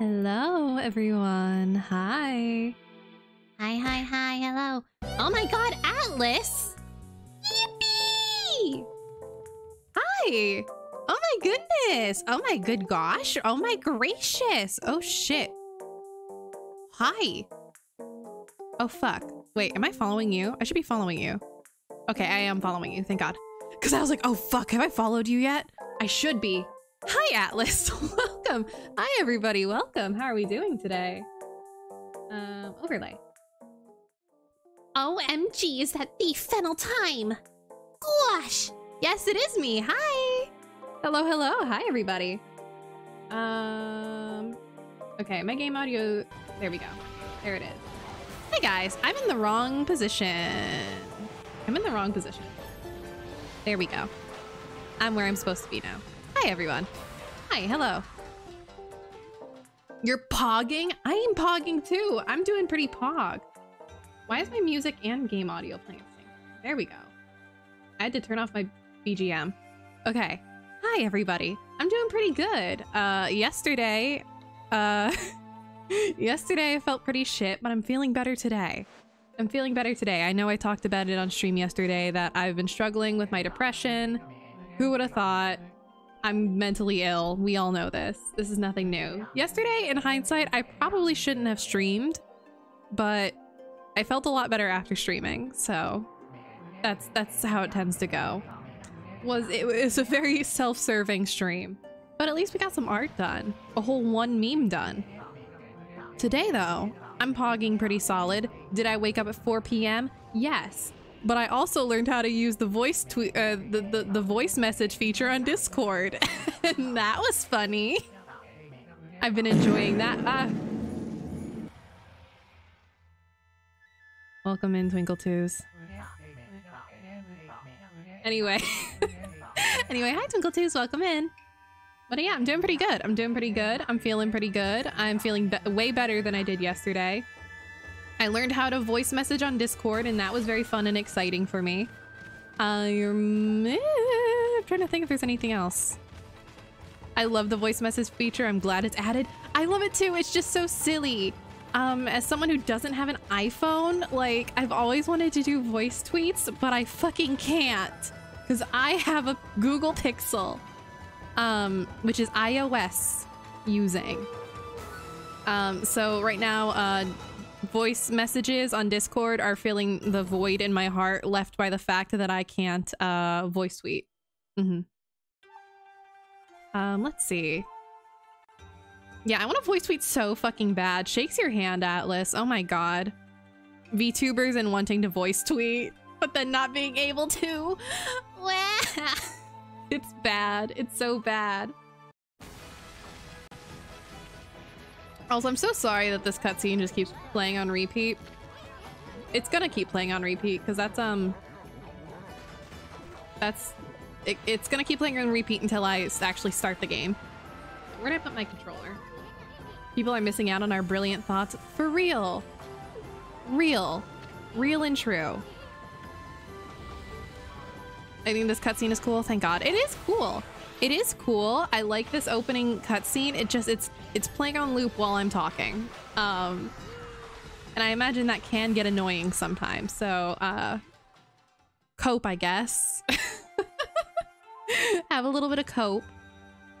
Hello, everyone. Hi. Hi, hi, hi, hello. Oh my god, Atlas! Yippee! Hi. Oh my goodness. Oh my good gosh. Oh my gracious. Oh shit. Hi. Oh fuck. Wait, am I following you? I should be following you. Okay, I am following you. Thank God. Because I was like, oh fuck, have I followed you yet? I should be. Hi, Atlas. Welcome. Hi, everybody. Welcome. How are we doing today? Um, overlay. OMG, is that the Fennel Thyme? Gosh! Yes, it is me. Hi. Hello, hello. Hi, everybody. Um, okay, my game audio. There we go. There it is. Hey, guys. I'm in the wrong position. I'm in the wrong position. There we go. I'm where I'm supposed to be now. Hi, everyone. Hi, hello. You're pogging? I am pogging too. I'm doing pretty pog. Why is my music and game audio playing the same? There we go. I had to turn off my BGM. Okay. Hi, everybody. I'm doing pretty good. Uh, yesterday, uh, yesterday I felt pretty shit, but I'm feeling better today. I'm feeling better today. I know I talked about it on stream yesterday that I've been struggling with my depression. Who would have thought? I'm mentally ill. We all know this. This is nothing new. Yesterday, in hindsight, I probably shouldn't have streamed, but I felt a lot better after streaming, so that's that's how it tends to go. Was it was a very self-serving stream, but at least we got some art done, a whole one meme done. Today, though, I'm pogging pretty solid. Did I wake up at 4 p.m.? Yes. But I also learned how to use the voice tweet, uh, the, the the voice message feature on Discord, and that was funny. I've been enjoying that. Ah. Welcome in, Twinkle Twos. Anyway, anyway, hi Twinkle Twos, welcome in. But yeah, I'm doing pretty good. I'm doing pretty good. I'm feeling pretty good. I'm feeling be way better than I did yesterday. I learned how to voice message on Discord, and that was very fun and exciting for me. Um, eh, I'm trying to think if there's anything else. I love the voice message feature. I'm glad it's added. I love it too. It's just so silly. Um, as someone who doesn't have an iPhone, like I've always wanted to do voice tweets, but I fucking can't because I have a Google Pixel, um, which is iOS using. Um, so right now, uh, voice messages on Discord are filling the void in my heart left by the fact that I can't uh, voice tweet. Mm-hmm. Um, let's see. Yeah, I want to voice tweet so fucking bad. Shakes your hand, Atlas. Oh my god. VTubers and wanting to voice tweet, but then not being able to. it's bad. It's so bad. Also, I'm so sorry that this cutscene just keeps playing on repeat. It's gonna keep playing on repeat because that's um that's it, it's gonna keep playing on repeat until I actually start the game. Where did I put my controller? People are missing out on our brilliant thoughts. For real. Real. Real and true. I think this cutscene is cool. Thank God. It is cool. It is cool. I like this opening cutscene. It just it's it's playing on loop while I'm talking. Um and I imagine that can get annoying sometimes. So uh cope, I guess. Have a little bit of cope.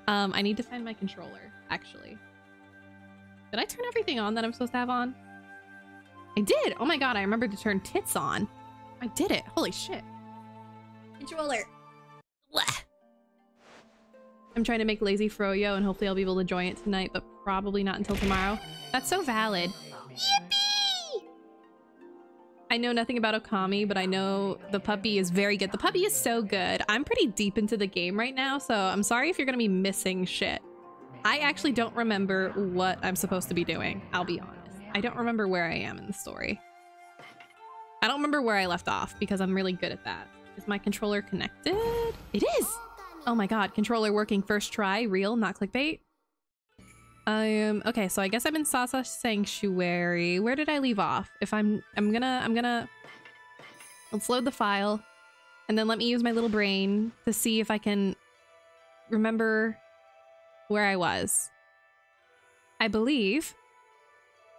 Um I need to find my controller, actually. Did I turn everything on that I'm supposed to have on? I did! Oh my god, I remembered to turn tits on. I did it. Holy shit. Controller. Blech. I'm trying to make Lazy Froyo and hopefully I'll be able to join it tonight, but probably not until tomorrow. That's so valid. Yippee! I know nothing about Okami, but I know the puppy is very good. The puppy is so good. I'm pretty deep into the game right now, so I'm sorry if you're gonna be missing shit. I actually don't remember what I'm supposed to be doing, I'll be honest. I don't remember where I am in the story. I don't remember where I left off because I'm really good at that. Is my controller connected? It is! Oh my god, controller working first try, real, not clickbait. Um, okay, so I guess I'm in Sasa Sanctuary. Where did I leave off? If I'm, I'm gonna, I'm gonna, let's load the file and then let me use my little brain to see if I can remember where I was. I believe,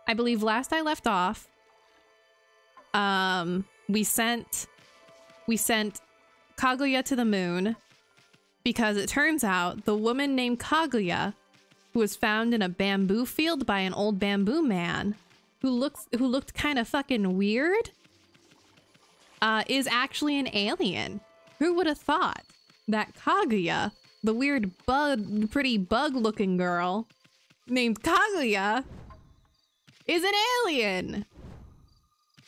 I believe last I left off, um, we sent, we sent Kaguya to the moon because it turns out the woman named Kaguya, who was found in a bamboo field by an old bamboo man, who looks who looked kind of fucking weird, uh, is actually an alien. Who would have thought that Kaguya, the weird bug, pretty bug-looking girl named Kaguya, is an alien?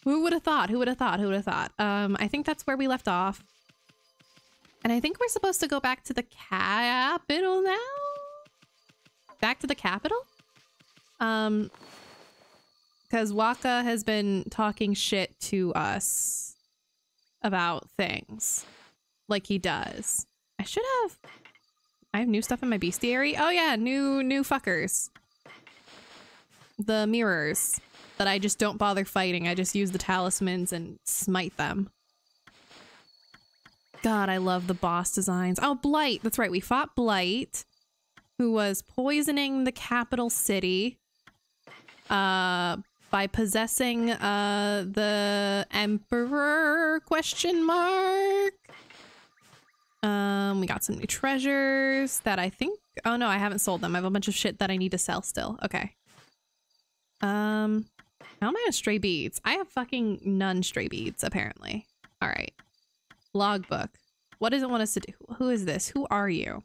Who would have thought? Who would have thought? Who would have thought? Um, I think that's where we left off. And I think we're supposed to go back to the capital now? Back to the capital? Um, because Waka has been talking shit to us about things like he does. I should have. I have new stuff in my bestiary. Oh yeah, new new fuckers. The mirrors that I just don't bother fighting. I just use the talismans and smite them. God, I love the boss designs. Oh, Blight. That's right. We fought Blight, who was poisoning the capital city uh, by possessing uh, the Emperor question mark. Um, we got some new treasures that I think... Oh, no, I haven't sold them. I have a bunch of shit that I need to sell still. Okay. Um, how am I on stray beads? I have fucking none stray beads, apparently. All right. Logbook. What does it want us to do? Who is this? Who are you?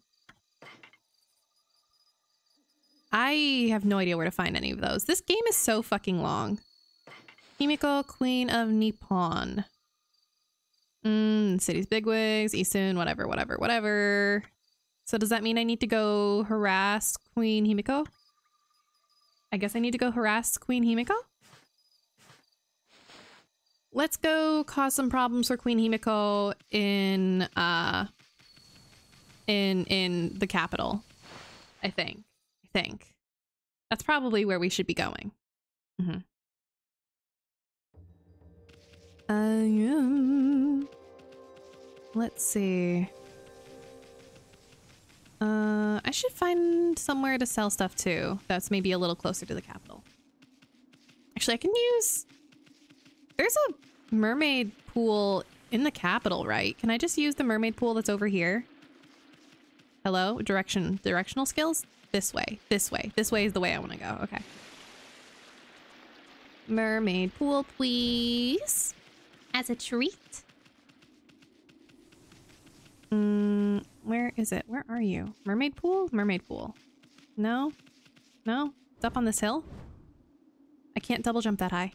I have no idea where to find any of those. This game is so fucking long. Himiko, Queen of Nippon. Mm, city's bigwigs, Issun, whatever, whatever, whatever. So does that mean I need to go harass Queen Himiko? I guess I need to go harass Queen Himiko? Let's go cause some problems for Queen Himiko in uh in in the capital. I think. I think. That's probably where we should be going. Mm-hmm. Um, let's see. Uh, I should find somewhere to sell stuff too. That's maybe a little closer to the capital. Actually, I can use there's a mermaid pool in the capital, right? Can I just use the mermaid pool that's over here? Hello? Direction. Directional skills? This way. This way. This way is the way I want to go. Okay. Mermaid pool, please. As a treat. Mm, where is it? Where are you? Mermaid pool? Mermaid pool. No? No? It's up on this hill? I can't double jump that high.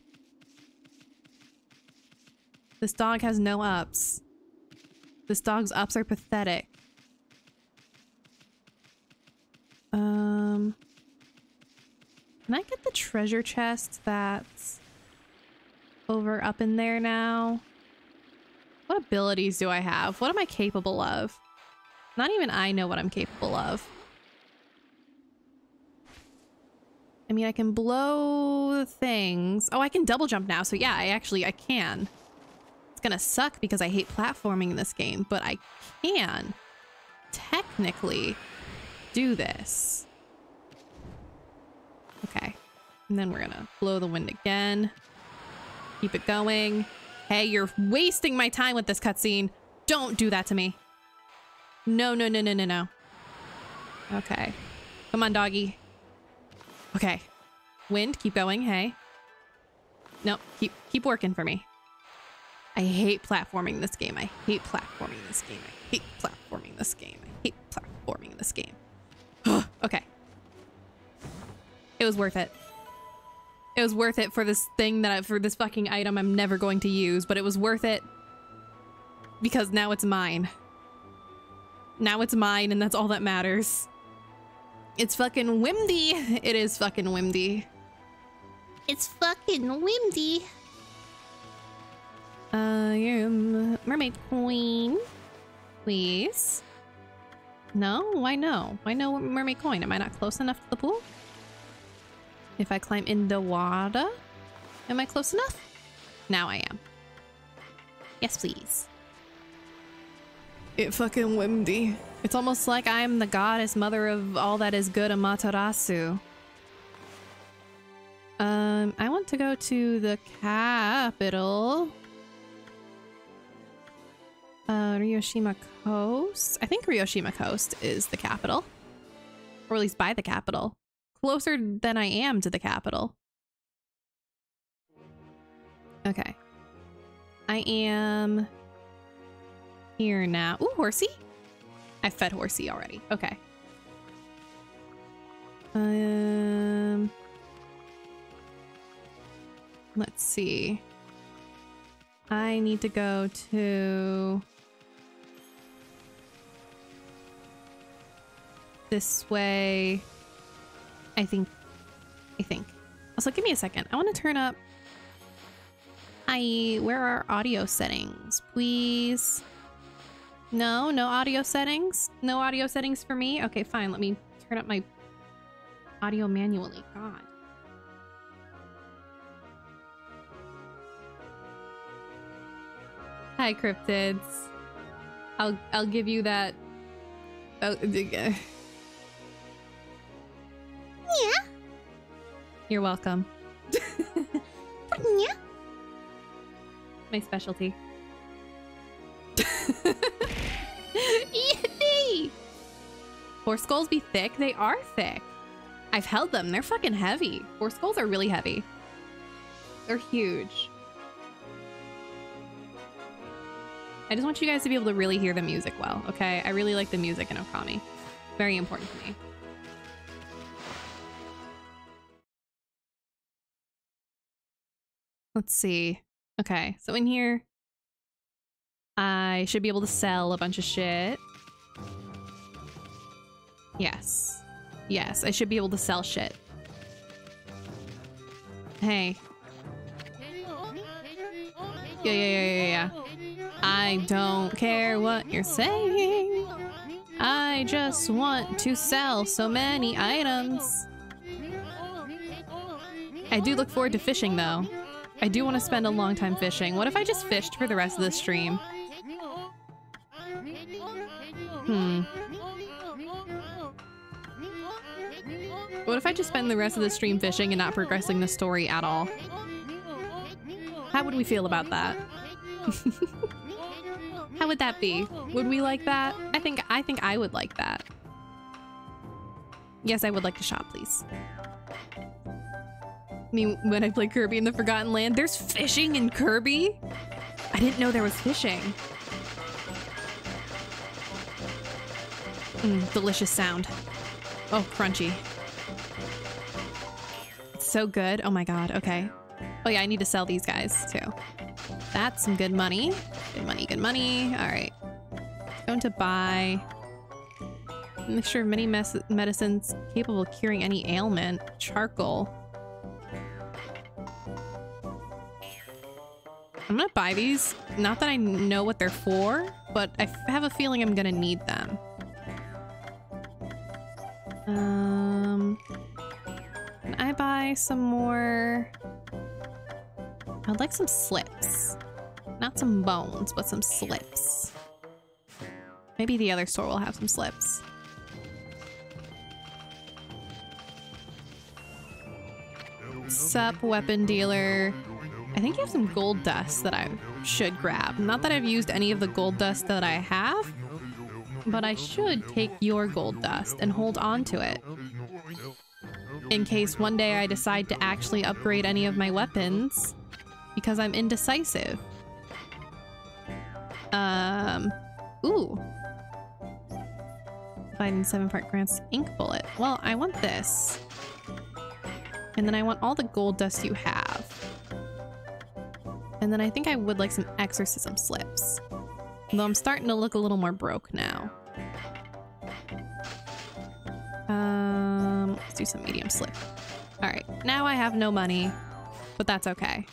This dog has no ups. This dog's ups are pathetic. Um, can I get the treasure chest that's over up in there now? What abilities do I have? What am I capable of? Not even I know what I'm capable of. I mean, I can blow things. Oh, I can double jump now. So yeah, I actually, I can gonna suck because I hate platforming in this game, but I can technically do this. Okay. And then we're gonna blow the wind again. Keep it going. Hey, you're wasting my time with this cutscene. Don't do that to me. No, no, no, no, no, no. Okay. Come on, doggy. Okay. Wind, keep going. Hey. Nope, keep keep working for me. I hate platforming this game. I hate platforming this game. I hate platforming this game. I hate platforming this game. okay. It was worth it. It was worth it for this thing that I, for this fucking item I'm never going to use, but it was worth it because now it's mine. Now it's mine and that's all that matters. It's fucking windy. It is fucking windy. It's fucking windy. I am mermaid queen. Please. No? Why no? Why no mermaid coin? Am I not close enough to the pool? If I climb in the water, am I close enough? Now I am. Yes, please. It fucking windy. It's almost like I'm the goddess mother of all that is good Amaterasu. Um, I want to go to the capital. Uh, Ryoshima Coast. I think Ryoshima Coast is the capital. Or at least by the capital. Closer than I am to the capital. Okay. I am here now. Ooh, horsey. I fed horsey already. Okay. Um, let's see. I need to go to this way. I think. I think. Also, give me a second. I want to turn up. I where are audio settings, please? No, no audio settings. No audio settings for me. Okay, fine. Let me turn up my audio manually. God. Hi, cryptids. I'll I'll give you that. Oh, Yeah. you're welcome. Yeah. My specialty. Yippee! Four skulls be thick? They are thick. I've held them. They're fucking heavy. Four skulls are really heavy. They're huge. I just want you guys to be able to really hear the music well, okay? I really like the music in Okami. Very important to me. Let's see. Okay, so in here, I should be able to sell a bunch of shit. Yes. Yes, I should be able to sell shit. Hey. Yeah, yeah, yeah, yeah, yeah. I don't care what you're saying. I just want to sell so many items. I do look forward to fishing though. I do want to spend a long time fishing. What if I just fished for the rest of the stream? Hmm. What if I just spend the rest of the stream fishing and not progressing the story at all? How would we feel about that? How would that be? Would we like that? I think I think I would like that. Yes, I would like to shop, please. Mean, when I play Kirby in the Forgotten Land, there's fishing in Kirby? I didn't know there was fishing. Mm, delicious sound. Oh, crunchy. It's so good. Oh my god, okay. Oh yeah, I need to sell these guys too. That's some good money. Good money, good money. All right. Going to buy a mixture of many medicines capable of curing any ailment. Charcoal. I'm gonna buy these. Not that I know what they're for, but I have a feeling I'm gonna need them. Um, can I buy some more? I'd like some slips. Not some bones, but some slips. Maybe the other store will have some slips. Sup, weapon dealer. I think you have some gold dust that I should grab. Not that I've used any of the gold dust that I have, but I should take your gold dust and hold on to it. In case one day I decide to actually upgrade any of my weapons because I'm indecisive. Um, ooh. Biden seven part grants ink bullet. Well, I want this. And then I want all the gold dust you have. And then I think I would like some exorcism slips. Though I'm starting to look a little more broke now. Um, let's do some medium slip. All right, now I have no money, but that's okay.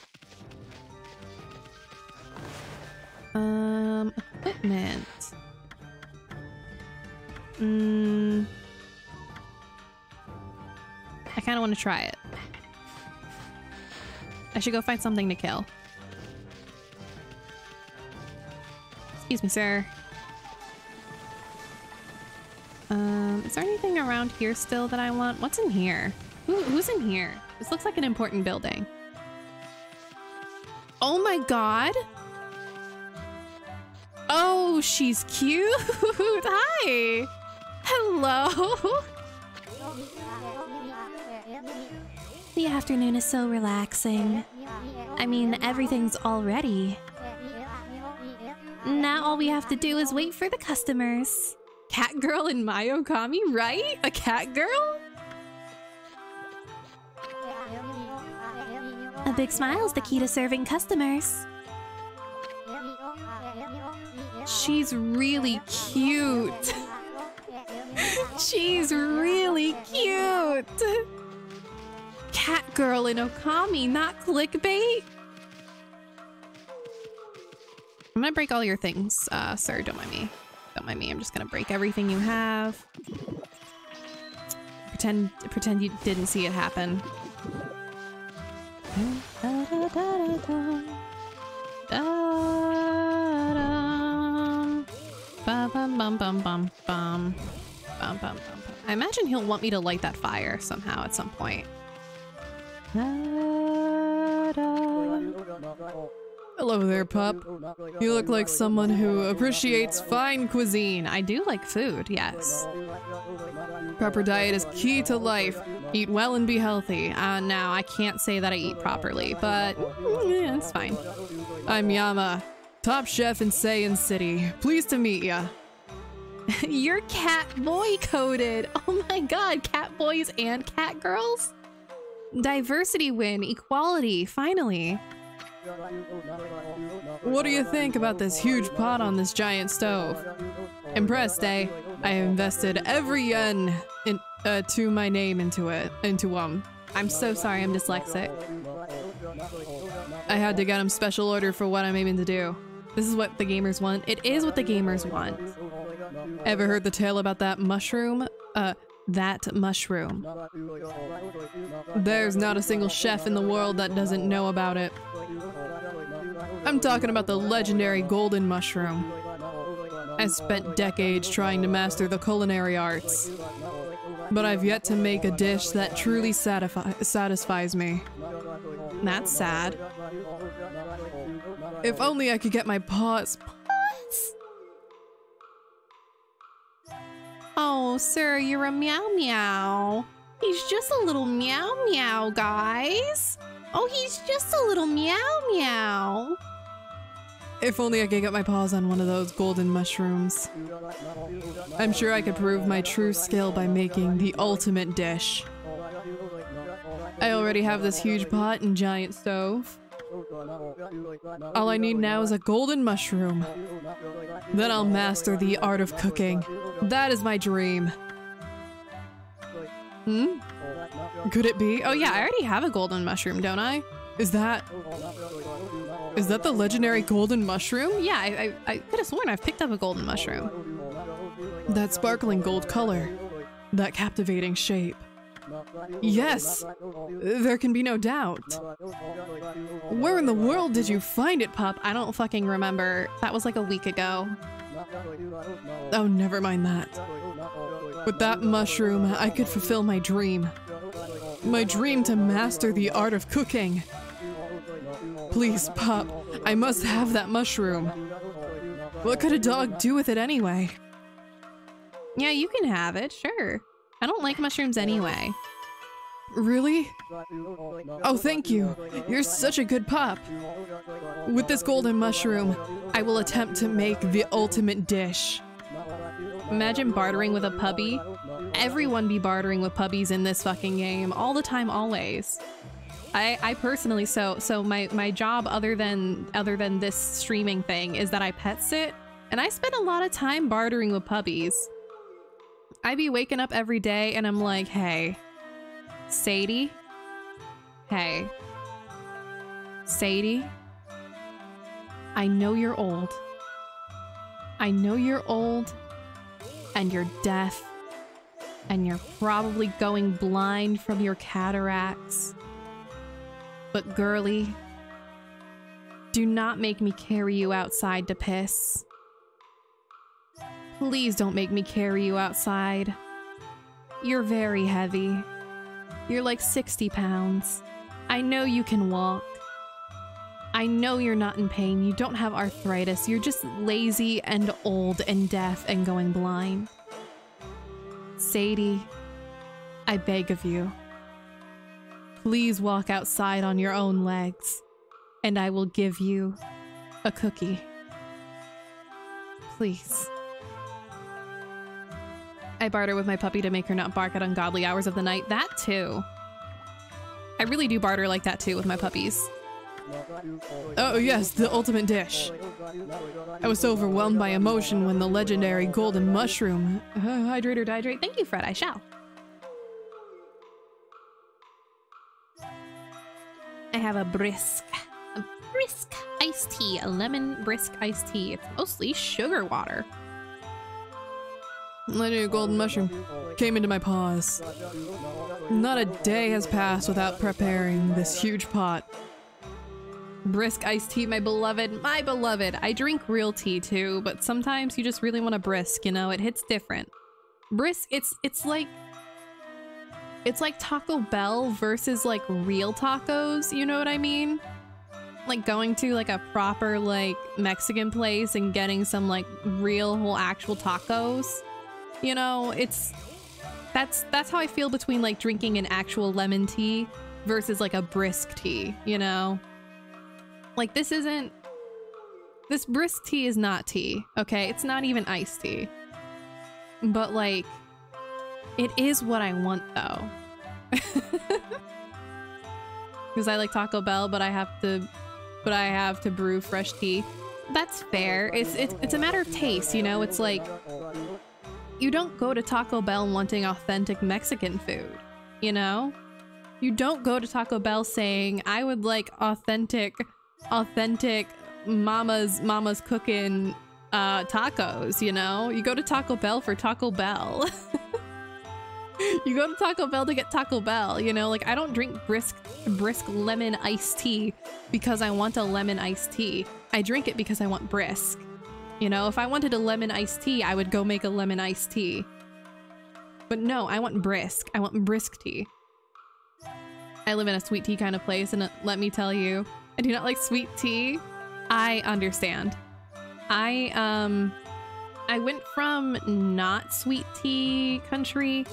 Um, equipment. Mm. I kind of want to try it. I should go find something to kill. Excuse me, sir. Um, is there anything around here still that I want? What's in here? Who, who's in here? This looks like an important building. Oh my god. Oh, she's cute. Hi. Hello. The afternoon is so relaxing. I mean, everything's all ready. Now all we have to do is wait for the customers. Cat girl in Mayokami, right? A cat girl? A big smile is the key to serving customers. She's really cute. She's really cute. Cat girl in Okami, not clickbait. I'm gonna break all your things, uh, sir. Don't mind me. Don't mind me. I'm just gonna break everything you have. Pretend, pretend you didn't see it happen. I imagine he'll want me to light that fire somehow at some point. Hello there, pup. You look like someone who appreciates fine cuisine. I do like food, yes. Proper diet is key to life. Eat well and be healthy. Uh, now, I can't say that I eat properly, but yeah, it's fine. I'm Yama, top chef in Sei-an City. Pleased to meet ya. You're cat boy coded. Oh my god, cat boys and cat girls? Diversity win, equality, finally. What do you think about this huge pot on this giant stove? Impressed, eh? I invested every yen in, uh, to my name into it, into um. I'm so sorry, I'm dyslexic. I had to get him special order for what I'm aiming to do. This is what the gamers want. It is what the gamers want. Ever heard the tale about that mushroom? Uh, that mushroom. There's not a single chef in the world that doesn't know about it. I'm talking about the legendary golden mushroom. I spent decades trying to master the culinary arts, but I've yet to make a dish that truly satisfi satisfies me. That's sad. If only I could get my paws. Paws? Oh, sir, you're a meow meow. He's just a little meow meow, guys. Oh, he's just a little meow meow. If only I could get my paws on one of those golden mushrooms. I'm sure I could prove my true skill by making the ultimate dish. I already have this huge pot and giant stove. All I need now is a golden mushroom. Then I'll master the art of cooking. That is my dream. Hmm? Could it be? Oh yeah, I already have a golden mushroom, don't I? Is that... Is that the legendary golden mushroom? Yeah, I, I, I could have sworn I've picked up a golden mushroom. That sparkling gold color. That captivating shape. Yes! There can be no doubt. Where in the world did you find it, pup? I don't fucking remember. That was like a week ago. Oh, never mind that. With that mushroom, I could fulfill my dream. My dream to master the art of cooking. Please, pup, I must have that mushroom. What could a dog do with it anyway? Yeah, you can have it, sure. I don't like mushrooms anyway. Really? Oh, thank you. You're such a good pup. With this golden mushroom, I will attempt to make the ultimate dish. Imagine bartering with a puppy. Everyone be bartering with puppies in this fucking game all the time, always. I, I personally so so my my job other than other than this streaming thing is that I pet sit and I spend a lot of time bartering with puppies. I be waking up every day and I'm like, hey, Sadie, hey, Sadie, I know you're old. I know you're old and you're deaf and you're probably going blind from your cataracts. But girly, do not make me carry you outside to piss. Please don't make me carry you outside. You're very heavy. You're like 60 pounds. I know you can walk. I know you're not in pain. You don't have arthritis. You're just lazy and old and deaf and going blind. Sadie, I beg of you. Please walk outside on your own legs, and I will give you a cookie. Please. I barter with my puppy to make her not bark at ungodly hours of the night. That too. I really do barter like that too with my puppies. Oh yes, the ultimate dish. I was so overwhelmed by emotion when the legendary golden mushroom. Uh, hydrate or dehydrate? Thank you, Fred. I shall. I have a brisk, a brisk iced tea, a lemon brisk iced tea. It's mostly sugar water. Legendary golden mushroom came into my paws. Not a day has passed without preparing this huge pot. Brisk iced tea, my beloved, my beloved. I drink real tea too, but sometimes you just really want a brisk, you know? It hits different. Brisk, it's it's like it's like Taco Bell versus like real tacos, you know what I mean? Like going to like a proper like Mexican place and getting some like real whole actual tacos. You know, it's that's that's how I feel between like drinking an actual lemon tea versus like a brisk tea, you know? Like this isn't this brisk tea is not tea, okay? It's not even iced tea. But like it is what I want though. Because I like Taco Bell, but I have to but I have to brew fresh tea. That's fair. It's it's it's a matter of taste, you know? It's like you don't go to Taco Bell wanting authentic Mexican food, you know? You don't go to Taco Bell saying, I would like authentic, authentic mama's, mama's cooking uh, tacos, you know? You go to Taco Bell for Taco Bell. you go to Taco Bell to get Taco Bell, you know? Like, I don't drink brisk, brisk lemon iced tea because I want a lemon iced tea. I drink it because I want brisk. You know, if I wanted a lemon iced tea, I would go make a lemon iced tea. But no, I want brisk. I want brisk tea. I live in a sweet tea kind of place, and let me tell you, I do not like sweet tea. I understand. I, um, I went from not sweet tea country,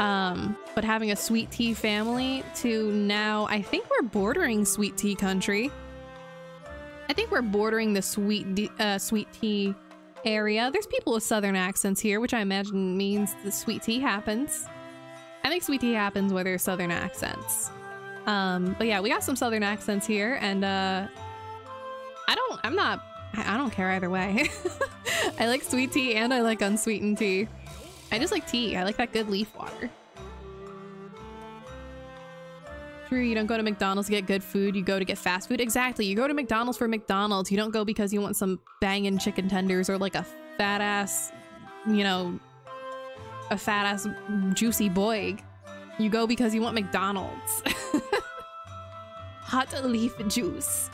um, but having a sweet tea family to now I think we're bordering sweet tea country. I think we're bordering the sweet uh, sweet tea area. There's people with southern accents here, which I imagine means the sweet tea happens. I think sweet tea happens where there's southern accents. Um, but yeah, we got some southern accents here, and uh, I don't, I'm not, I don't care either way. I like sweet tea and I like unsweetened tea. I just like tea. I like that good leaf water. True, you don't go to McDonald's to get good food, you go to get fast food. Exactly, you go to McDonald's for McDonald's. You don't go because you want some banging chicken tenders or like a fat ass, you know, a fat ass juicy boig. You go because you want McDonald's. hot leaf juice.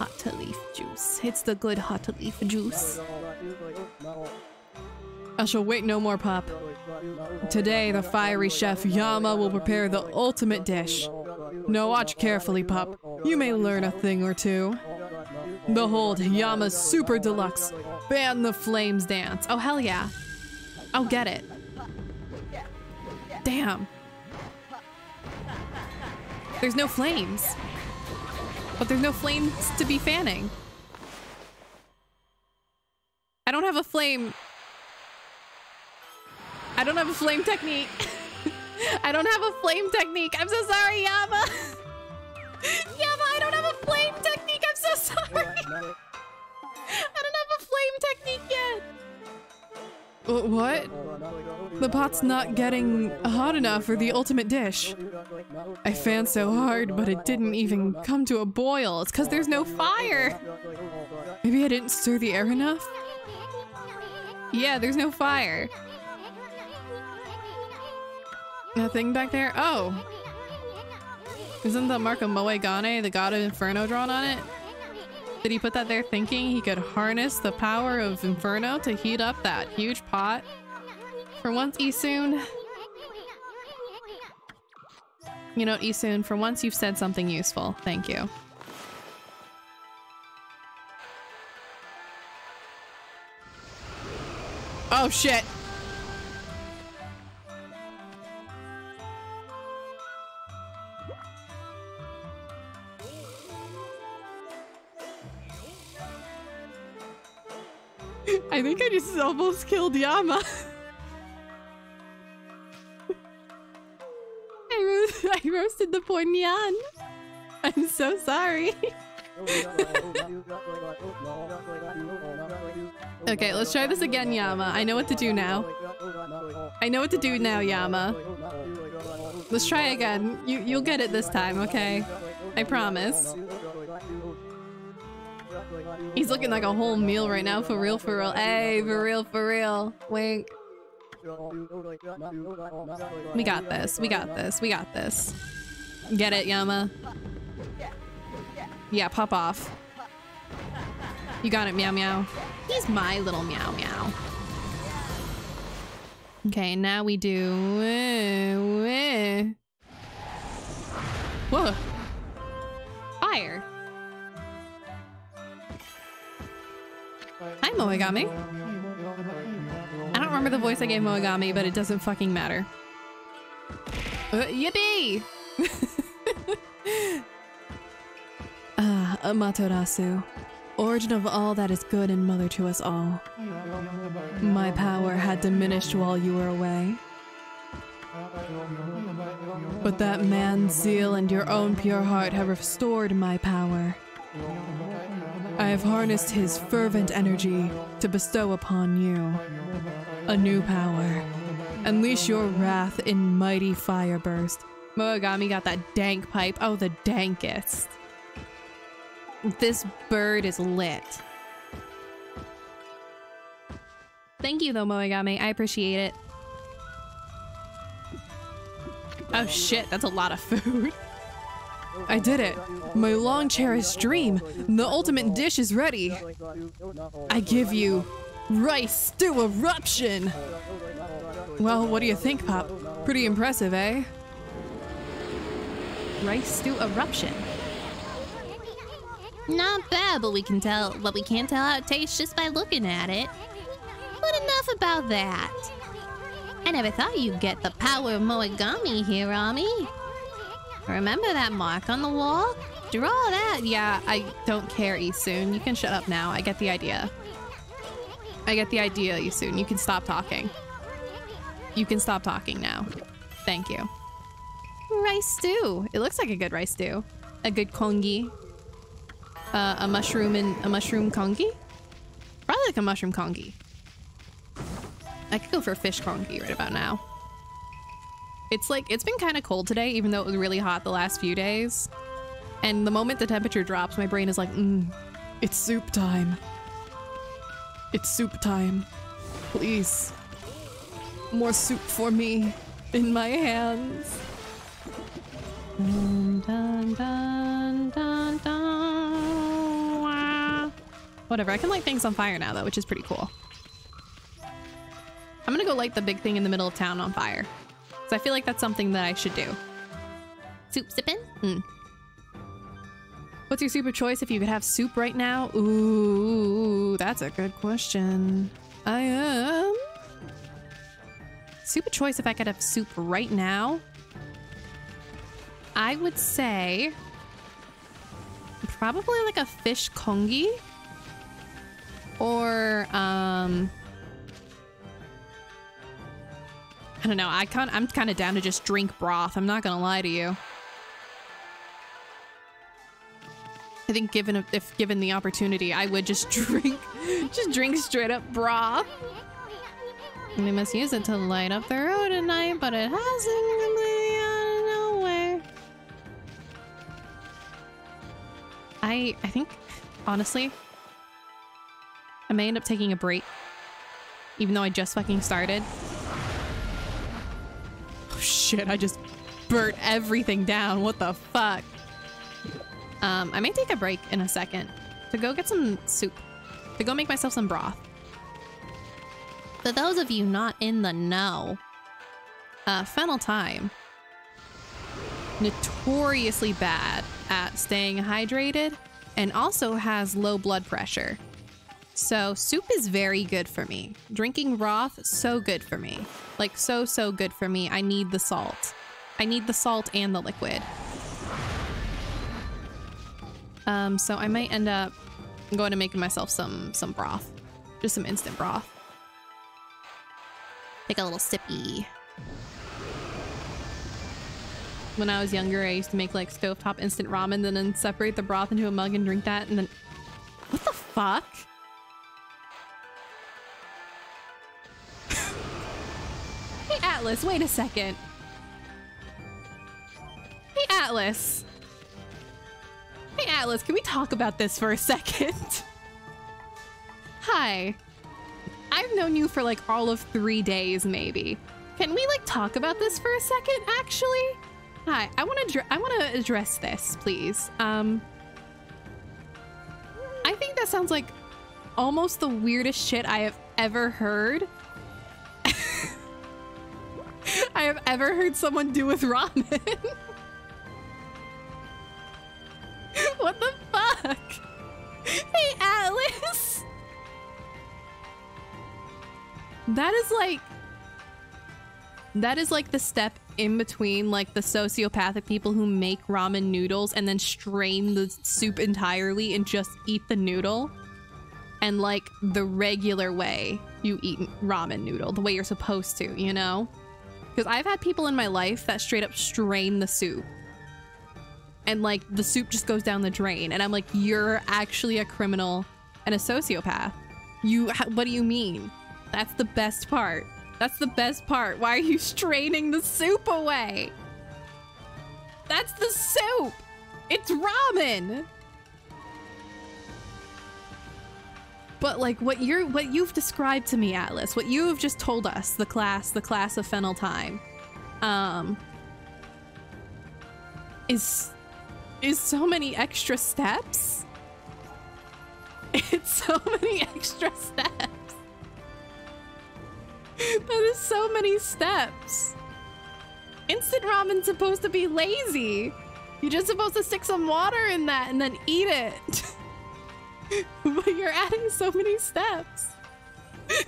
Hot leaf juice. It's the good hot leaf juice. I shall wait no more, Pop. Today, the fiery chef Yama will prepare the ultimate dish. Now watch carefully, Pup. You may learn a thing or two. Behold, Yama's Super Deluxe Fan the Flames Dance. Oh, hell yeah. I'll get it. Damn. There's no flames. But there's no flames to be fanning. I don't have a flame. I don't have a flame technique. I don't have a flame technique. I'm so sorry, Yama. Yama, I don't have a flame technique. I'm so sorry. I don't have a flame technique yet. What? The pot's not getting hot enough for the ultimate dish. I fanned so hard, but it didn't even come to a boil. It's because there's no fire. Maybe I didn't stir the air enough? Yeah, there's no fire. Nothing back there? Oh. Isn't the mark of Moegami, the god of Inferno, drawn on it? Did he put that there thinking he could harness the power of Inferno to heat up that huge pot? For once, Issun. You know, Issun, for once you've said something useful. Thank you. Oh shit! I think I just almost killed Yama. I, ro I roasted the poor Nyan. I'm so sorry. okay, let's try this again, Yama. I know what to do now. I know what to do now, Yama. Let's try again. You you'll get it this time, okay? I promise. He's looking like a whole meal right now, for real, for real. Hey, for real, for real. Wink. We got this. We got this. We got this. Get it, Yama? Yeah, pop off. You got it, meow meow. He's my little meow meow. Okay, now we do... Eh, eh. Whoa. Fire. Hi, Moegami. I don't remember the voice I gave Moegami, but it doesn't fucking matter. Uh, yippee! ah, Amaterasu. Origin of all that is good and mother to us all. My power had diminished while you were away. But that man's zeal and your own pure heart have restored my power. I have harnessed his fervent energy to bestow upon you a new power. Unleash your wrath in mighty fire burst. Moegami got that dank pipe. Oh, the dankest. This bird is lit. Thank you though, Moegami. I appreciate it. Oh shit, that's a lot of food. I did it. My long cherished dream. The ultimate dish is ready. I give you rice stew eruption. Well, what do you think, Pop? Pretty impressive, eh? Rice stew eruption. Not bad, but we can tell, but we can't tell how it tastes just by looking at it. But enough about that. I never thought you'd get the power of Moegami here, Ammy. Remember that mark on the wall? Draw that. Yeah, I don't care, Issun. You can shut up now. I get the idea. I get the idea, Issun. You can stop talking. You can stop talking now. Thank you. Rice stew. It looks like a good rice stew. A good congee. Uh, a mushroom and a mushroom congee? Probably like a mushroom congee. I could go for a fish congee right about now. It's like, it's been kind of cold today, even though it was really hot the last few days. And the moment the temperature drops, my brain is like, mm, it's soup time. It's soup time. Please. More soup for me in my hands. Dun, dun, dun, dun, dun. Wah. Whatever, I can light things on fire now though, which is pretty cool. I'm gonna go light the big thing in the middle of town on fire. So I feel like that's something that I should do. Soup sipping? Hmm. What's your soup of choice if you could have soup right now? Ooh, that's a good question. I am... Soup of choice if I could have soup right now? I would say... Probably like a fish congee. Or, um... I don't know. I can't, I'm kind of down to just drink broth. I'm not gonna lie to you. I think given if given the opportunity, I would just drink, just drink straight up broth. We must use it to light up the road at night, but it hasn't completely out of nowhere. I I think honestly, I may end up taking a break, even though I just fucking started. Oh shit! I just burnt everything down. What the fuck? Um, I may take a break in a second to go get some soup, to go make myself some broth. For those of you not in the know, uh, fennel thyme notoriously bad at staying hydrated and also has low blood pressure. So soup is very good for me. Drinking broth, so good for me. Like so, so good for me. I need the salt. I need the salt and the liquid. Um, so I might end up going to making myself some some broth. Just some instant broth. Take a little sippy. When I was younger, I used to make like stovetop instant ramen and then separate the broth into a mug and drink that and then... What the fuck? Atlas, wait a second. Hey Atlas. Hey Atlas, can we talk about this for a second? Hi. I've known you for like all of three days, maybe. Can we like talk about this for a second, actually? Hi, I want to I want to address this, please. Um, I think that sounds like almost the weirdest shit I have ever heard. I have ever heard someone do with ramen. what the fuck? Hey, Atlas. That is like that is like the step in between like the sociopathic people who make ramen noodles and then strain the soup entirely and just eat the noodle and like the regular way you eat ramen noodle the way you're supposed to you know because i've had people in my life that straight up strain the soup and like the soup just goes down the drain and i'm like you're actually a criminal and a sociopath you what do you mean that's the best part. That's the best part. Why are you straining the soup away? That's the soup. It's ramen. But like what you're what you've described to me, Atlas, what you have just told us, the class, the class of Fennel Thyme, um, is is so many extra steps. It's so many extra steps. that is so many steps. Instant ramen's supposed to be lazy. You're just supposed to stick some water in that and then eat it. but you're adding so many steps. if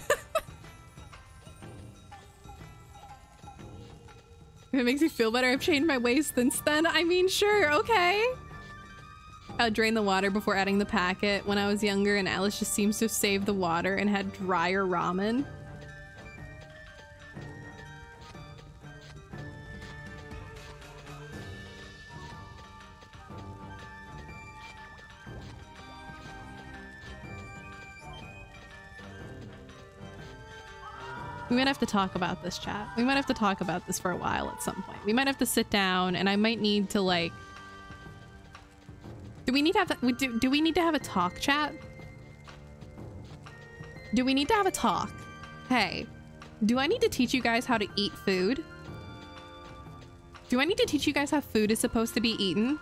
it makes me feel better, I've changed my ways since then. I mean, sure, okay. I would drain the water before adding the packet when I was younger, and Alice just seems to have saved the water and had drier ramen. We might have to talk about this chat. We might have to talk about this for a while at some point. We might have to sit down and I might need to like... Do we need to have... Do, do we need to have a talk chat? Do we need to have a talk? Hey, do I need to teach you guys how to eat food? Do I need to teach you guys how food is supposed to be eaten?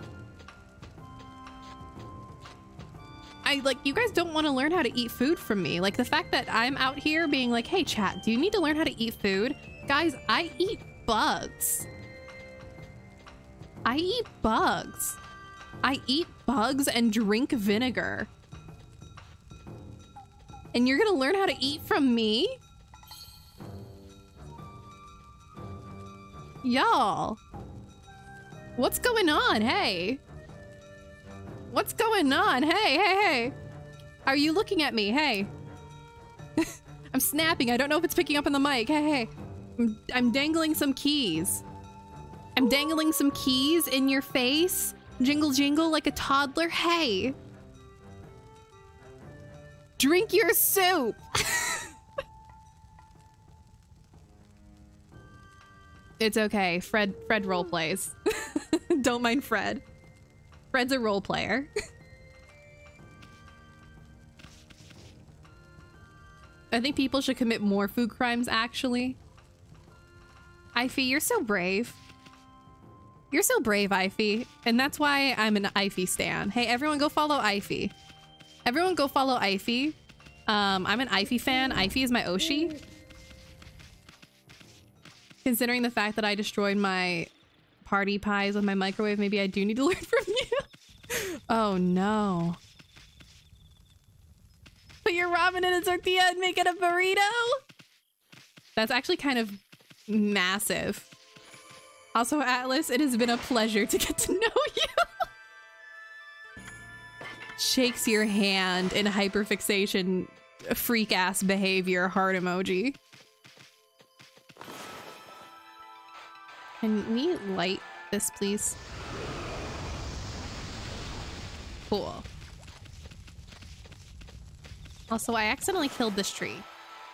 I like you guys don't want to learn how to eat food from me. Like the fact that I'm out here being like, "Hey chat, do you need to learn how to eat food?" Guys, I eat bugs. I eat bugs. I eat bugs and drink vinegar. And you're to learn how to eat from me? Y'all. What's going on? Hey. What's going on? Hey, hey, hey. Are you looking at me? Hey. I'm snapping. I don't know if it's picking up on the mic. Hey, hey. I'm, I'm dangling some keys. I'm dangling some keys in your face. Jingle, jingle like a toddler. Hey. Drink your soup. it's okay. Fred Fred role plays. Don't mind Fred. Fred's a role player. I think people should commit more food crimes, actually. Ify, you're so brave. You're so brave, Ify. And that's why I'm an Ify stan. Hey, everyone go follow Ify. Everyone go follow Ify. Um, I'm an Ify fan. Ify is my Oshi. Considering the fact that I destroyed my party pies with my microwave. Maybe I do need to learn from you. oh no. Put your ramen in a tortilla and make it a burrito? That's actually kind of massive. Also, Atlas, it has been a pleasure to get to know you. Shakes your hand in hyperfixation, freak ass behavior, heart emoji. Can we light this, please? Cool. Also, I accidentally killed this tree.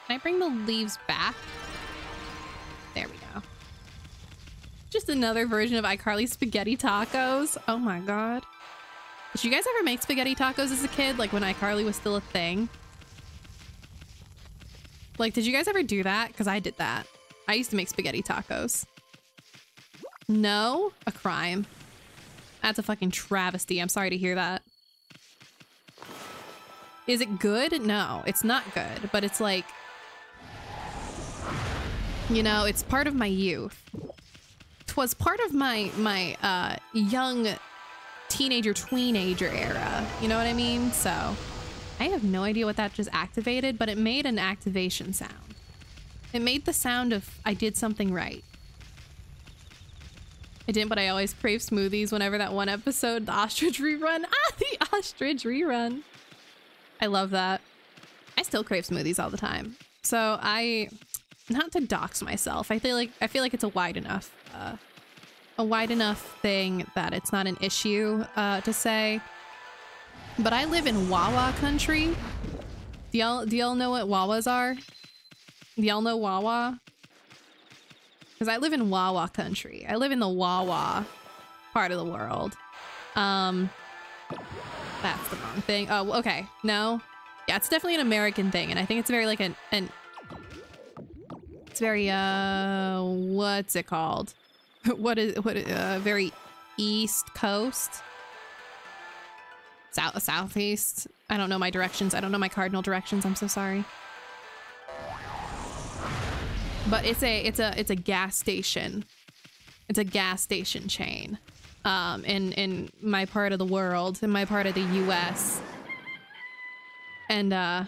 Can I bring the leaves back? There we go. Just another version of iCarly spaghetti tacos. Oh my god. Did you guys ever make spaghetti tacos as a kid? Like when iCarly was still a thing? Like, did you guys ever do that? Because I did that. I used to make spaghetti tacos. No? A crime. That's a fucking travesty. I'm sorry to hear that. Is it good? No, it's not good, but it's like, you know, it's part of my youth. Twas part of my my uh, young teenager tweenager era. You know what I mean? So I have no idea what that just activated, but it made an activation sound. It made the sound of I did something right. I didn't, but I always crave smoothies whenever that one episode, the ostrich rerun. Ah, the ostrich rerun. I love that. I still crave smoothies all the time. So I, not to dox myself, I feel like I feel like it's a wide enough, uh, a wide enough thing that it's not an issue uh, to say. But I live in Wawa country. Do y'all do y'all know what Wawas are? Do y'all know Wawa? Because I live in Wawa country. I live in the Wawa part of the world. Um, that's the wrong thing. Oh, okay. No. Yeah, it's definitely an American thing, and I think it's very like an an. It's very uh, what's it called? what is what? Uh, very East Coast. South southeast. I don't know my directions. I don't know my cardinal directions. I'm so sorry. But it's a it's a it's a gas station. It's a gas station chain um, in in my part of the world, in my part of the U.S. And uh,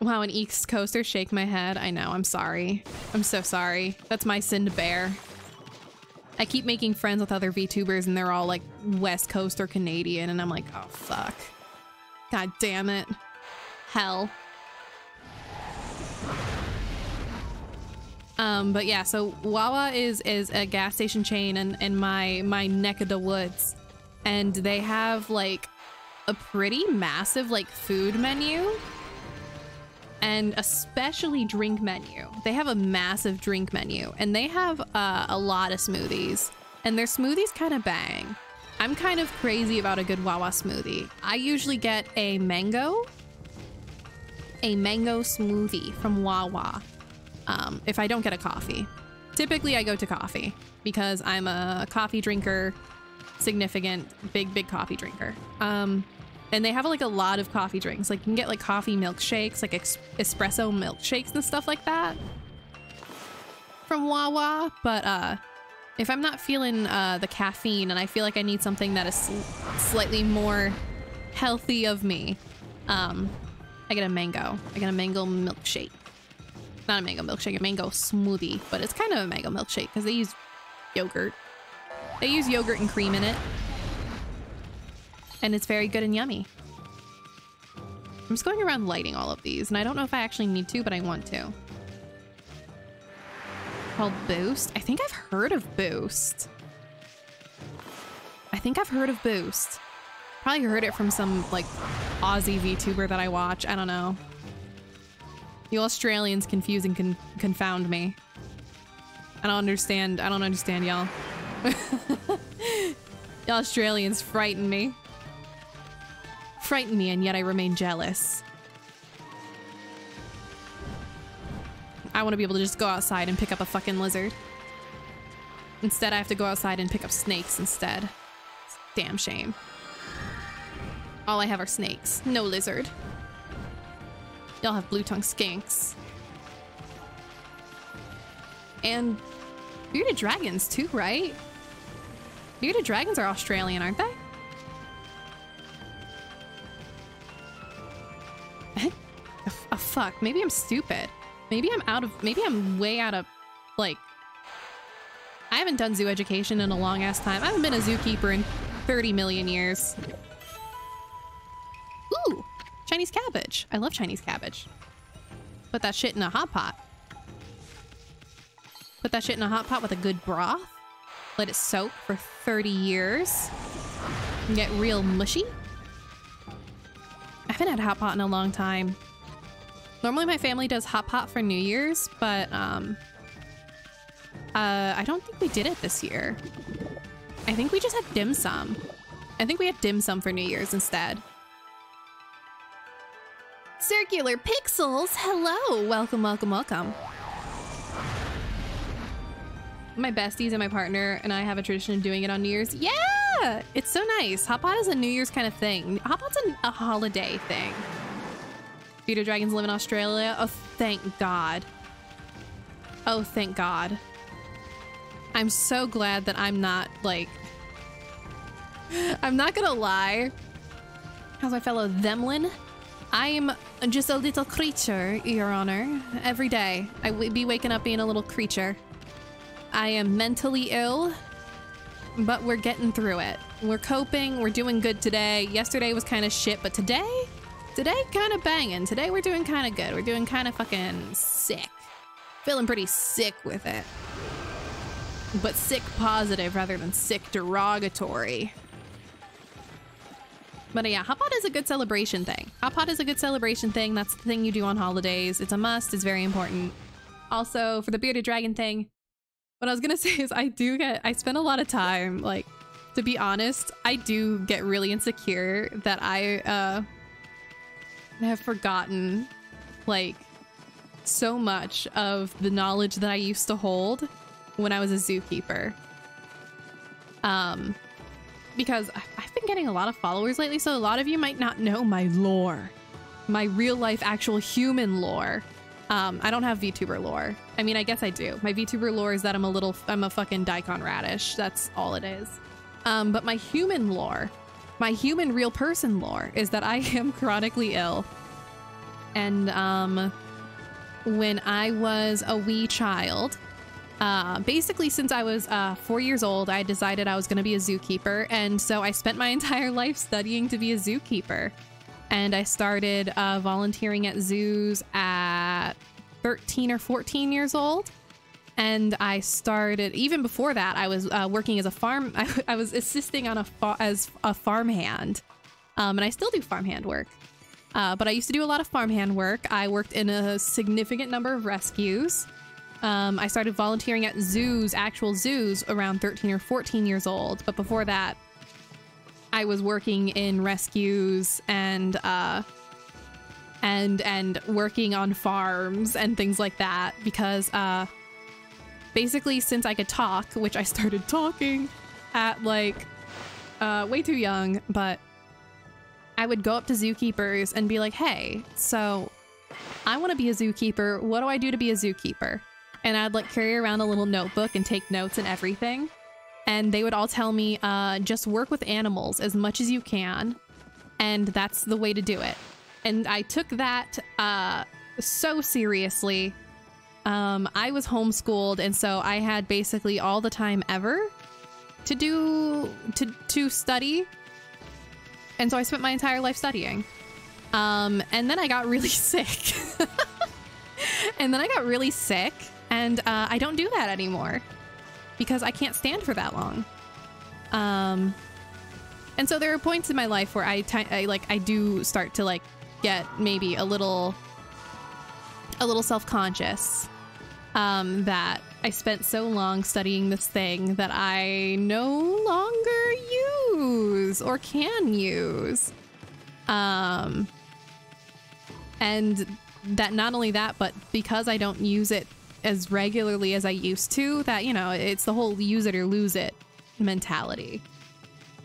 wow, an East Coaster shake my head. I know. I'm sorry. I'm so sorry. That's my sin to bear. I keep making friends with other VTubers, and they're all like West Coast or Canadian, and I'm like, oh fuck, god damn it, hell. Um, but yeah, so Wawa is is a gas station chain in, in my my neck of the woods, and they have like a pretty massive like food menu, and especially drink menu. They have a massive drink menu, and they have uh, a lot of smoothies, and their smoothies kind of bang. I'm kind of crazy about a good Wawa smoothie. I usually get a mango, a mango smoothie from Wawa um, if I don't get a coffee. Typically, I go to coffee because I'm a coffee drinker, significant, big, big coffee drinker. Um, and they have like a lot of coffee drinks. Like you can get like coffee milkshakes, like espresso milkshakes and stuff like that from Wawa. But uh, if I'm not feeling uh, the caffeine and I feel like I need something that is sl slightly more healthy of me, um, I get a mango. I get a mango milkshake not a mango milkshake, a mango smoothie, but it's kind of a mango milkshake because they use yogurt. They use yogurt and cream in it. And it's very good and yummy. I'm just going around lighting all of these, and I don't know if I actually need to, but I want to. Called Boost? I think I've heard of Boost. I think I've heard of Boost. Probably heard it from some, like, Aussie VTuber that I watch. I don't know. You Australians confuse and con confound me. I don't understand. I don't understand y'all. Australians frighten me. Frighten me, and yet I remain jealous. I want to be able to just go outside and pick up a fucking lizard. Instead, I have to go outside and pick up snakes instead. Damn shame. All I have are snakes. No lizard. Y'all have blue tongue skinks. And bearded dragons too, right? Bearded dragons are Australian, aren't they? Oh, oh, fuck. Maybe I'm stupid. Maybe I'm out of... Maybe I'm way out of... Like... I haven't done zoo education in a long ass time. I haven't been a zookeeper in 30 million years. Chinese cabbage. I love Chinese cabbage. Put that shit in a hot pot. Put that shit in a hot pot with a good broth. Let it soak for 30 years. Get real mushy. I haven't had a hot pot in a long time. Normally my family does hot pot for New Year's, but um, uh, I don't think we did it this year. I think we just had dim sum. I think we had dim sum for New Year's instead. Circular Pixels, hello! Welcome, welcome, welcome. My besties and my partner and I have a tradition of doing it on New Year's. Yeah! It's so nice. Hot pot is a New Year's kind of thing. Hot pot's a, a holiday thing. Bearded dragons live in Australia. Oh, thank God. Oh, thank God. I'm so glad that I'm not, like... I'm not gonna lie. How's my fellow Themlin? I'm just a little creature, Your Honor. Every day, I would be waking up being a little creature. I am mentally ill, but we're getting through it. We're coping. We're doing good today. Yesterday was kind of shit, but today, today kind of banging. Today we're doing kind of good. We're doing kind of fucking sick. Feeling pretty sick with it. But sick positive rather than sick derogatory. But yeah, Hot Pot is a good celebration thing. Hot Pot is a good celebration thing. That's the thing you do on holidays. It's a must. It's very important. Also, for the Bearded Dragon thing, what I was gonna say is I do get, I spend a lot of time, like, to be honest, I do get really insecure that I, uh, have forgotten, like, so much of the knowledge that I used to hold when I was a zookeeper. Um, because I've been getting a lot of followers lately, so a lot of you might not know my lore, my real life, actual human lore. Um, I don't have VTuber lore. I mean, I guess I do. My VTuber lore is that I'm a little, I'm a fucking daikon radish. That's all it is. Um, but my human lore, my human real person lore is that I am chronically ill. And um, when I was a wee child, uh, basically, since I was uh, four years old, I decided I was going to be a zookeeper. And so I spent my entire life studying to be a zookeeper. And I started uh, volunteering at zoos at 13 or 14 years old. And I started, even before that, I was uh, working as a farm, I, I was assisting on a as a farmhand. Um, and I still do farmhand work. Uh, but I used to do a lot of farmhand work. I worked in a significant number of rescues. Um, I started volunteering at zoos, actual zoos, around 13 or 14 years old. But before that, I was working in rescues and uh, and and working on farms and things like that because uh, basically since I could talk, which I started talking at like uh, way too young, but I would go up to zookeepers and be like, "Hey, so I want to be a zookeeper. What do I do to be a zookeeper?" And I'd like carry around a little notebook and take notes and everything. And they would all tell me, uh, just work with animals as much as you can. And that's the way to do it. And I took that uh, so seriously. Um, I was homeschooled, and so I had basically all the time ever to do to to study. And so I spent my entire life studying. Um, and then I got really sick. and then I got really sick and uh, I don't do that anymore because I can't stand for that long. Um, and so there are points in my life where I, I like I do start to like get maybe a little a little self-conscious um, that I spent so long studying this thing that I no longer use or can use. Um, and that not only that, but because I don't use it as regularly as I used to that, you know, it's the whole use it or lose it mentality.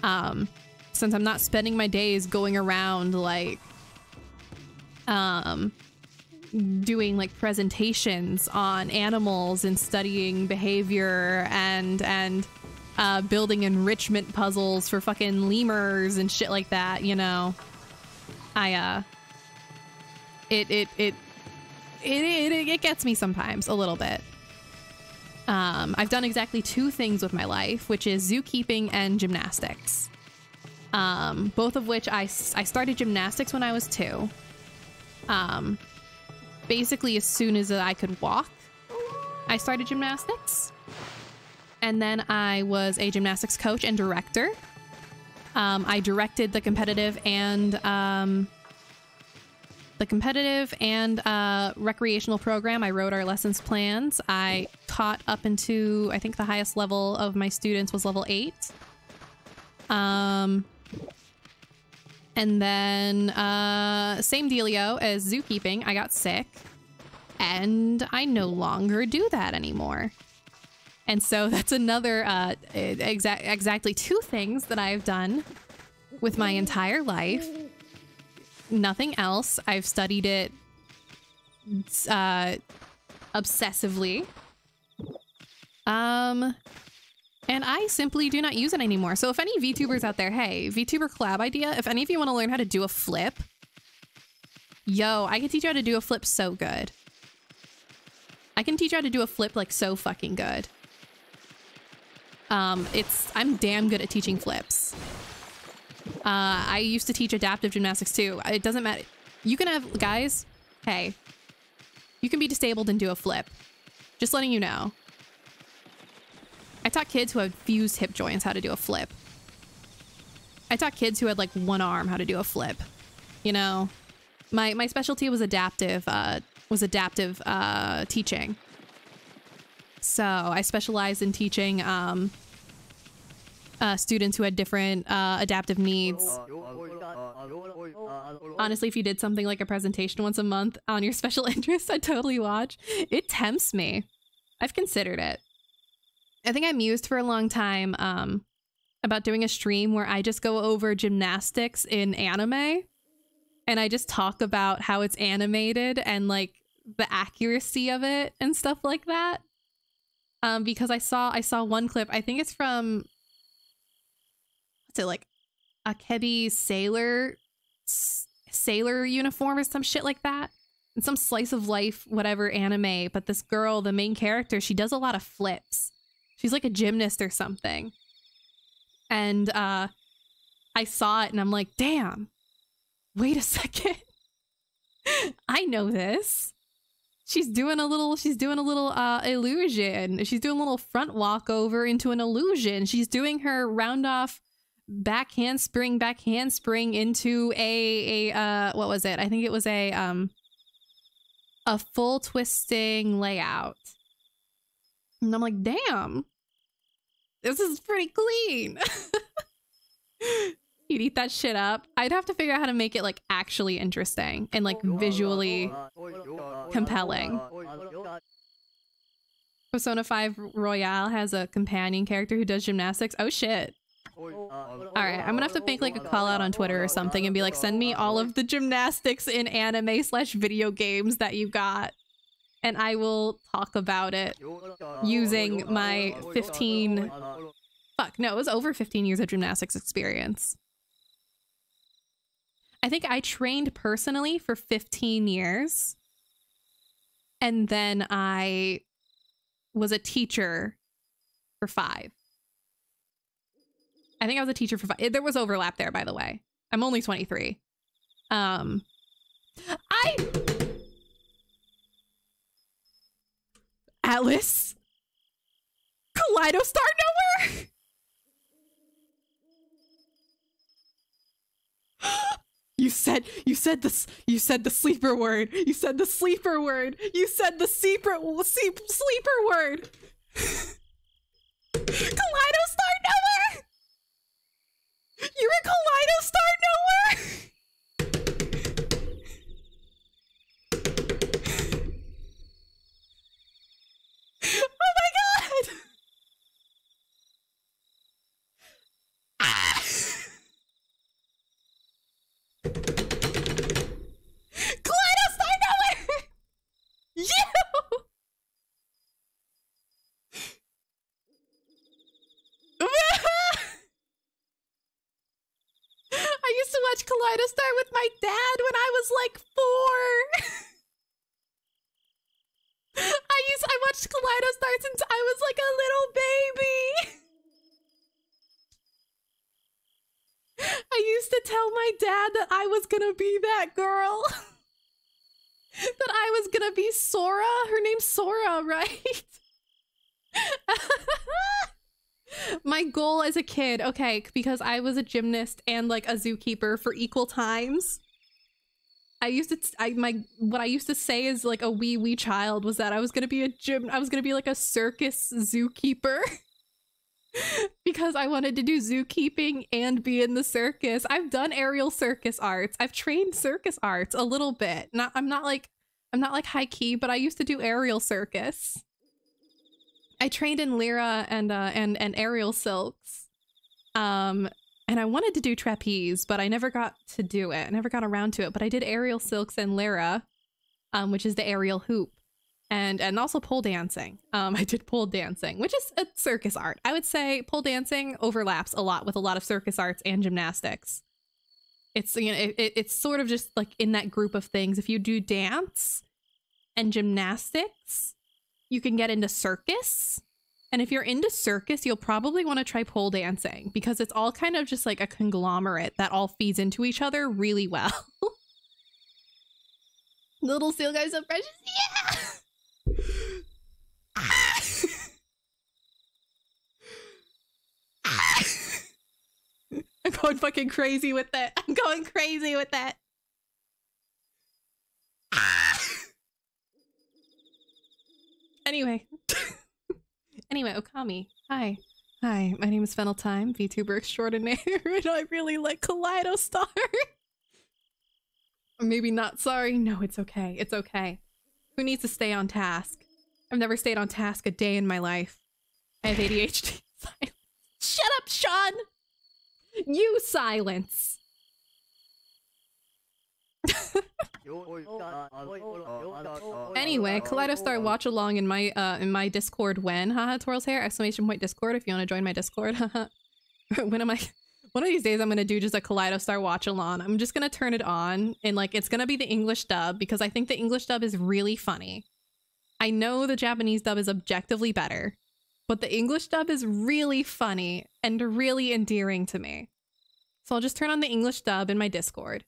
Um, since I'm not spending my days going around like, um, doing like presentations on animals and studying behavior and, and uh, building enrichment puzzles for fucking lemurs and shit like that, you know. I uh it it it it it, it gets me sometimes a little bit. Um, I've done exactly two things with my life, which is zookeeping and gymnastics. Um, both of which I, I started gymnastics when I was two. Um, basically, as soon as I could walk, I started gymnastics. And then I was a gymnastics coach and director. Um, I directed the competitive and um, the competitive and uh, recreational program. I wrote our lessons plans. I taught up into I think the highest level of my students was level eight. Um, and then uh, same dealio as zookeeping. I got sick, and I no longer do that anymore. And so that's another uh, exa- exactly two things that I've done with my entire life. Nothing else. I've studied it uh, obsessively. Um, and I simply do not use it anymore. So if any VTubers out there, hey, VTuber collab idea, if any of you want to learn how to do a flip, yo, I can teach you how to do a flip so good. I can teach you how to do a flip like so fucking good. Um, it's I'm damn good at teaching flips. Uh, I used to teach adaptive gymnastics too. It doesn't matter. You can have guys. Hey, you can be disabled and do a flip. Just letting you know. I taught kids who had fused hip joints how to do a flip. I taught kids who had like one arm how to do a flip. You know, my my specialty was adaptive. Uh, was adaptive uh, teaching. So I specialized in teaching um, uh, students who had different uh, adaptive needs. Honestly, if you did something like a presentation once a month on your special interest, I'd totally watch. It tempts me. I've considered it. I think I mused for a long time um, about doing a stream where I just go over gymnastics in anime and I just talk about how it's animated and like the accuracy of it and stuff like that. Um, because I saw I saw one clip. I think it's from what's like, Akebi sailor sailor uniform or some shit like that. And some slice of life, whatever anime. But this girl, the main character, she does a lot of flips. She's like a gymnast or something. And uh, I saw it and I'm like, damn. Wait a second. I know this she's doing a little she's doing a little uh illusion she's doing a little front walk over into an illusion she's doing her round off back handspring back handspring into a a uh what was it i think it was a um a full twisting layout and i'm like damn this is pretty clean you'd eat that shit up. I'd have to figure out how to make it like actually interesting and like visually compelling. Persona 5 Royal has a companion character who does gymnastics. Oh shit. Alright, I'm gonna have to make like a call out on Twitter or something and be like, send me all of the gymnastics in anime slash video games that you got. And I will talk about it using my 15 fuck no it was over 15 years of gymnastics experience I think I trained personally for 15 years. And then I was a teacher for five. I think I was a teacher for five. There was overlap there, by the way. I'm only 23. Um, I. Atlas? Kaleido Star Nowhere? You said you said this you said the sleeper word. You said the sleeper word. You said the sleeper sleeper word. Kaleido. You're a Kaleido Star Nowhere. my dad when I was like four. I used I watched Kaleidostar since I was like a little baby. I used to tell my dad that I was gonna be that girl. that I was gonna be Sora. Her name's Sora, right? My goal as a kid, okay, because I was a gymnast and like a zookeeper for equal times. I used to, I my what I used to say is like a wee wee child was that I was gonna be a gym, I was gonna be like a circus zookeeper. because I wanted to do zookeeping and be in the circus. I've done aerial circus arts. I've trained circus arts a little bit. Not I'm not like I'm not like high key, but I used to do aerial circus. I trained in Lyra and uh and and aerial silks. Um and I wanted to do trapeze, but I never got to do it. I never got around to it, but I did aerial silks and Lyra, um which is the aerial hoop and and also pole dancing. Um, I did pole dancing, which is a circus art. I would say pole dancing overlaps a lot with a lot of circus arts and gymnastics. It's you know it, it's sort of just like in that group of things. If you do dance and gymnastics, you can get into circus. And if you're into circus, you'll probably want to try pole dancing because it's all kind of just like a conglomerate that all feeds into each other really well. Little seal guys so precious. Yeah. I'm going fucking crazy with that. I'm going crazy with that. Anyway. anyway, Okami. Hi. Hi, my name is Fennel Thyme, VTuber extraordinaire, and I really like Kaleidostar. or maybe not sorry. No, it's okay. It's okay. Who needs to stay on task? I've never stayed on task a day in my life. I have ADHD. Shut up, Sean! You silence! Anyway, Kaleidostar watch along in my uh in my Discord when haha twirls hair exclamation point Discord if you want to join my Discord when am I one of these days I'm gonna do just a Kaleidostar watch along. I'm just gonna turn it on and like it's gonna be the English dub because I think the English dub is really funny. I know the Japanese dub is objectively better, but the English dub is really funny and really endearing to me. So I'll just turn on the English dub in my Discord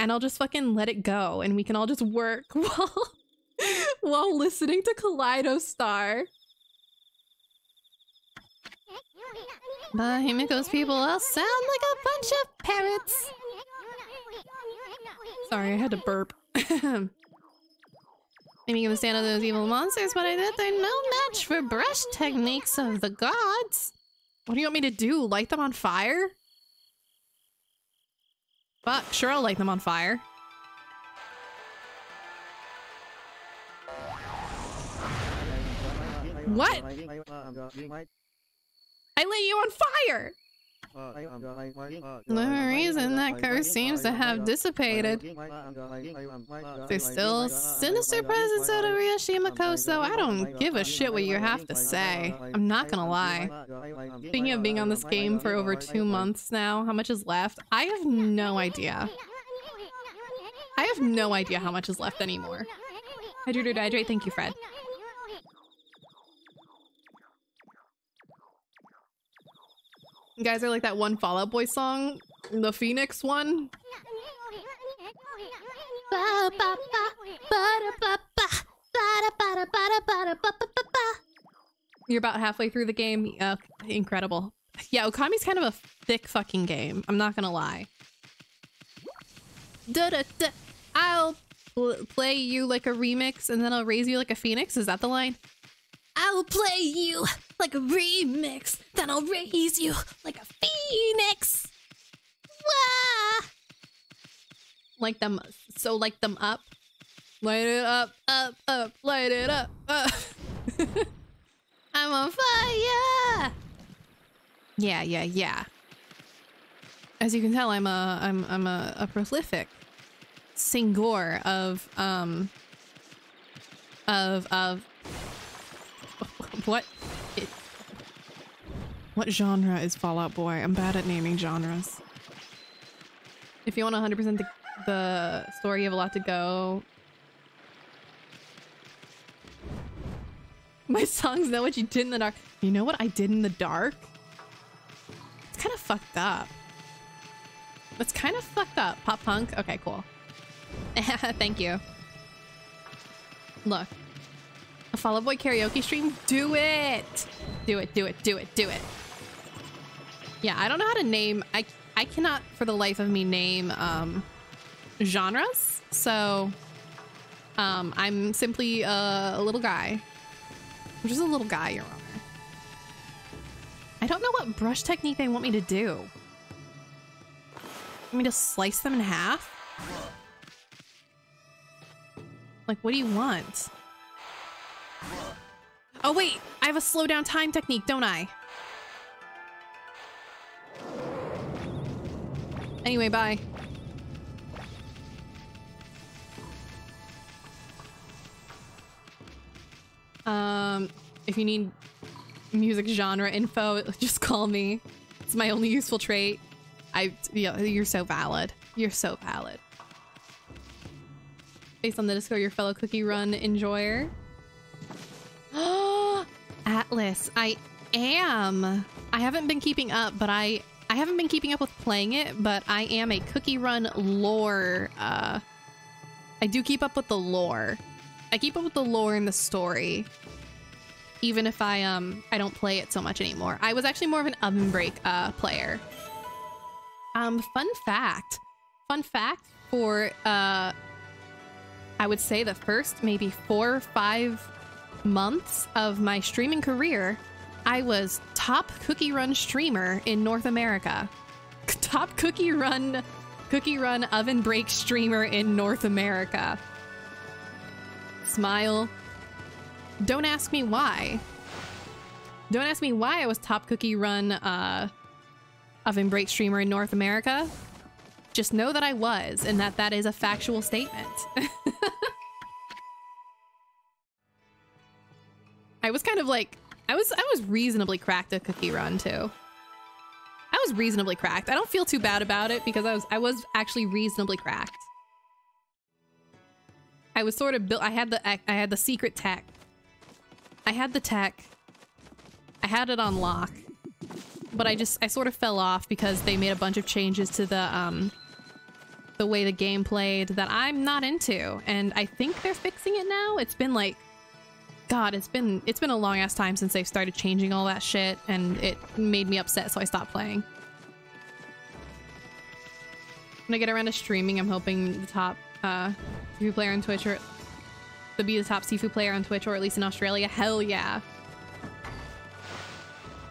and I'll just fucking let it go and we can all just work while while listening to Kaleidostar. But Himiko's people all sound like a bunch of parrots. Sorry, I had to burp. Maybe you can stand of those evil monsters, but I bet they're no match for brush techniques of the gods. What do you want me to do? Light them on fire? Fuck, sure I'll light them on fire. What? I lit you on fire! The reason that curse seems to have dissipated. There's still sinister presence out of Ryoshima so I don't give a shit what you have to say. I'm not gonna lie. Speaking of being on this game for over two months now, how much is left? I have no idea. I have no idea how much is left anymore. Hydrate or hydrate, thank you, Fred. You guys are like that one Fall Out Boy song, the Phoenix one. You're about halfway through the game. Uh, incredible. Yeah, Okami's kind of a thick fucking game. I'm not gonna lie. I'll play you like a remix and then I'll raise you like a phoenix. Is that the line? I'll play you like a remix, then I'll raise you like a phoenix. Wah! Like them, so like them up. Light it up, up, up, light it up, up. I'm on fire! Yeah, yeah, yeah. As you can tell, I'm a, I'm, I'm a, a prolific singer of, um, of, of what? It, what genre is Fall Out Boy? I'm bad at naming genres. If you want 100% the, the story, you have a lot to go. My songs know what you did in the dark. You know what I did in the dark? It's kind of fucked up. It's kind of fucked up. Pop punk? Okay, cool. Thank you. Look. A Fall Out Boy karaoke stream? Do it! Do it, do it, do it, do it. Yeah, I don't know how to name... I, I cannot, for the life of me, name um, genres. So, um, I'm simply a, a little guy. I'm just a little guy, Your Honor. I don't know what brush technique they want me to do. Want me to slice them in half? Like, what do you want? Oh, wait! I have a slow down time technique, don't I? Anyway, bye. Um, if you need music genre info, just call me. It's my only useful trait. I, yeah, you're so valid. You're so valid. Based on the Discord, your fellow cookie run enjoyer. Atlas, I am. I haven't been keeping up, but I I haven't been keeping up with playing it, but I am a cookie run lore. Uh, I do keep up with the lore. I keep up with the lore and the story, even if I um I don't play it so much anymore. I was actually more of an oven break uh, player. Um, fun fact, fun fact for uh, I would say the first maybe four or five months of my streaming career, I was top cookie run streamer in North America. Top cookie run, cookie run oven break streamer in North America. Smile. Don't ask me why. Don't ask me why I was top cookie run uh, oven break streamer in North America. Just know that I was, and that that is a factual statement. I was kind of like, I was I was reasonably cracked at Cookie Run too. I was reasonably cracked. I don't feel too bad about it because I was I was actually reasonably cracked. I was sort of built. I had the I had the secret tech. I had the tech. I had it on lock, but I just I sort of fell off because they made a bunch of changes to the um the way the game played that I'm not into, and I think they're fixing it now. It's been like God, it's been it's been a long ass time since they started changing all that shit, and it made me upset, so I stopped playing. When I get around to streaming, I'm hoping the top uh, Sifu player on Twitch or to be the top Sifu player on Twitch, or at least in Australia. Hell yeah!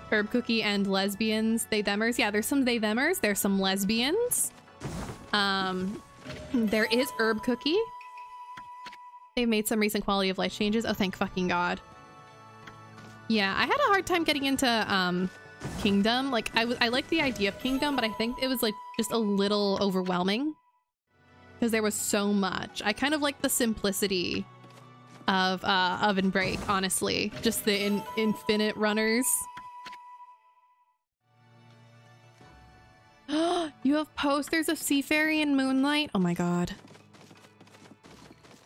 Herb Cookie and lesbians, they themers. Yeah, there's some they themers. There's some lesbians. Um, there is Herb Cookie. They've made some recent quality of life changes. Oh, thank fucking God. Yeah, I had a hard time getting into um, Kingdom. Like, I, was I like the idea of Kingdom, but I think it was like just a little overwhelming because there was so much. I kind of like the simplicity of uh, Oven Break, honestly. Just the in infinite runners. you have posters of Sea Fairy and Moonlight? Oh my god.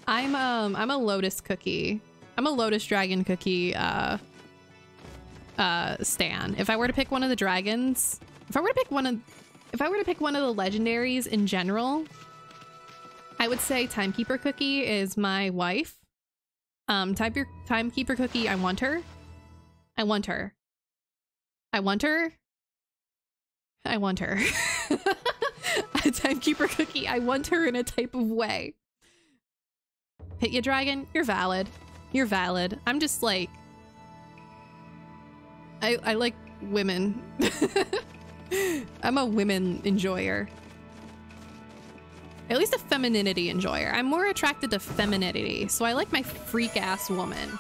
I'm um I'm a lotus cookie. I'm a lotus dragon cookie uh uh stan. If I were to pick one of the dragons, if I were to pick one of if I were to pick one of the legendaries in general, I would say Timekeeper Cookie is my wife. Um Timekeeper Timekeeper Cookie, I want her. I want her. I want her. I want her. a Timekeeper Cookie, I want her in a type of way. Hit you, dragon? You're valid. You're valid. I'm just like... I, I like women. I'm a women enjoyer. At least a femininity enjoyer. I'm more attracted to femininity, so I like my freak-ass woman.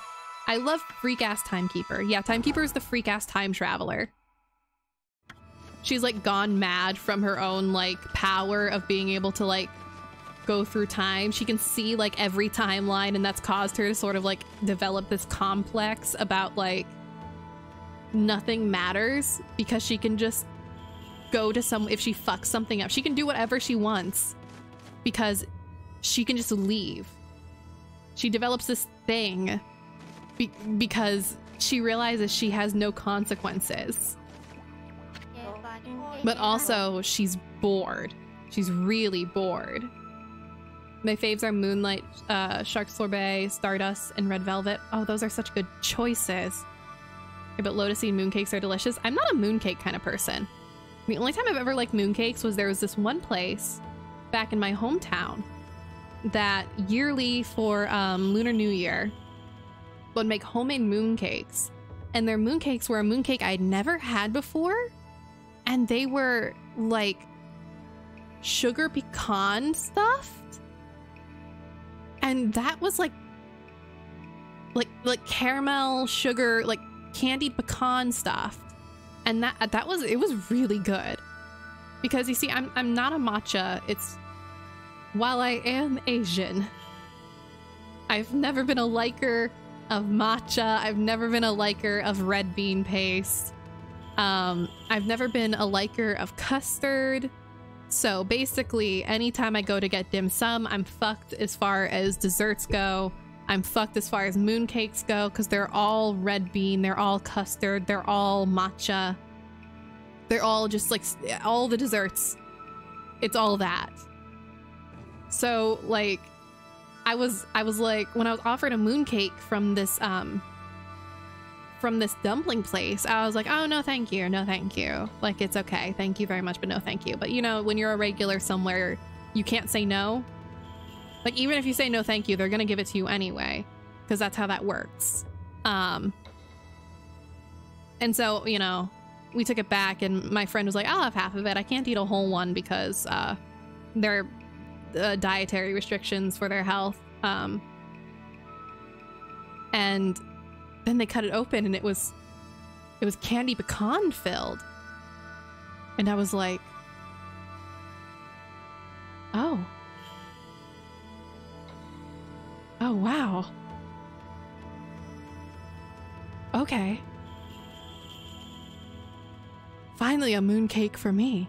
I love freak-ass timekeeper. Yeah, timekeeper is the freak-ass time traveler. She's like gone mad from her own like power of being able to like go through time. She can see like every timeline, and that's caused her to sort of like develop this complex about like nothing matters because she can just go to some if she fucks something up. She can do whatever she wants because she can just leave. She develops this thing be because she realizes she has no consequences. But also, she's bored. She's really bored. My faves are Moonlight, uh, Shark Sorbet, Stardust, and Red Velvet. Oh, those are such good choices. But Lotus Seed mooncakes are delicious. I'm not a mooncake kind of person. The only time I've ever liked mooncakes was there was this one place back in my hometown that yearly for um, Lunar New Year would make homemade mooncakes. And their mooncakes were a mooncake I'd never had before. And they were like sugar pecan stuffed. And that was like like like caramel sugar like candied pecan stuff. And that that was it was really good. Because you see I'm I'm not a matcha. It's while I am Asian, I've never been a liker of matcha. I've never been a liker of red bean paste. Um, I've never been a liker of custard. So basically, anytime I go to get dim sum, I'm fucked as far as desserts go. I'm fucked as far as mooncakes go because they're all red bean, they're all custard, they're all matcha. They're all just like all the desserts. It's all that. So like I was I was like when I was offered a mooncake from this um from this dumpling place, I was like, "Oh no, thank you. No, thank you. Like it's okay. Thank you very much, but no, thank you." But you know, when you're a regular somewhere, you can't say no. Like even if you say no, thank you, they're going to give it to you anyway because that's how that works. Um and so, you know, we took it back and my friend was like, "I'll have half of it. I can't eat a whole one because uh they're uh, dietary restrictions for their health. Um, and then they cut it open and it was it was candy pecan filled. And I was like, "Oh. Oh, wow. Okay. Finally a mooncake for me.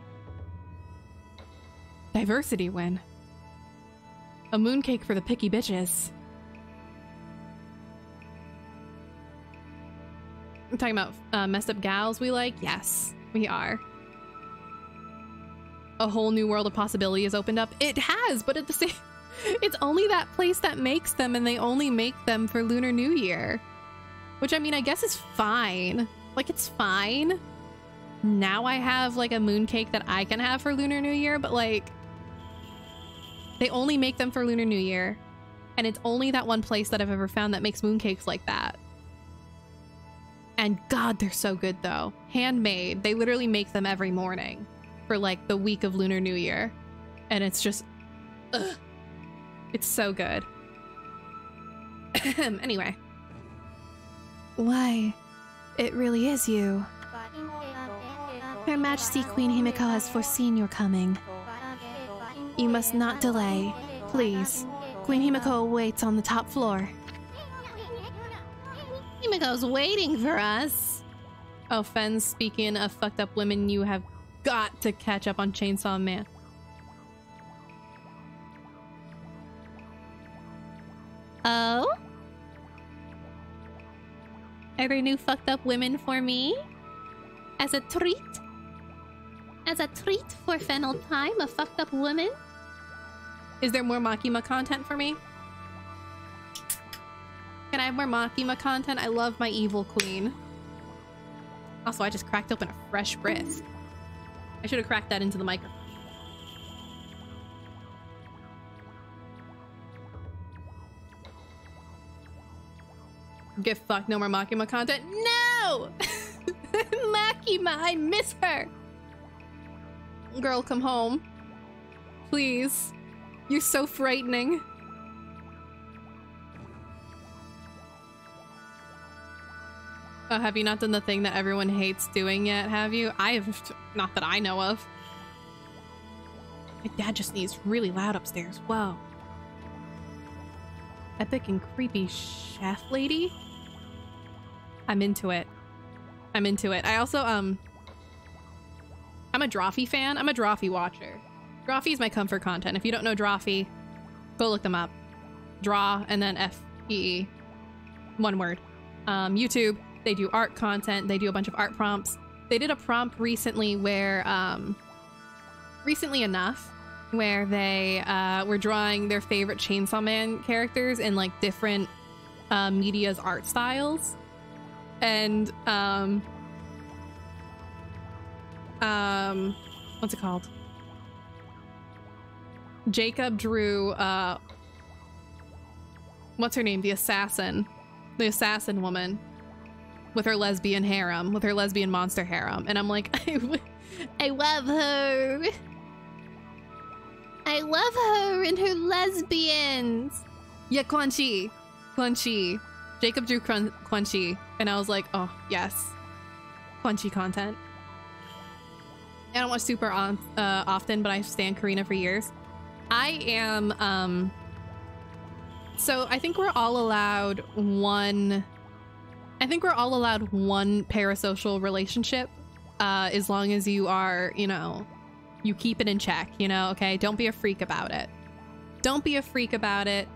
Diversity win. A mooncake for the picky bitches. I'm talking about uh, messed up gals we like? Yes, we are. A whole new world of possibility has opened up. It has, but at the same... It's only that place that makes them, and they only make them for Lunar New Year. Which, I mean, I guess is fine. Like, it's fine. Now I have, like, a mooncake that I can have for Lunar New Year, but, like... They only make them for Lunar New Year. And it's only that one place that I've ever found that makes mooncakes like that. And God, they're so good though. Handmade. They literally make them every morning for like the week of Lunar New Year. And it's just, ugh. It's so good. anyway. Why, it really is you. Her Majesty Queen Himiko has foreseen your coming. You must not delay. Please. Queen Himiko waits on the top floor. Himiko's waiting for us. Oh, Fen, speaking of fucked up women, you have got to catch up on Chainsaw Man. Oh? Are there new fucked up women for me? As a treat? As a treat for Fennel Thyme, a fucked up woman? Is there more Makima content for me? Can I have more Makima content? I love my evil queen. Also, I just cracked open a fresh brisk. I should have cracked that into the microphone. Get fucked, no more Makima content. No! Makima, I miss her! Girl, come home. Please. You're so frightening. Oh, have you not done the thing that everyone hates doing yet, have you? I have, not that I know of. My dad just sneezed really loud upstairs. Whoa. Epic and creepy chef lady? I'm into it. I'm into it. I also, um... I'm a Drawfee fan. I'm a Drawfee watcher. Drawfee is my comfort content. If you don't know Drawfee, go look them up. Draw and then F E E. One word. Um, YouTube, they do art content. They do a bunch of art prompts. They did a prompt recently where, um, recently enough, where they uh, were drawing their favorite Chainsaw Man characters in like different uh, media's art styles. And, um, um, what's it called? Jacob drew, uh, what's her name? The assassin, the assassin woman with her lesbian harem, with her lesbian monster harem. And I'm like, I, love her. I love her and her lesbians. yeah, Quanxi, Quan Chi. Jacob drew Quan Chi, and I was like, oh yes, Quanxi content. I don't watch Super on, uh, often, but I've stand Karina for years. I am, um, so I think we're all allowed one. I think we're all allowed one parasocial relationship, uh, as long as you are, you know, you keep it in check. You know, okay. Don't be a freak about it. Don't be a freak about it.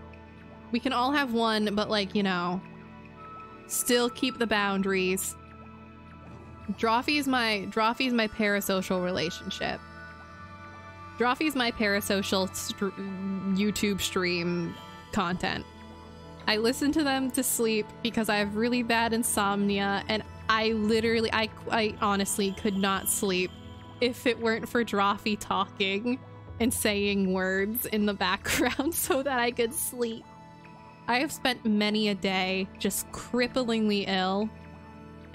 We can all have one, but like you know, still keep the boundaries. Drawfee's my Drawfee's my parasocial relationship. Drawfee's my parasocial str- YouTube stream content. I listen to them to sleep because I have really bad insomnia and I literally I I honestly could not sleep if it weren't for Drawfee talking and saying words in the background so that I could sleep. I have spent many a day just cripplingly ill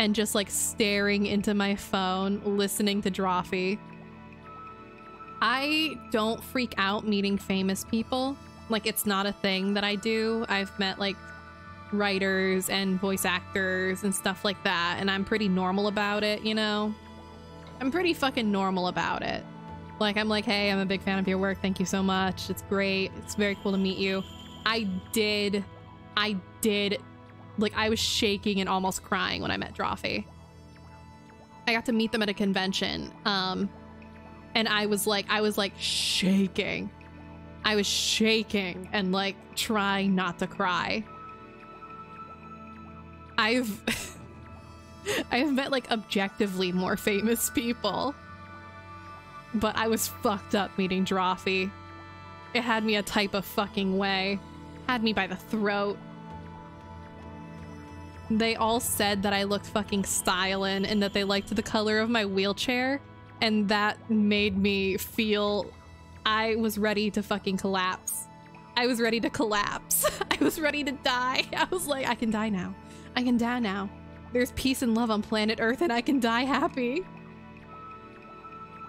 and just like staring into my phone listening to Drawfee. I don't freak out meeting famous people. Like it's not a thing that I do. I've met like writers and voice actors and stuff like that and I'm pretty normal about it, you know. I'm pretty fucking normal about it. Like I'm like, "Hey, I'm a big fan of your work. Thank you so much. It's great. It's very cool to meet you." I did I did like I was shaking and almost crying when I met Drawfee. I got to meet them at a convention. Um and I was like I was like shaking. I was shaking and like trying not to cry. I've I've met like objectively more famous people. But I was fucked up meeting Drawfee. It had me a type of fucking way. Had me by the throat. They all said that I looked fucking styling and that they liked the color of my wheelchair. And that made me feel I was ready to fucking collapse. I was ready to collapse. I was ready to die. I was like, I can die now. I can die now. There's peace and love on planet Earth and I can die happy.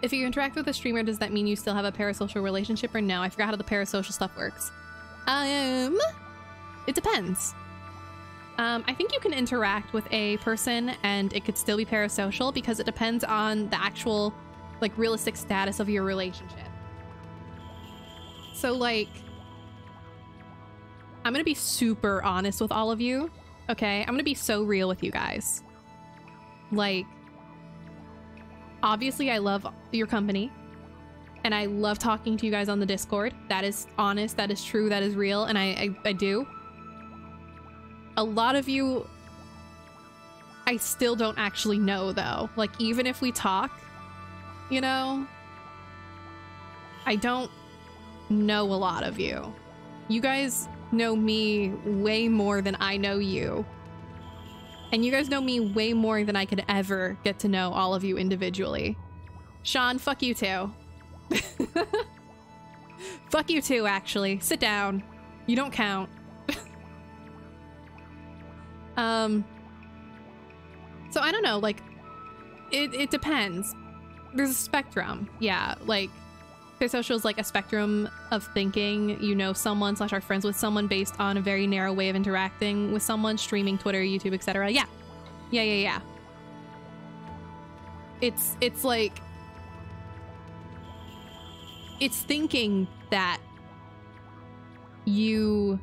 If you interact with a streamer, does that mean you still have a parasocial relationship or no? I forgot how the parasocial stuff works. Um, it depends. Um, I think you can interact with a person and it could still be parasocial because it depends on the actual, like, realistic status of your relationship. So, like, I'm gonna be super honest with all of you, okay? I'm gonna be so real with you guys. Like, obviously, I love your company and I love talking to you guys on the Discord. That is honest, that is true, that is real, and I, I, I do. A lot of you, I still don't actually know though. Like, even if we talk, you know, I don't know a lot of you. You guys know me way more than I know you. And you guys know me way more than I could ever get to know all of you individually. Sean, fuck you too. fuck you too, actually. Sit down. You don't count. um So I don't know, like it it depends. There's a spectrum. Yeah, like Parasocial is like a spectrum of thinking. You know someone slash are friends with someone based on a very narrow way of interacting with someone, streaming, Twitter, YouTube, etc. Yeah. Yeah, yeah, yeah. It's it's like it's thinking that you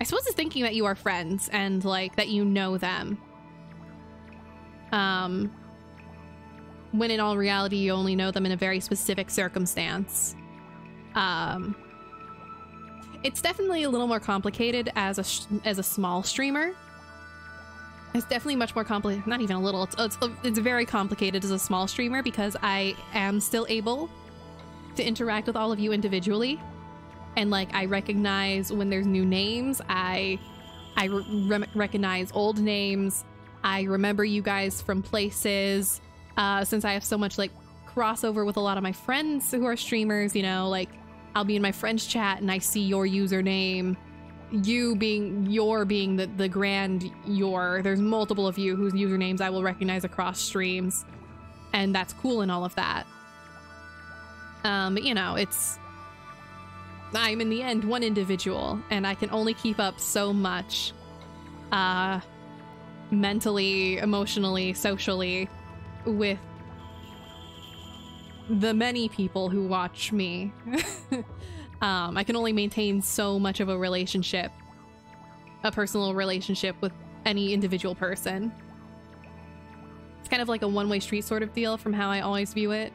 I suppose it's thinking that you are friends and like that you know them. Um when in all reality you only know them in a very specific circumstance. Um, it's definitely a little more complicated as a as a small streamer. It's definitely much more complicated. Not even a little. It's, it's it's very complicated as a small streamer because I am still able to interact with all of you individually, and like I recognize when there's new names. I I re recognize old names. I remember you guys from places. Uh, since I have so much like crossover with a lot of my friends who are streamers, you know, like I'll be in my friends chat and I see your username. You being your being the, the grand your. There's multiple of you whose usernames I will recognize across streams. And that's cool and all of that. Um, but you know, it's I'm in the end one individual and I can only keep up so much uh mentally, emotionally, socially with the many people who watch me. um, I can only maintain so much of a relationship, a personal relationship with any individual person. It's kind of like a one-way street sort of deal from how I always view it.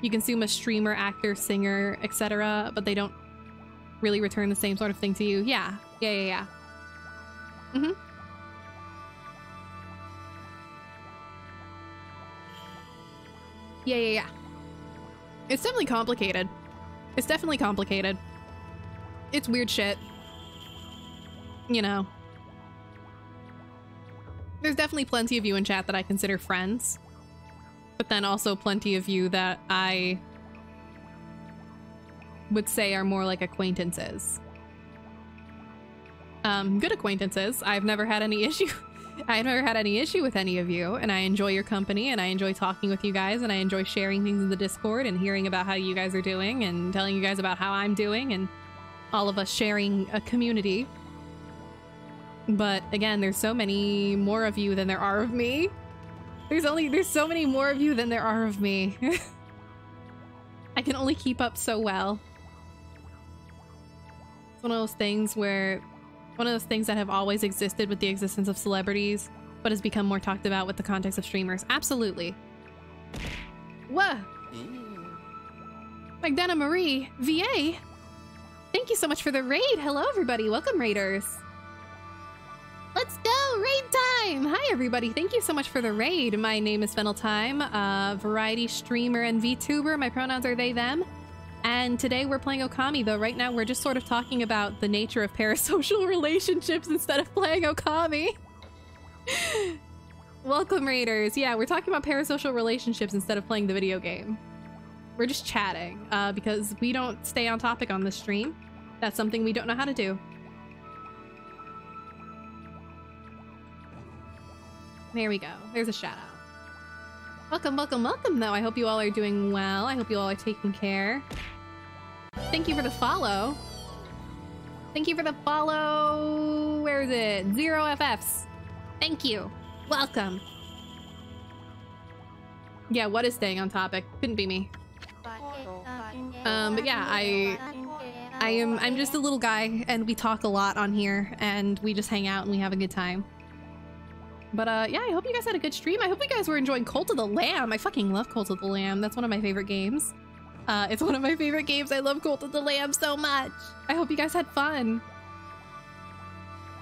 You consume a streamer, actor, singer, etc., but they don't really return the same sort of thing to you. Yeah, yeah, yeah, yeah. Mm-hmm. Yeah, yeah, yeah. It's definitely complicated. It's definitely complicated. It's weird shit. You know. There's definitely plenty of you in chat that I consider friends. But then also plenty of you that I would say are more like acquaintances. Um, good acquaintances. I've never had any issue I've never had any issue with any of you, and I enjoy your company, and I enjoy talking with you guys, and I enjoy sharing things in the Discord and hearing about how you guys are doing and telling you guys about how I'm doing and all of us sharing a community. But again, there's so many more of you than there are of me. There's only there's so many more of you than there are of me. I can only keep up so well. It's one of those things where one of those things that have always existed with the existence of celebrities, but has become more talked about with the context of streamers. Absolutely. Whoa! Magdana Marie, VA! Thank you so much for the raid! Hello, everybody! Welcome, raiders! Let's go! Raid time! Hi, everybody! Thank you so much for the raid. My name is Fennel Thyme, a variety streamer and VTuber. My pronouns are they, them. And today we're playing Okami, though right now we're just sort of talking about the nature of parasocial relationships instead of playing Okami. Welcome, Raiders. Yeah, we're talking about parasocial relationships instead of playing the video game. We're just chatting, uh, because we don't stay on topic on the stream. That's something we don't know how to do. There we go. There's a shout out. Welcome, welcome, welcome, though. I hope you all are doing well. I hope you all are taking care. Thank you for the follow. Thank you for the follow. Where is it? Zero FFs. Thank you. Welcome. Yeah, what is staying on topic? Couldn't be me. Um, but yeah, I I am I'm just a little guy and we talk a lot on here and we just hang out and we have a good time. But uh yeah, I hope you guys had a good stream. I hope you guys were enjoying Cult of the Lamb. I fucking love Cult of the Lamb. That's one of my favorite games. Uh, it's one of my favorite games. I love Cult of the Lamb so much. I hope you guys had fun.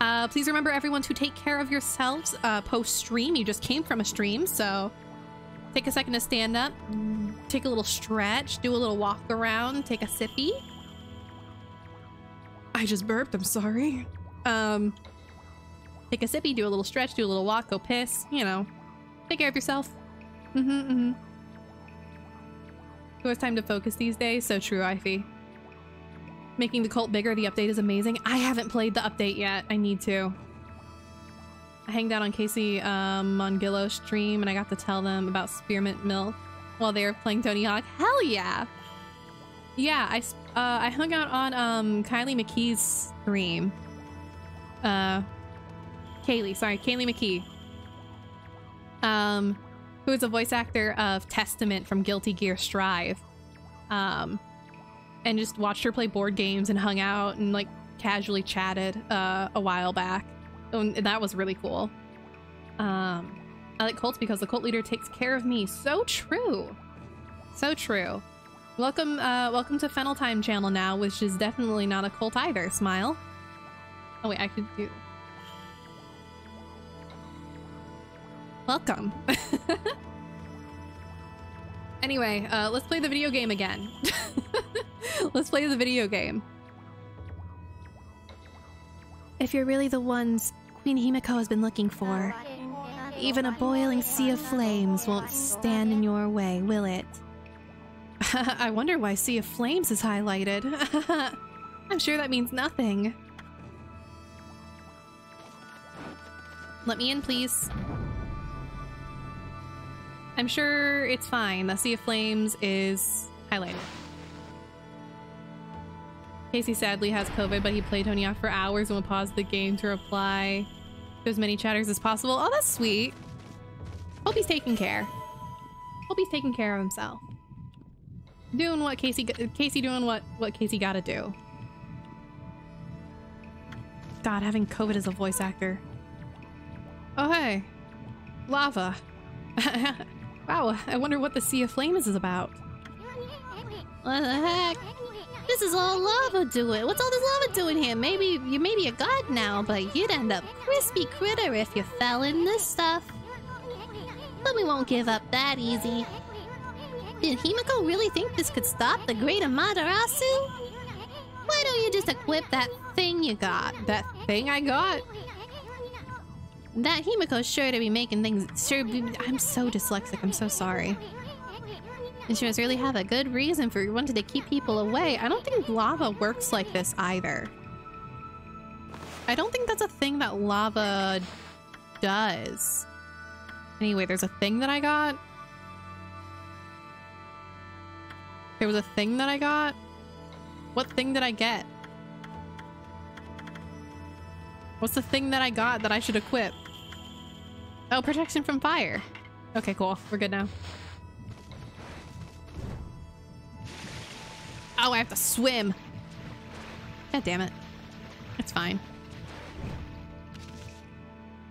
Uh, please remember everyone to take care of yourselves uh, post stream. You just came from a stream, so take a second to stand up, take a little stretch, do a little walk around, take a sippy. I just burped. I'm sorry. Um, take a sippy, do a little stretch, do a little walk, go piss. You know, take care of yourself. Mm-hmm. Mm-hmm. Who has time to focus these days? So true, Ify. Making the cult bigger, the update is amazing. I haven't played the update yet. I need to. I hanged out on Casey um, stream and I got to tell them about Spearmint Milk while they were playing Tony Hawk. Hell yeah! Yeah, I, uh, I hung out on um, Kylie McKee's stream. Uh, Kaylee, sorry, Kaylee McKee. Um, who is a voice actor of Testament from Guilty Gear Strive. Um, and just watched her play board games and hung out and like casually chatted uh, a while back. And that was really cool. Um, I like cults because the cult leader takes care of me. So true. So true. Welcome, uh, welcome to Fennel Thyme channel now, which is definitely not a cult either. Smile. Oh wait, I could do. Welcome. anyway, uh, let's play the video game again. let's play the video game. If you're really the ones Queen Himiko has been looking for, even a boiling sea of flames won't stand in your way, will it? I wonder why Sea of Flames is highlighted. I'm sure that means nothing. Let me in, please. I'm sure it's fine. The Sea of Flames is highlighted. Casey sadly has COVID, but he played Tony Hawk for hours and will pause the game to reply to as many chatters as possible. Oh, that's sweet. Hope he's taking care. Hope he's taking care of himself. Doing what Casey, Casey doing what, what Casey gotta do. God, having COVID as a voice actor. Oh, hey. Lava. wow, I wonder what the Sea of Flames is about. What the heck? This is all lava doing. What's all this lava doing here? Maybe you may be a god now, but you'd end up crispy critter if you fell in this stuff. But we won't give up that easy. Did Himiko really think this could stop the great Amaterasu? Why don't you just equip that thing you got? That thing I got? That Himiko's sure to be making things... Sure, be, I'm so dyslexic. I'm so sorry. And she must really have a good reason for wanting to keep people away. I don't think lava works like this either. I don't think that's a thing that lava does. Anyway, there's a thing that I got. There was a thing that I got? What thing did I get? What's the thing that I got that I should equip? Oh, protection from fire. Okay, cool. We're good now. Oh, I have to swim. God damn it. It's fine.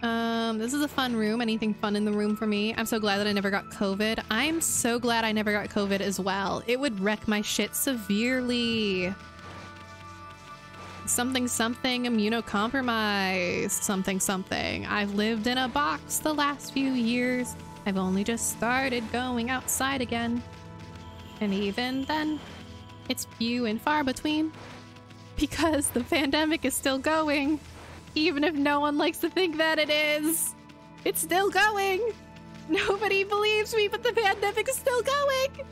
Um, this is a fun room. Anything fun in the room for me? I'm so glad that I never got COVID. I'm so glad I never got COVID as well. It would wreck my shit severely. Something something immunocompromised. Something something. I've lived in a box the last few years. I've only just started going outside again. And even then, it's few and far between. Because the pandemic is still going. Even if no one likes to think that it is. It's still going. Nobody believes me, but the pandemic is still going.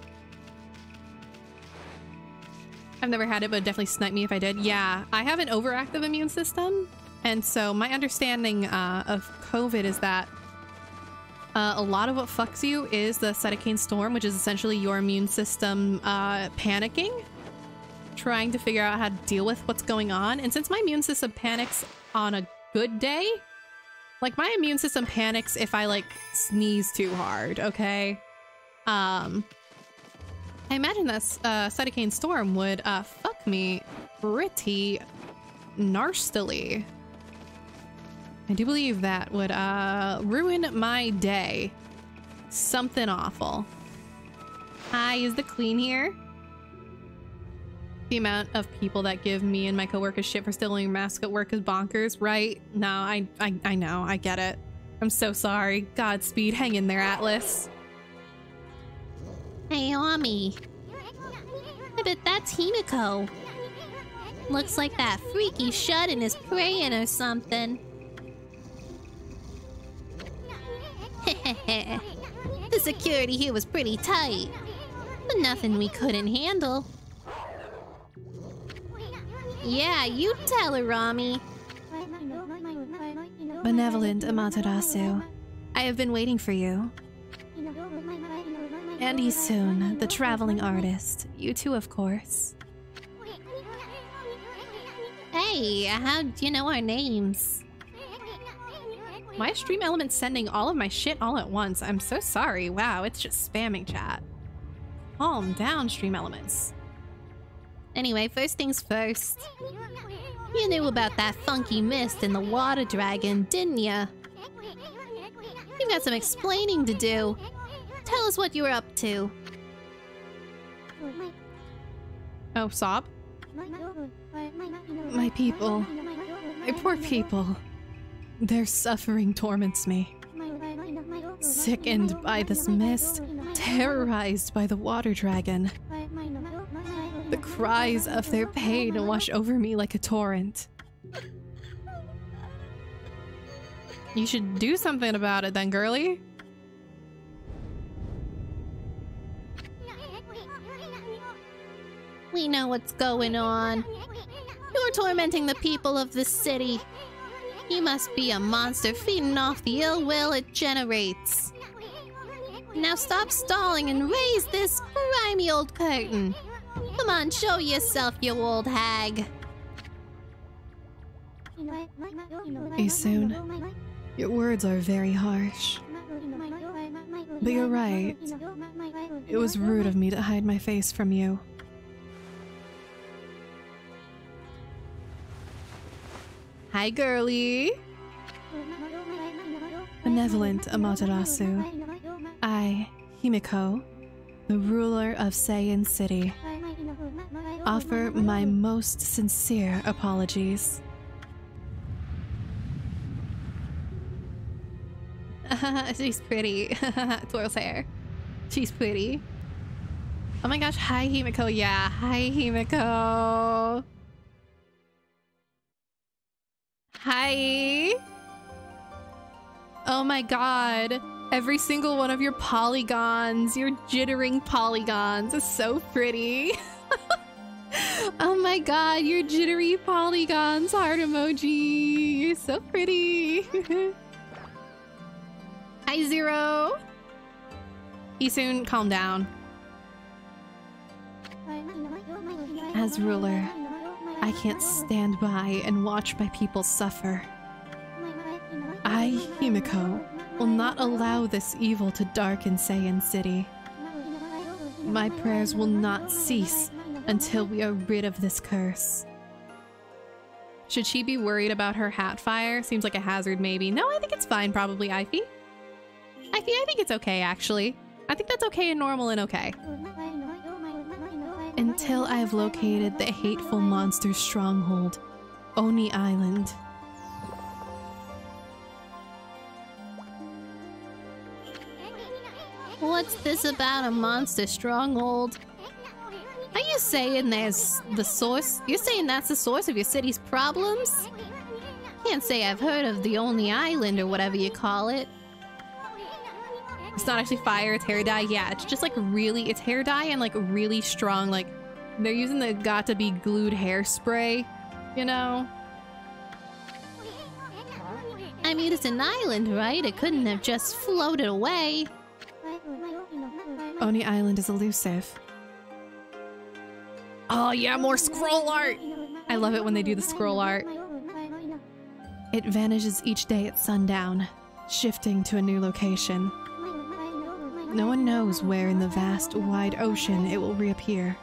I've never had it, but definitely snipe me if I did. Yeah, I have an overactive immune system. And so my understanding uh, of COVID is that uh, a lot of what fucks you is the cytokine storm, which is essentially your immune system uh, panicking, trying to figure out how to deal with what's going on. And since my immune system panics on a good day. Like my immune system panics if I like sneeze too hard, okay? Um I imagine this uh cytokine storm would uh fuck me pretty narstily. I do believe that would uh ruin my day. Something awful. Hi, is the queen here? The amount of people that give me and my coworkers shit for stealing your mask at work is bonkers, right? No, I, I, I know, I get it. I'm so sorry. Godspeed, hang in there, Atlas. Hey, Ammy. I bet that's Himiko. Looks like that freaky shut-in is praying or something. the security here was pretty tight, but nothing we couldn't handle. Yeah, you tell her, Rami. Benevolent Amaterasu, I have been waiting for you. And Issun, the traveling artist. You too, of course. Hey, how do you know our names? My stream element's sending all of my shit all at once. I'm so sorry. Wow, it's just spamming chat. Calm down, stream elements. Anyway, first things first. You knew about that funky mist and the water dragon, didn't ya? You've got some explaining to do. Tell us what you were up to. Oh, sob? My people. My poor people. Their suffering torments me. Sickened by this mist, terrorized by the water dragon. The cries of their pain wash over me like a torrent. You should do something about it then, girly. We know what's going on. You're tormenting the people of the city. You must be a monster feeding off the ill will it generates. Now stop stalling and raise this grimy old curtain. Come on, show yourself, you old hag. Issun, your words are very harsh. But you're right. It was rude of me to hide my face from you. Hi, girly. Benevolent Amaterasu. I, Himiko, the ruler of Sei-an City, offer my most sincere apologies. She's pretty. Twirls hair. She's pretty. Oh my gosh, hi Himiko. Yeah, hi Himiko. Hi. Oh my god. Every single one of your polygons, your jittering polygons is so pretty. oh my god, your jittery polygons, heart emoji. You're so pretty. Hi, Zero. Issun, calm down. As ruler, I can't stand by and watch my people suffer. I, Himiko, will not allow this evil to darken Sei-an City. My prayers will not cease until we are rid of this curse. Should she be worried about her hat fire? Seems like a hazard, maybe. No, I think it's fine, probably, Ivy. Ivy, I think it's okay, actually. I think that's okay and normal and okay. Until I have located the hateful monster's stronghold, Oni Island. What's this about a monster stronghold? Are you saying there's the source? You're saying that's the source of your city's problems? Can't say I've heard of the Oni Island or whatever you call it. It's not actually fire, it's hair dye. Yeah, it's just like really, it's hair dye and like really strong, like they're using the got to be glued hairspray, you know? I mean, it's an island, right? It couldn't have just floated away. Oni Island is elusive. Oh yeah, more scroll art! I love it when they do the scroll art. It vanishes each day at sundown, shifting to a new location. No one knows where in the vast, wide ocean it will reappear.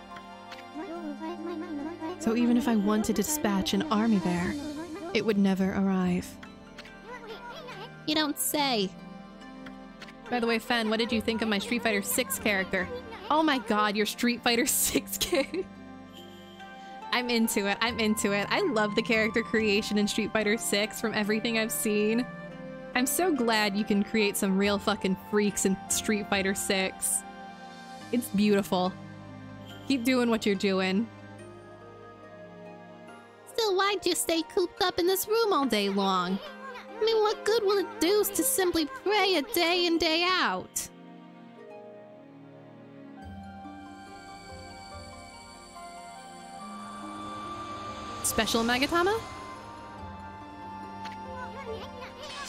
So even if I wanted to dispatch an army there, it would never arrive. You don't say. By the way, Fen, what did you think of my Street Fighter 6 character? Oh my god, your Street Fighter 6 character. I'm into it. I'm into it. I love the character creation in Street Fighter 6 from everything I've seen. I'm so glad you can create some real fucking freaks in Street Fighter 6. It's beautiful. Keep doing what you're doing. Still, why'd you stay cooped up in this room all day long? I mean, what good will it do to simply pray a day in, day out? Special Magatama?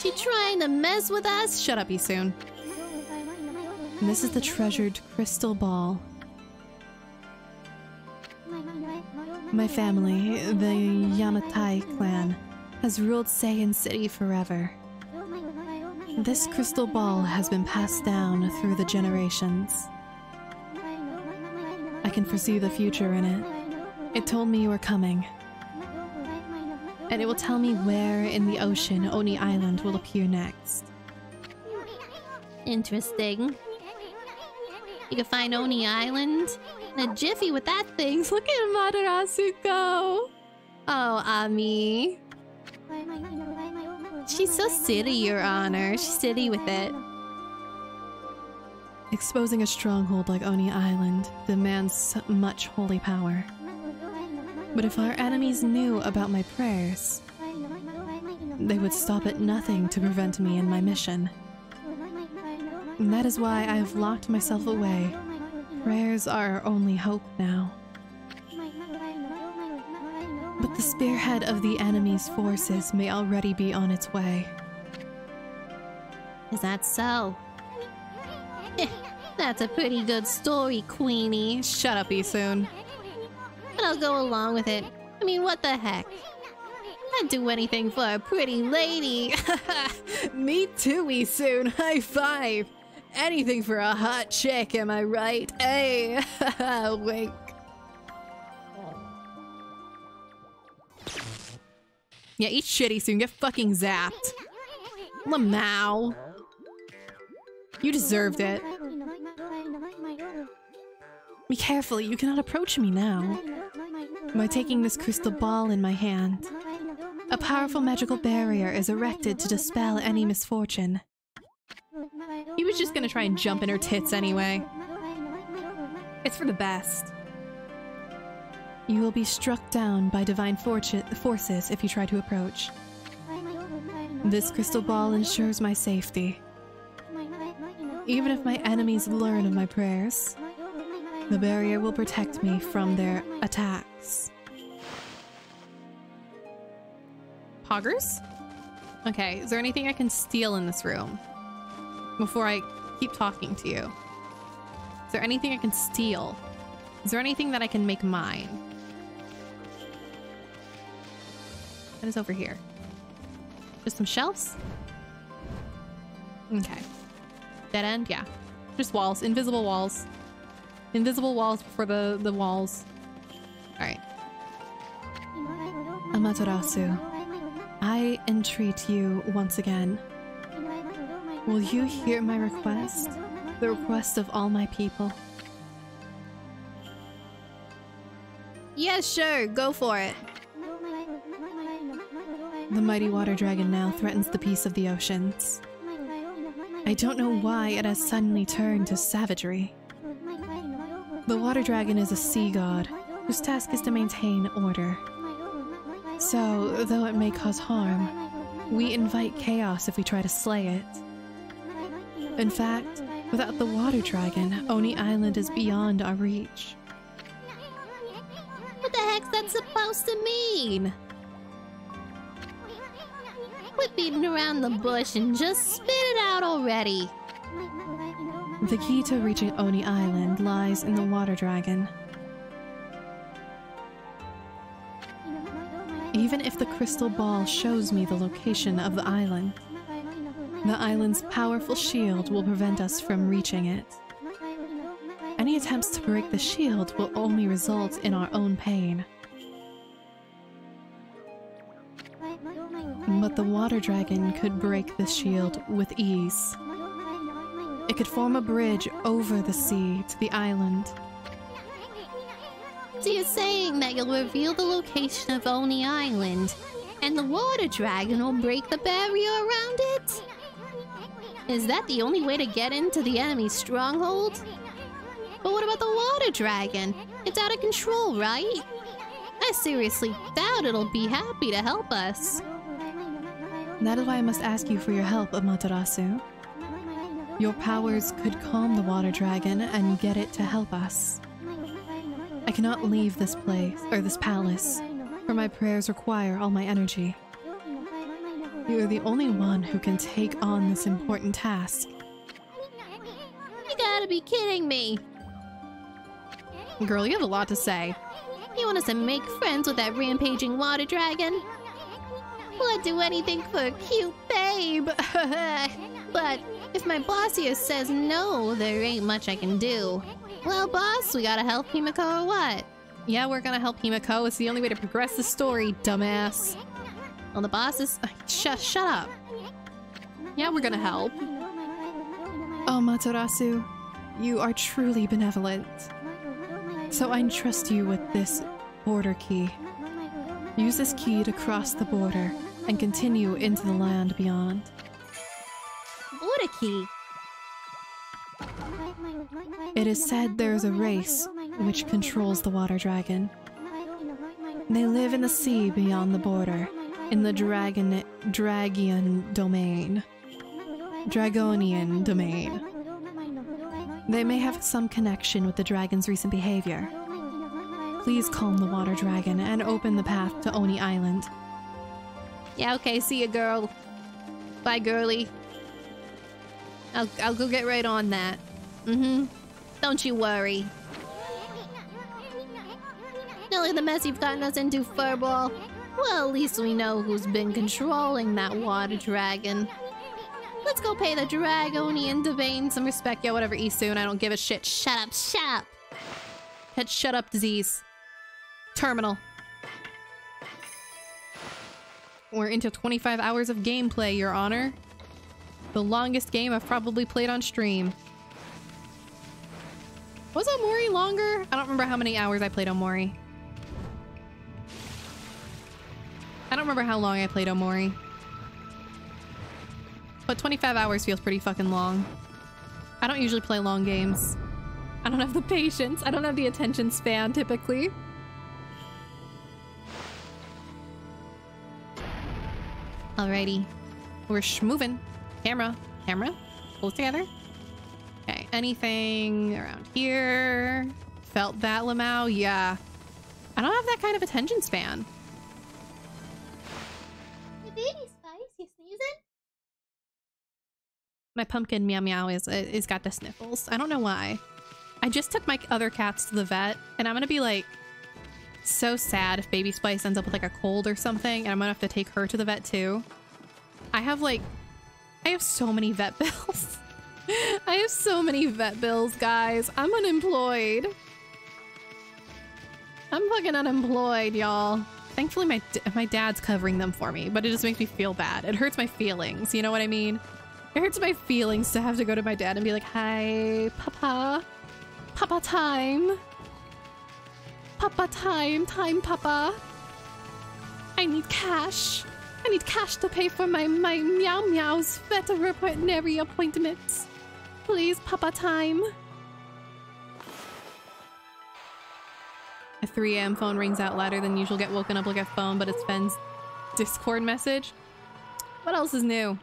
She trying to mess with us? Shut up, Issun. This is the treasured crystal ball. My family, the Yamatai clan, has ruled Sei-an City forever. This crystal ball has been passed down through the generations. I can foresee the future in it. It told me you were coming. And it will tell me where in the ocean Oni Island will appear next. Interesting. You can find Oni Island in a jiffy with that thing. Look at Amaterasu go! Oh, Ammy. She's so silly, Your Honor. She's silly with it. Exposing a stronghold like Oni Island demands much holy power. But if our enemies knew about my prayers, they would stop at nothing to prevent me in my mission. And that is why I have locked myself away. Prayers are our only hope now. But the spearhead of the enemy's forces may already be on its way. Is that so? That's a pretty good story, Queenie. Shut up, Issun. But I'll go along with it. I mean, what the heck? I'd do anything for a pretty lady. Me too, Issun. High five. Anything for a hot chick, am I right? Hey, eh? wink. Yeah, eat shitty soon. Get fucking zapped. Lamau. You deserved it. Be careful, you cannot approach me now. By taking this crystal ball in my hand, a powerful magical barrier is erected to dispel any misfortune. He was just gonna try and jump in her tits anyway. It's for the best. You will be struck down by divine forces if you try to approach. This crystal ball ensures my safety. Even if my enemies learn of my prayers, the barrier will protect me from their attacks. Poggers? Okay, is there anything I can steal in this room? Before I keep talking to you. Is there anything I can steal? Is there anything that I can make mine? What is over here? Just some shelves? Okay. Dead end? Yeah. Just walls. Invisible walls. Invisible walls for the, the walls. Alright. Amaterasu, I entreat you once again. Will you hear my request? The request of all my people? Yeah, sure. Go for it. The mighty water dragon now threatens the peace of the oceans. I don't know why it has suddenly turned to savagery. The water dragon is a sea god, whose task is to maintain order. So, though it may cause harm, we invite chaos if we try to slay it. In fact, without the water dragon, Oni Island is beyond our reach. What the heck's that supposed to mean? Quit beating around the bush and just spit it out already. The key to reaching Oni Island lies in the water dragon. Even if the crystal ball shows me the location of the island, the island's powerful shield will prevent us from reaching it. Any attempts to break the shield will only result in our own pain. But the water dragon could break the shield with ease. It could form a bridge over the sea to the island. So you're saying that you'll reveal the location of Oni Island, and the water dragon will break the barrier around it? Is that the only way to get into the enemy's stronghold? But what about the water dragon? It's out of control, right? I seriously doubt it'll be happy to help us. That is why I must ask you for your help, Amaterasu. Your powers could calm the water dragon and get it to help us. I cannot leave this place, or this palace, for my prayers require all my energy. You are the only one who can take on this important task. You gotta be kidding me! Girl, you have a lot to say. You want us to make friends with that rampaging water dragon? Well, I'd do anything for a cute babe. but if my boss here says no, there ain't much I can do. Well, boss, we gotta help Himiko or what? Yeah, we're gonna help Himiko. It's the only way to progress the story, dumbass. Well, the boss is... Uh, shut, shut up. Yeah, we're gonna help. Oh, Matarasu, you are truly benevolent. So I entrust you with this border key. Use this key to cross the border and continue into the land beyond. Border key. It is said there is a race which controls the water dragon. They live in the sea beyond the border, in the dragon Dragian domain. Dragonian domain. They may have some connection with the dragon's recent behavior. Please calm the water dragon and open the path to Oni Island. Yeah, okay, see ya, girl. Bye, girly. I'll, I'll go get right on that. Mm-hmm. Don't you worry. Now look at the mess you've gotten us into, Furball. Well, at least we know who's been controlling that water dragon. Let's go pay the Dragonian Devane some respect. Yeah, whatever, Issun. I don't give a shit. Shut up, shut up. Head shut up, disease. Terminal. We're into 25 hours of gameplay, Your Honor. The longest game I've probably played on stream. Was Omori longer? I don't remember how many hours I played Omori. I don't remember how long I played Omori. But 25 hours feels pretty fucking long. I don't usually play long games. I don't have the patience. I don't have the attention span, typically. Alrighty. We're moving. Camera. Camera. Pull together. Okay, anything around here? Felt that, Lamau? Yeah. I don't have that kind of attention span. Hey, baby Spice, you sneezing? My pumpkin meow meow is uh, is got the sniffles. I don't know why. I just took my other cats to the vet, and I'm gonna be like so sad if Baby Spice ends up with like a cold or something, and I'm gonna have to take her to the vet too. I have like, I have so many vet bills. I have so many vet bills, guys. I'm unemployed. I'm fucking unemployed, y'all. Thankfully, my my dad's covering them for me, but it just makes me feel bad. It hurts my feelings. You know what I mean? It hurts my feelings to have to go to my dad and be like, "Hi, Papa, Papa time, Papa time, time, Papa. I need cash. I need cash to pay for my my meow meow's veterinary appointments. Please, Papa time." A 3 a.m. phone rings out louder than usual. Get woken up like a phone, but it's Fenn's Discord message. What else is new?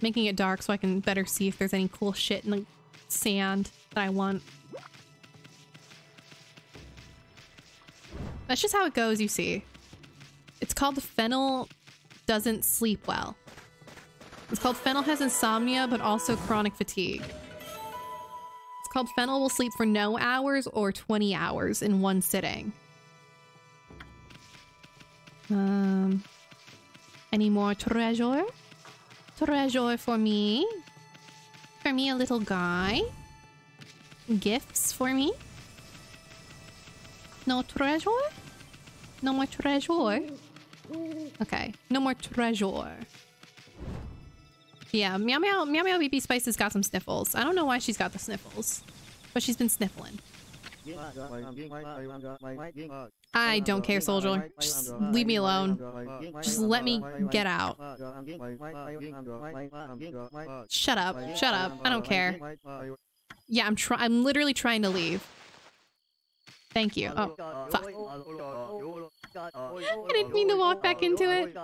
Making it dark so I can better see if there's any cool shit in the sand that I want. That's just how it goes, you see. It's called Fennel doesn't sleep well. It's called Fennel has insomnia, but also chronic fatigue. It's called Fennel will sleep for no hours or 20 hours in one sitting. Um, any more treasure? Treasure for me? For me, a little guy? Gifts for me? No treasure? No more treasure? Okay, no more treasure. Yeah, Meow Meow, Meow Meow BB Spice has got some sniffles. I don't know why she's got the sniffles, but she's been sniffling. I don't care, soldier. Just leave me alone. Just let me get out. Shut up. Shut up. I don't care. Yeah, I'm try- I'm literally trying to leave. Thank you. Oh, fuck. I didn't mean to walk back into it.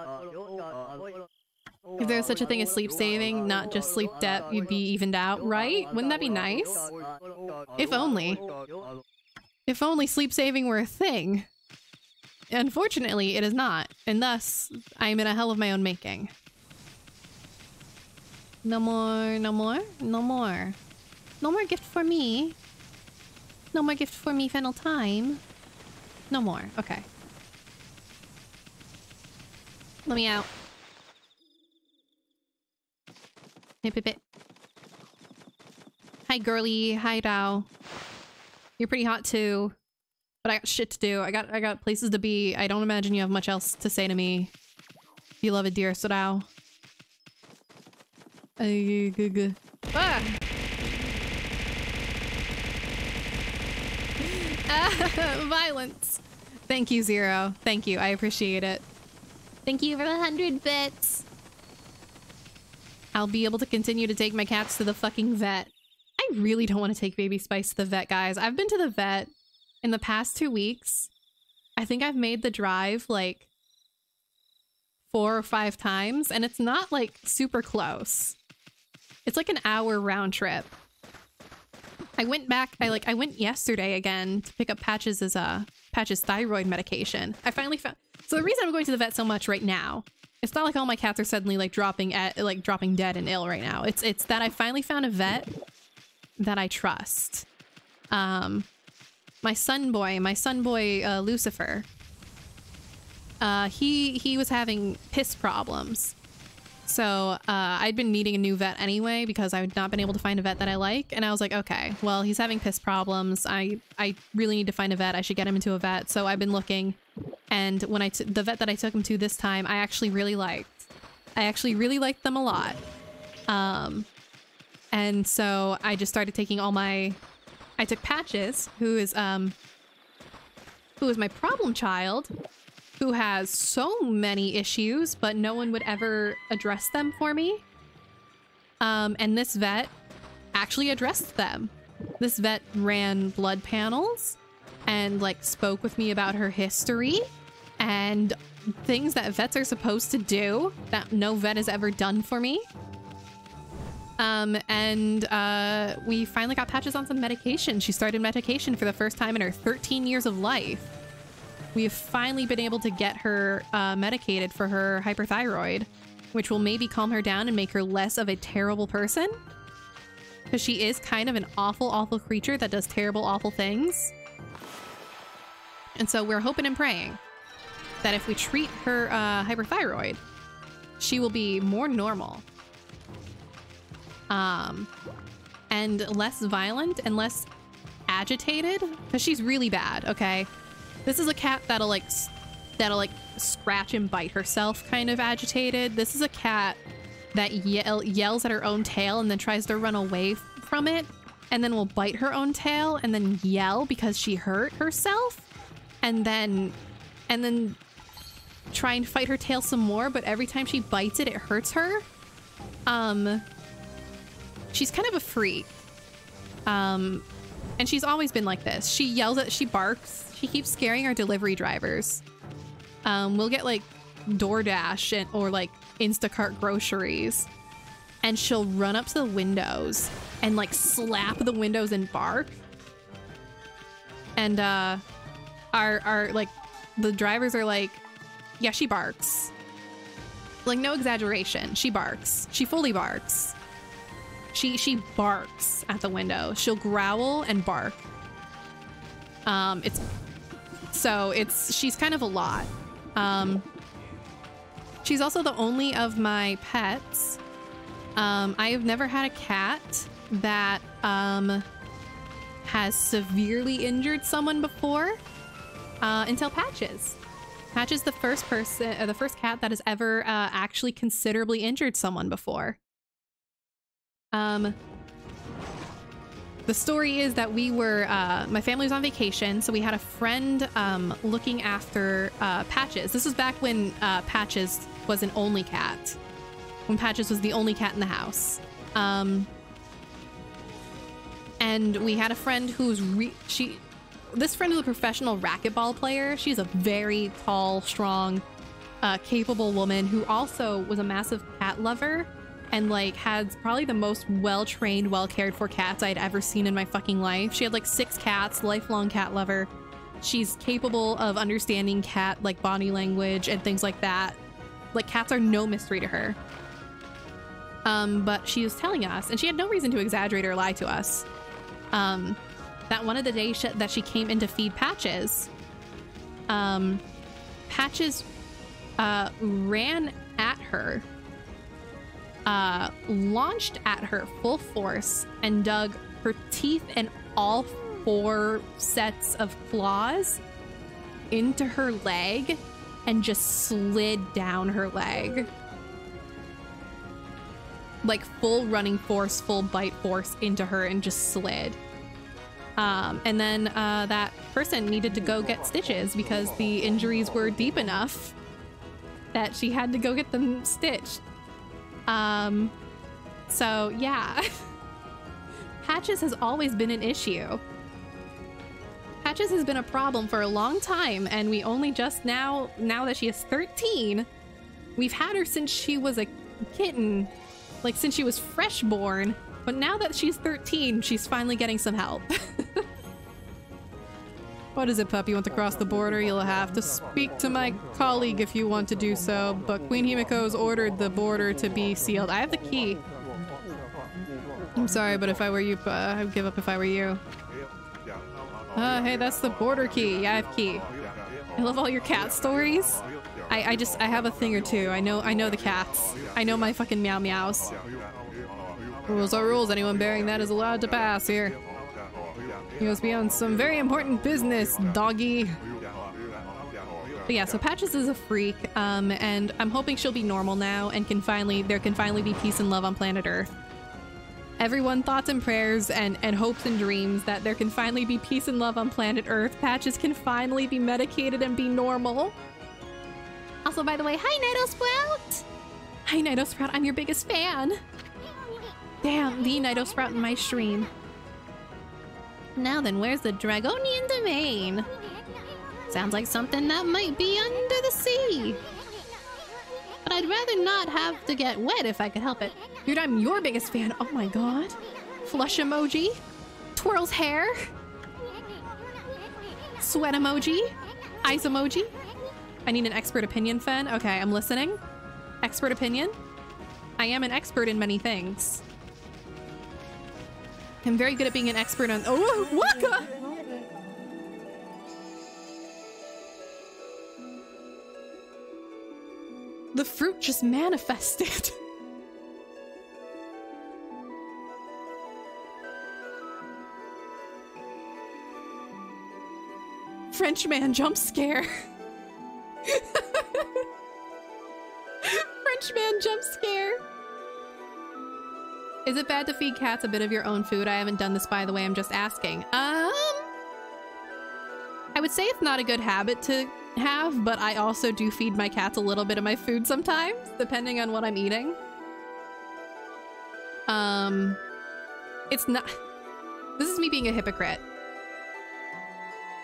If there's such a thing as sleep saving, not just sleep debt, you'd be evened out, right? Wouldn't that be nice? If only. If only sleep saving were a thing. Unfortunately, it is not, and thus, I am in a hell of my own making. No more, no more, no more. No more gift for me. No more gift for me, Fennel Thyme. No more, okay. Let me out. Hip, hip, hip. Hi, girly. Hi, Dao. You're pretty hot too, but I got shit to do. I got I got places to be. I don't imagine you have much else to say to me, You beloved dear Sadao. Uh, Ah. Ah, violence. Thank you, Zero. Thank you. I appreciate it. Thank you for the hundred bits. I'll be able to continue to take my cats to the fucking vet. I really don't want to take Baby Spice to the vet, guys. I've been to the vet in the past two weeks. I think I've made the drive like four or five times, and it's not like super close. It's like an hour round trip. I went back, I like, I went yesterday again to pick up Patches' as uh, Patches thyroid medication. I finally found, so the reason I'm going to the vet so much right now, it's not like all my cats are suddenly like dropping at, like dropping dead and ill right now. It's, it's that I finally found a vet that I trust. Um, my son boy, my son boy, uh, Lucifer, uh, he, he was having piss problems. So uh, I'd been needing a new vet anyway because I had not been able to find a vet that I like. And I was like, okay, well, he's having piss problems. I, I really need to find a vet. I should get him into a vet. So I've been looking. And when I the vet that I took him to this time, I actually really liked. I actually really liked them a lot. Um, and so I just started taking all my... I took Patches, who is, um, who is my problem child, who has so many issues, but no one would ever address them for me. Um, and this vet actually addressed them. This vet ran blood panels and like spoke with me about her history and things that vets are supposed to do that no vet has ever done for me. Um, and uh, we finally got Patches on some medication. She started medication for the first time in her 13 years of life we have finally been able to get her uh, medicated for her hyperthyroid, which will maybe calm her down and make her less of a terrible person. Because she is kind of an awful, awful creature that does terrible, awful things. And so we're hoping and praying that if we treat her uh, hyperthyroid, she will be more normal. Um, and less violent and less agitated because she's really bad, okay? This is a cat that'll like that'll like scratch and bite herself kind of agitated. This is a cat that yell yells at her own tail and then tries to run away from it and then will bite her own tail and then yell because she hurt herself and then and then try and fight her tail some more but every time she bites it it hurts her. Um she's kind of a freak. Um and she's always been like this. She yells at she barks she keeps scaring our delivery drivers. Um, we'll get like DoorDash and, or like Instacart groceries and she'll run up to the windows and like slap the windows and bark. And uh our our like the drivers are like, yeah, she barks. Like no exaggeration. She barks. She fully barks. She she barks at the window. She'll growl and bark. Um it's so it's she's kind of a lot. Um, she's also the only of my pets. Um, I have never had a cat that um, has severely injured someone before uh, until Patches. Patches the first person, uh, the first cat that has ever uh, actually considerably injured someone before. Um, the story is that we were, uh, my family was on vacation, so we had a friend um, looking after uh, Patches. This was back when uh, Patches was an only cat, when Patches was the only cat in the house. Um, and we had a friend who's re she, this friend is a professional racquetball player. She's a very tall, strong, uh, capable woman who also was a massive cat lover and like had probably the most well-trained, well-cared for cats I'd ever seen in my fucking life. She had like six cats, lifelong cat lover. She's capable of understanding cat like body language and things like that. Like cats are no mystery to her. Um, but she was telling us, and she had no reason to exaggerate or lie to us, um, that one of the days sh that she came in to feed Patches, um, Patches uh, ran at her uh, launched at her full force and dug her teeth and all four sets of claws into her leg and just slid down her leg. like full running force, full bite force into her and just slid. Um, and then uh, that person needed to go get stitches because the injuries were deep enough that she had to go get them stitched. Um, so yeah, Patches has always been an issue. Patches has been a problem for a long time, and we only just now, now that she is 13, we've had her since she was a kitten, like since she was fresh born, but now that she's 13, she's finally getting some help. what is it, pup? You want to cross the border? You'll have to speak to my colleague if you want to do so, but Queen Himiko's ordered the border to be sealed. I have the key. I'm sorry, but if I were you, uh, I'd give up if I were you. Uh, hey, that's the border key. Yeah, I have key. I love all your cat stories. I, I just, I have a thing or two. I know, I know the cats. I know my fucking meow meows. Rules are rules. Anyone bearing that is allowed to pass here. You must be on some very important business, doggy. But yeah, so Patches is a freak, um, and I'm hoping she'll be normal now and can finally, there can finally be peace and love on planet Earth. Everyone thoughts and prayers and, and hopes and dreams that there can finally be peace and love on planet Earth. Patches can finally be medicated and be normal. Also, by the way, hi Nido Sprout! Hi Nido Sprout, I'm your biggest fan. Damn, the Nido Sprout in my stream. Now then, where's the Dragonian Domain? Sounds like something that might be under the sea. But I'd rather not have to get wet if I could help it. Dude, I'm your biggest fan. Oh my god. Flush emoji. Twirls hair. Sweat emoji. Eyes emoji. I need an expert opinion, Fen. Okay, I'm listening. Expert opinion. I am an expert in many things. I'm very good at being an expert on- Oh, Waka! The fruit just manifested. Frenchman jump scare. Frenchman jump scare. Is it bad to feed cats a bit of your own food? I haven't done this by the way, I'm just asking. Um I would say it's not a good habit to have, but I also do feed my cats a little bit of my food sometimes, depending on what I'm eating. Um it's not This is me being a hypocrite.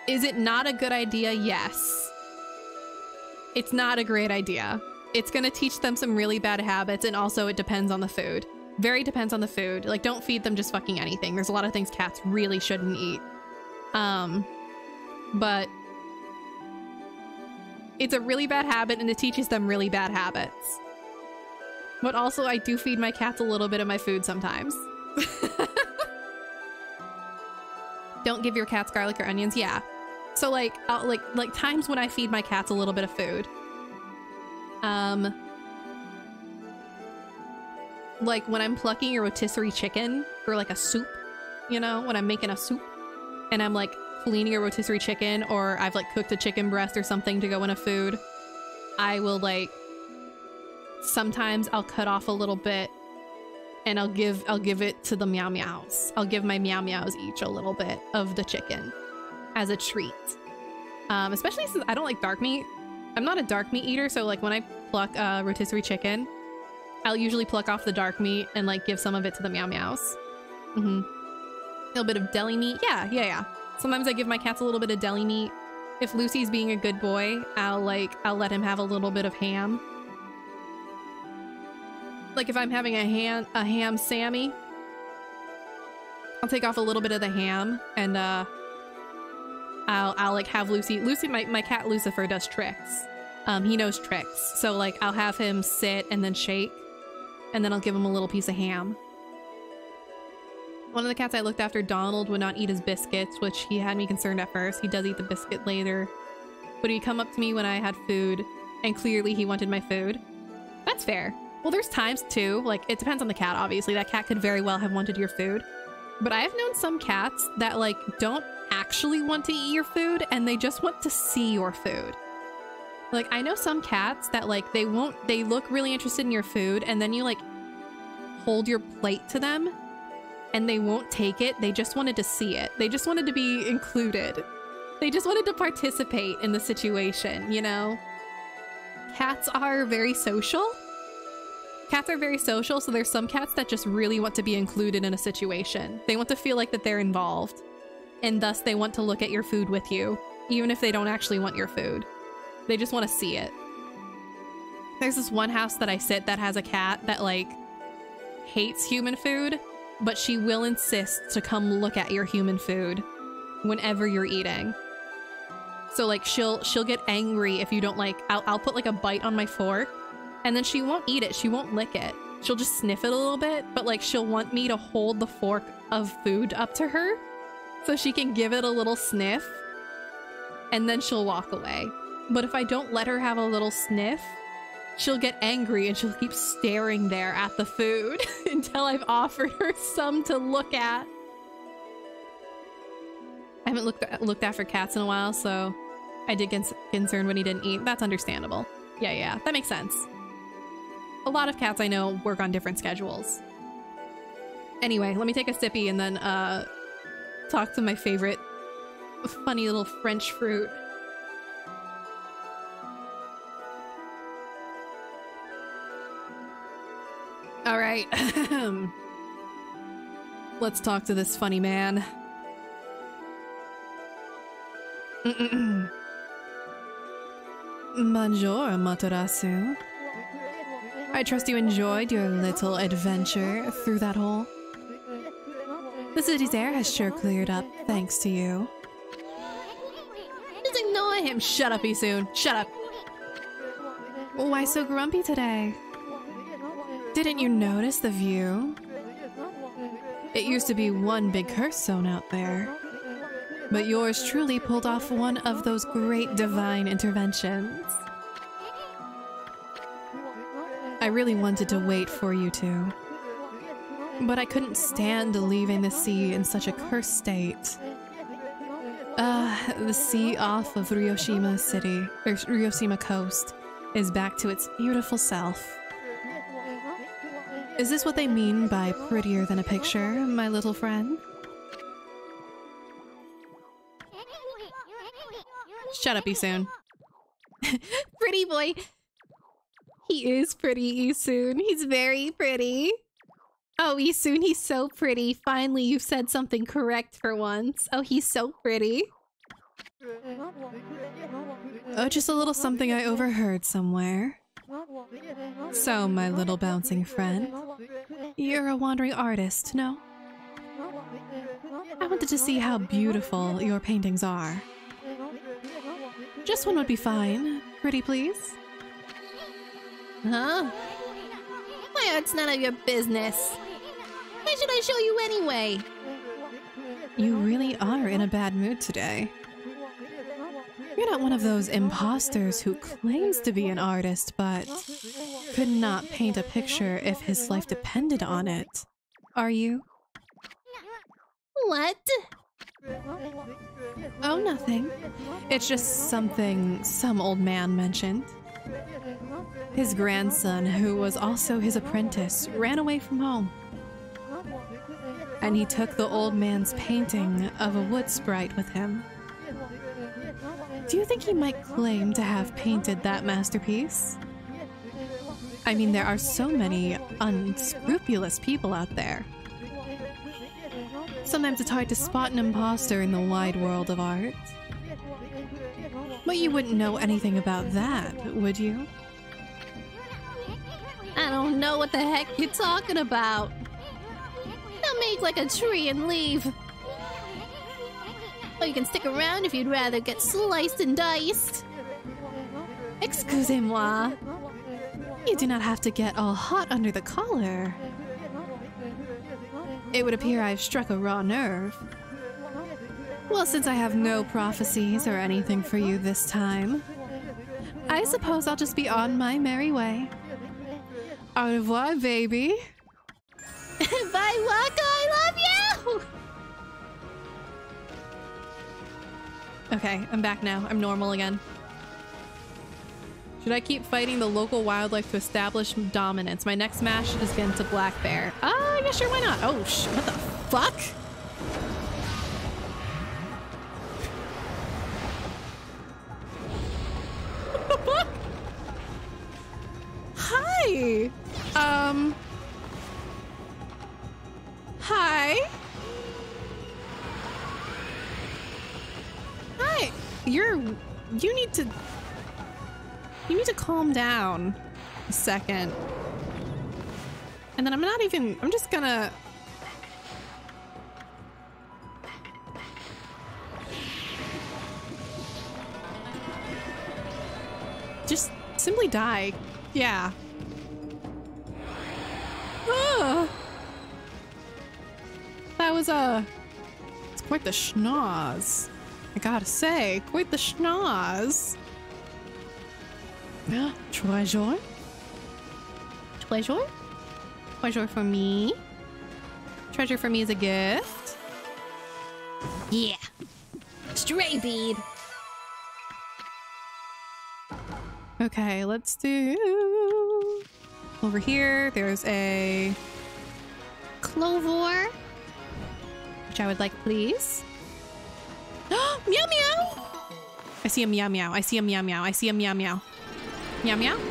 Is it not a good idea? Yes. It's not a great idea. It's going to teach them some really bad habits, and also it depends on the food. Very depends on the food. Like, don't feed them just fucking anything. There's a lot of things cats really shouldn't eat. Um, but it's a really bad habit, and it teaches them really bad habits. But also, I do feed my cats a little bit of my food sometimes. Don't give your cats garlic or onions. Yeah. So like, I'll, like, like times when I feed my cats a little bit of food. Um, like when I'm plucking a rotisserie chicken for like a soup, you know, when I'm making a soup and I'm like cleaning a rotisserie chicken or I've like cooked a chicken breast or something to go in a food, I will like, sometimes I'll cut off a little bit and I'll give I'll give it to the meow meows. I'll give my meow meows each a little bit of the chicken as a treat. Um, especially since I don't like dark meat. I'm not a dark meat eater, so like when I pluck uh, rotisserie chicken, I'll usually pluck off the dark meat and like give some of it to the meow meows. Mm-hmm. A little bit of deli meat. Yeah, yeah, yeah. Sometimes I give my cats a little bit of deli meat. If Lucy's being a good boy, I'll like I'll let him have a little bit of ham like if I'm having a ham a ham Sammy, I'll take off a little bit of the ham and uh I'll I'll like have Lucy Lucy my, my cat Lucifer does tricks. Um he knows tricks. So like I'll have him sit and then shake and then I'll give him a little piece of ham. One of the cats I looked after, Donald, would not eat his biscuits, which he had me concerned at first. He does eat the biscuit later. But he'd come up to me when I had food, and clearly he wanted my food. That's fair. Well, there's times too, like it depends on the cat, obviously. That cat could very well have wanted your food. But I have known some cats that like don't actually want to eat your food and they just want to see your food. Like I know some cats that like they won't they look really interested in your food and then you like hold your plate to them and they won't take it. They just wanted to see it. They just wanted to be included. They just wanted to participate in the situation, you know? Cats are very social. Cats are very social, so there's some cats that just really want to be included in a situation. They want to feel like that they're involved. And thus they want to look at your food with you, even if they don't actually want your food. They just want to see it. There's this one house that I sit that has a cat that like hates human food, but she will insist to come look at your human food whenever you're eating. So like she'll she'll get angry if you don't like I'll I'll put like a bite on my fork and then she won't eat it. She won't lick it. She'll just sniff it a little bit, but like she'll want me to hold the fork of food up to her so she can give it a little sniff and then she'll walk away. But if I don't let her have a little sniff, she'll get angry and she'll keep staring there at the food until I've offered her some to look at. I haven't looked looked after cats in a while, so I did get concerned when he didn't eat. That's understandable. Yeah, yeah, that makes sense. A lot of cats I know work on different schedules. Anyway, let me take a sippy and then uh, talk to my favorite funny little French fruit. All right. Let's talk to this funny man. Bonjour, Matarasu. I trust you enjoyed your little adventure through that hole. The city's air has sure cleared up, thanks to you. Just ignore him. Shut up, Issun. Shut up. Why so grumpy today? Didn't you notice the view? It used to be one big curse zone out there. But yours truly pulled off one of those great divine interventions. I really wanted to wait for you two. But I couldn't stand leaving the sea in such a cursed state. Ah, the sea off of Ryoshima City, or Ryoshima Coast, is back to its beautiful self. Is this what they mean by prettier than a picture, my little friend? Shut up, Issun. pretty boy. He is pretty, Issun. He's very pretty. Oh, Issun, he's so pretty. Finally, you've said something correct for once. Oh, he's so pretty. Oh, just a little something I overheard somewhere. So, my little bouncing friend, you're a wandering artist, no? I wanted to see how beautiful your paintings are. Just one would be fine. Pretty, please? Huh? My art's none of your business. Why should I show you anyway? You really are in a bad mood today. You're not one of those imposters who claims to be an artist, but could not paint a picture if his life depended on it. Are you? What? Oh, nothing. It's just something some old man mentioned. His grandson, who was also his apprentice, ran away from home. And he took the old man's painting of a wood sprite with him. Do you think he might claim to have painted that masterpiece? I mean, there are so many unscrupulous people out there. Sometimes it's hard to spot an imposter in the wide world of art. But you wouldn't know anything about that, would you? I don't know what the heck you're talking about. Now make like a tree and leave. Or you can stick around if you'd rather get sliced and diced. Excusez-moi. You do not have to get all hot under the collar. It would appear I've struck a raw nerve. Well, since I have no prophecies or anything for you this time, I suppose I'll just be on my merry way. Au revoir, baby. Bye, Waka, I love you! Okay, I'm back now. I'm normal again. Should I keep fighting the local wildlife to establish dominance? My next match is against a black bear. Ah, uh, yeah, sure, why not? Oh, sh what the fuck? What the fuck? Hi. Um. Hi. Hi. You're. You need to. You need to calm down a second. And then I'm not even. I'm just gonna. Just simply die. Yeah. Ah. That was a. Uh, it's quite the schnoz. I gotta say, quite the schnoz. Treasure. Treasure? Treasure for me. Treasure for me is a gift. Yeah. Stray bead. Okay, let's do... Over here, there's a... Clovor. Which I would like, please. meow meow! I see a meow meow. I see a meow meow. I see a meow meow. Meow meow.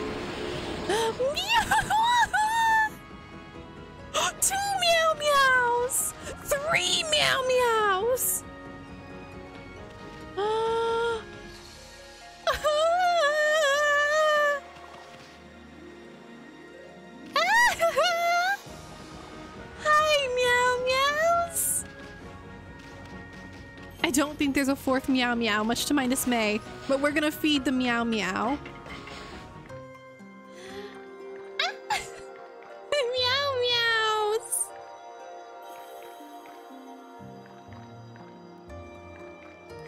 There's a fourth meow meow, much to my dismay, but we're gonna feed the meow meow. meow meows!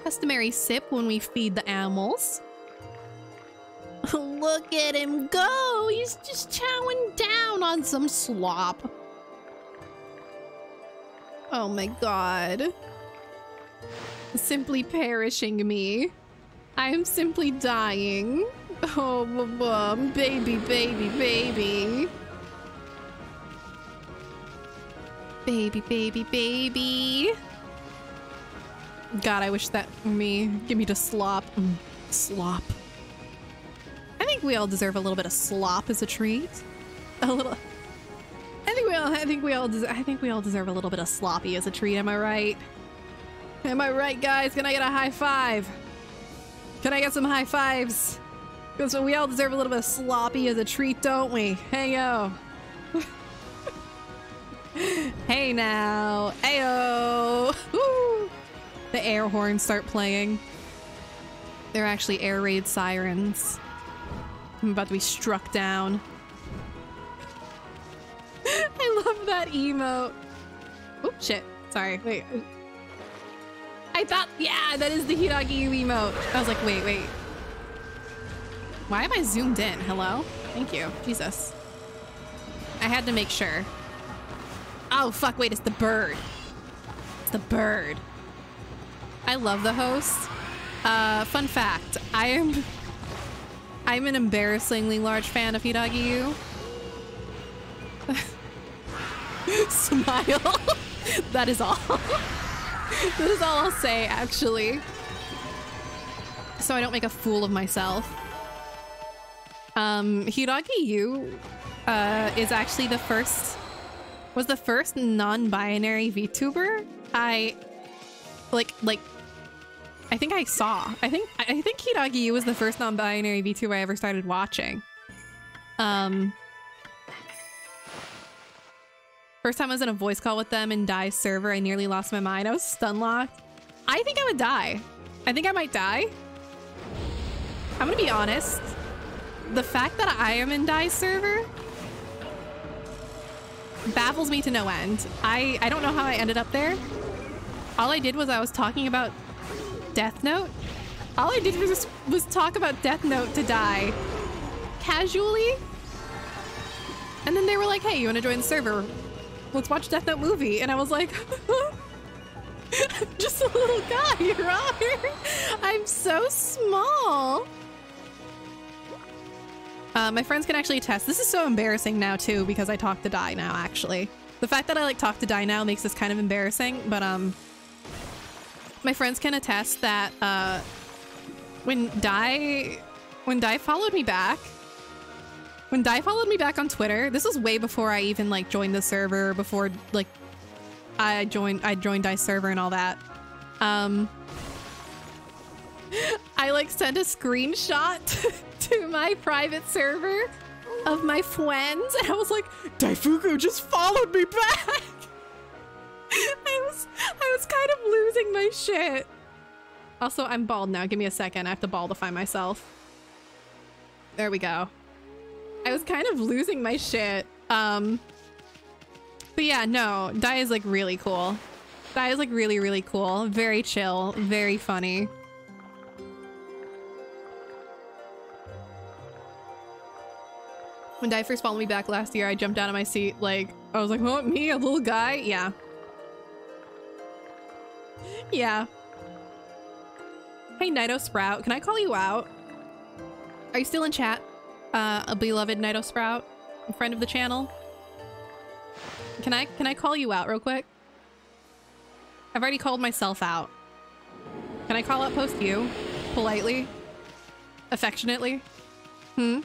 Customary sip when we feed the animals. Look at him go! He's just chowing down on some slop. Oh my god. Simply perishing me. I am simply dying. Oh, baby, baby, baby. Baby, baby, baby. God, I wish that were me. Give me the slop. Mm, slop. I think we all deserve a little bit of slop as a treat. A little. I think we all. I think we all. I think we all deserve a little bit of sloppy as a treat. Am I right? Am I right, guys? Can I get a high five? Can I get some high fives? Because we all deserve a little bit of sloppy as a treat, don't we? Hey yo. hey now. Ayo. The air horns start playing. They're actually air raid sirens. I'm about to be struck down. I love that emote. Oh, shit. Sorry. Wait. I thought, yeah, that is the Hiragi emote. I was like, wait, wait. Why am I zoomed in? Hello? Thank you. Jesus. I had to make sure. Oh, fuck, wait, it's the bird. It's the bird. I love the host. Uh, fun fact, I am... I'm an embarrassingly large fan of Hiragiyu. Smile. that is all. that is all I'll say, actually. So I don't make a fool of myself. Um, Hiragiyu uh, is actually the first, was the first non-binary VTuber I, like, like, I think I saw. I think, I think Hiragiyu was the first non-binary VTuber I ever started watching. Um, First time I was in a voice call with them in Dai's server, I nearly lost my mind. I was stun locked. I think I would die. I think I might die. I'm gonna be honest. The fact that I am in Dai's server baffles me to no end. I, I don't know how I ended up there. All I did was I was talking about Death Note. All I did was, was talk about Death Note to die. Casually. And then they were like, hey, you want to join the server? Let's watch Death Note movie. And I was like, I'm just a little guy, Your. I'm so small. Uh, my friends can actually attest. This is so embarrassing now too because I talk to Dai now. Actually, the fact that I like talk to Dai now makes this kind of embarrassing. But um, my friends can attest that uh, when Dai when Dai followed me back, when Dai followed me back on Twitter, this was way before I even like joined the server. Before like I joined I joined Dai server and all that. Um, I like sent a screenshot to my private server of my friends, and I was like, Daifuku just followed me back. I was I was kind of losing my shit. Also, I'm bald now. Give me a second. I have to baldify myself. There we go. I was kind of losing my shit. Um, but yeah, no, Dai is like really cool. Dai is like really, really cool. Very chill, very funny. When Dai first followed me back last year, I jumped out of my seat like, I was like, what, me, a little guy? Yeah. Yeah. Hey, Nido Sprout, can I call you out? Are you still in chat? Uh, a beloved Nido Sprout, friend of the channel? Can I, can I call you out real quick? I've already called myself out. Can I call out post you? Politely? Affectionately? Hmm?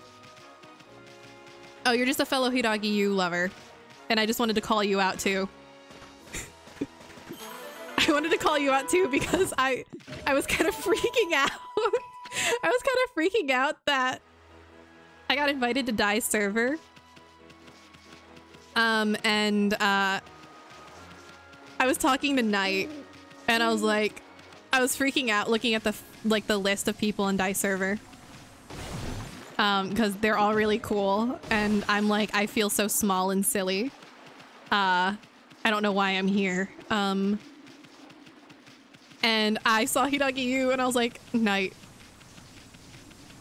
Oh, you're just a fellow Hidagi Yu lover. And I just wanted to call you out too. I wanted to call you out too because I I was kind of freaking out. I was kind of freaking out that I got invited to Dai server. Um and uh I was talking to Knight and I was like I was freaking out looking at the like the list of people in Dai server. Um because they're all really cool and i'm like i feel so small and silly. Uh i don't know why i'm here. Um and i saw hidagi yu and i was like knight